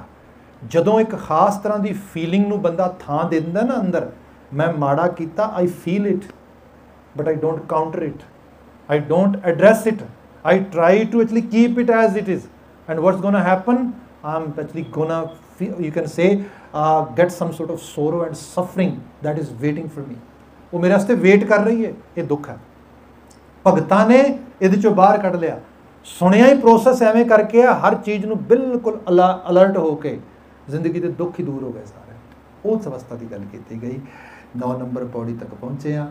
ਜਦੋਂ ਇੱਕ ਖਾਸ ਤਰ੍ਹਾਂ ਦੀ ਫੀਲਿੰਗ ਨੂੰ ਬੰਦਾ ਥਾਂ ਦੇ ਦਿੰਦਾ ਨਾ ਅੰਦਰ, ਮੈਂ ਮਾੜਾ ਕੀਤਾ I feel it but I don't counter it I don't address it I try to actually keep it as it is and what's gonna happen I'm actually gonna you can say get some sort of sorrow and suffering that is waiting for me. ਉਹ ਮੇਰੇ ਵਾਸਤੇ ਵੇਟ ਕਰ ਰਹੀ ਹੈ ਇਹ ਦੁੱਖ ਹੈ ਭਗਤਾਂ ਨੇ ਇਹਦੇ ਚੋਂ ਬਾਹਰ ਕੱਢ ਲਿਆ ਸੁਣਿਆ ਹੀ ਪ੍ਰੋਸੈਸ ਐਵੇਂ ਕਰਕੇ ਆ ਹਰ ਚੀਜ਼ ਨੂੰ ਬਿਲਕੁਲ ਅਲਰਟ ਹੋ ਕੇ ਜ਼ਿੰਦਗੀ ਦੇ ਦੁੱਖ ਹੀ ਦੂਰ ਹੋ ਗਏ ਸਾਰੇ ਉਸ ਅਵਸਥਾ ਦੀ ਗੱਲ ਕੀਤੀ ਗਈ 9 ਨੰਬਰ ਪੌੜੀ ਤੱਕ ਪਹੁੰਚੇ ਆ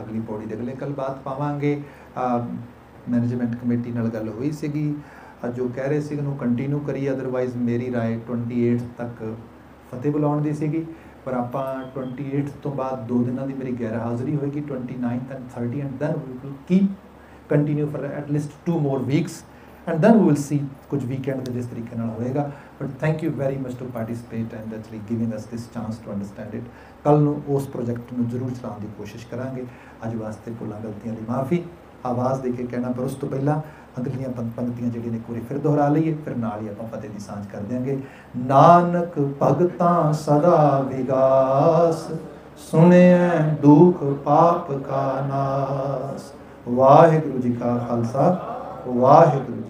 ਅਗਲੀ ਪੌੜੀ ਦੇ ਅਗਲੇ ਕੱਲ ਬਾਤ ਪਾਵਾਂਗੇ ਮੈਨੇਜਮੈਂਟ ਕਮੇਟੀ ਨਾਲ ਗੱਲ ਹੋਈ ਸੀਗੀ ਅੱਜ ਜੋ ਕਹਿ ਰਹੇ ਸੀ ਉਹਨੂੰ ਕੰਟੀਨਿਊ ਕਰੀ ਅਦਰਵਾਈਜ਼ ਮੇਰੀ رائے 28 ਤੱਕ ਫਤਿਹ ਬੁਲਾਉਣ ਦੀ ਸੀਗੀ। ਪਰ ਆਪਾਂ 28 ਤੋਂ ਬਾਅਦ ਦੋ ਦਿਨਾਂ ਦੀ ਮੇਰੀ ਗੈਰ ਹਾਜ਼ਰੀ ਹੋਏਗੀ 29 and 30 and then we will keep continue for at least 2 more weeks and then we will see ਕੁਝ ਵੀਕਐਂਡ ਦੇ ਜਿਸ ਤਰੀਕੇ ਨਾਲ ਹੋਏਗਾ। But thank you very much to participate and actually giving us this chance to understand it ਕੱਲ ਨੂੰ ਉਸ ਪ੍ਰੋਜੈਕਟ ਨੂੰ ਜ਼ਰੂਰ ਚਲਾਉਣ ਦੀ ਕੋਸ਼ਿਸ਼ ਕਰਾਂਗੇ। ਅੱਜ ਵਾਸਤੇ ਭੁੱਲਾਂ ਗਲਤੀਆਂ ਦੀ ਮਾਫੀ, ਆਵਾਜ਼ ਦੇ ਕੇ ਕਹਿਣਾ, ਪਰ ਉਸ ਤੋਂ ਪਹਿਲਾਂ ਅਗਲੀਆਂ ਪੰਕਤੀਆਂ ਜਿਹੜੀਆਂ ਨੇ ਪੂਰੀ ਫਿਰ ਦੁਹਰਾ ਲਈਏ, ਫਿਰ ਨਾਲ ਹੀ ਆਪਾਂ ਫਤਿਹ ਦੀ ਸਾਂਝ ਕਰ ਦਿਆਂਗੇ। ਨਾਨਕ ਭਗਤਾਂ ਸਦਾ ਵਿਗਾਸ, ਸੁਣਿਐ ਦੁਖ ਪਾਪ ਕਾ ਨਾਸ। ਵਾਹਿਗੁਰੂ ਜੀ ਕਾ ਖਾਲਸਾ, ਵਾਹਿਗੁਰੂ ਜੀ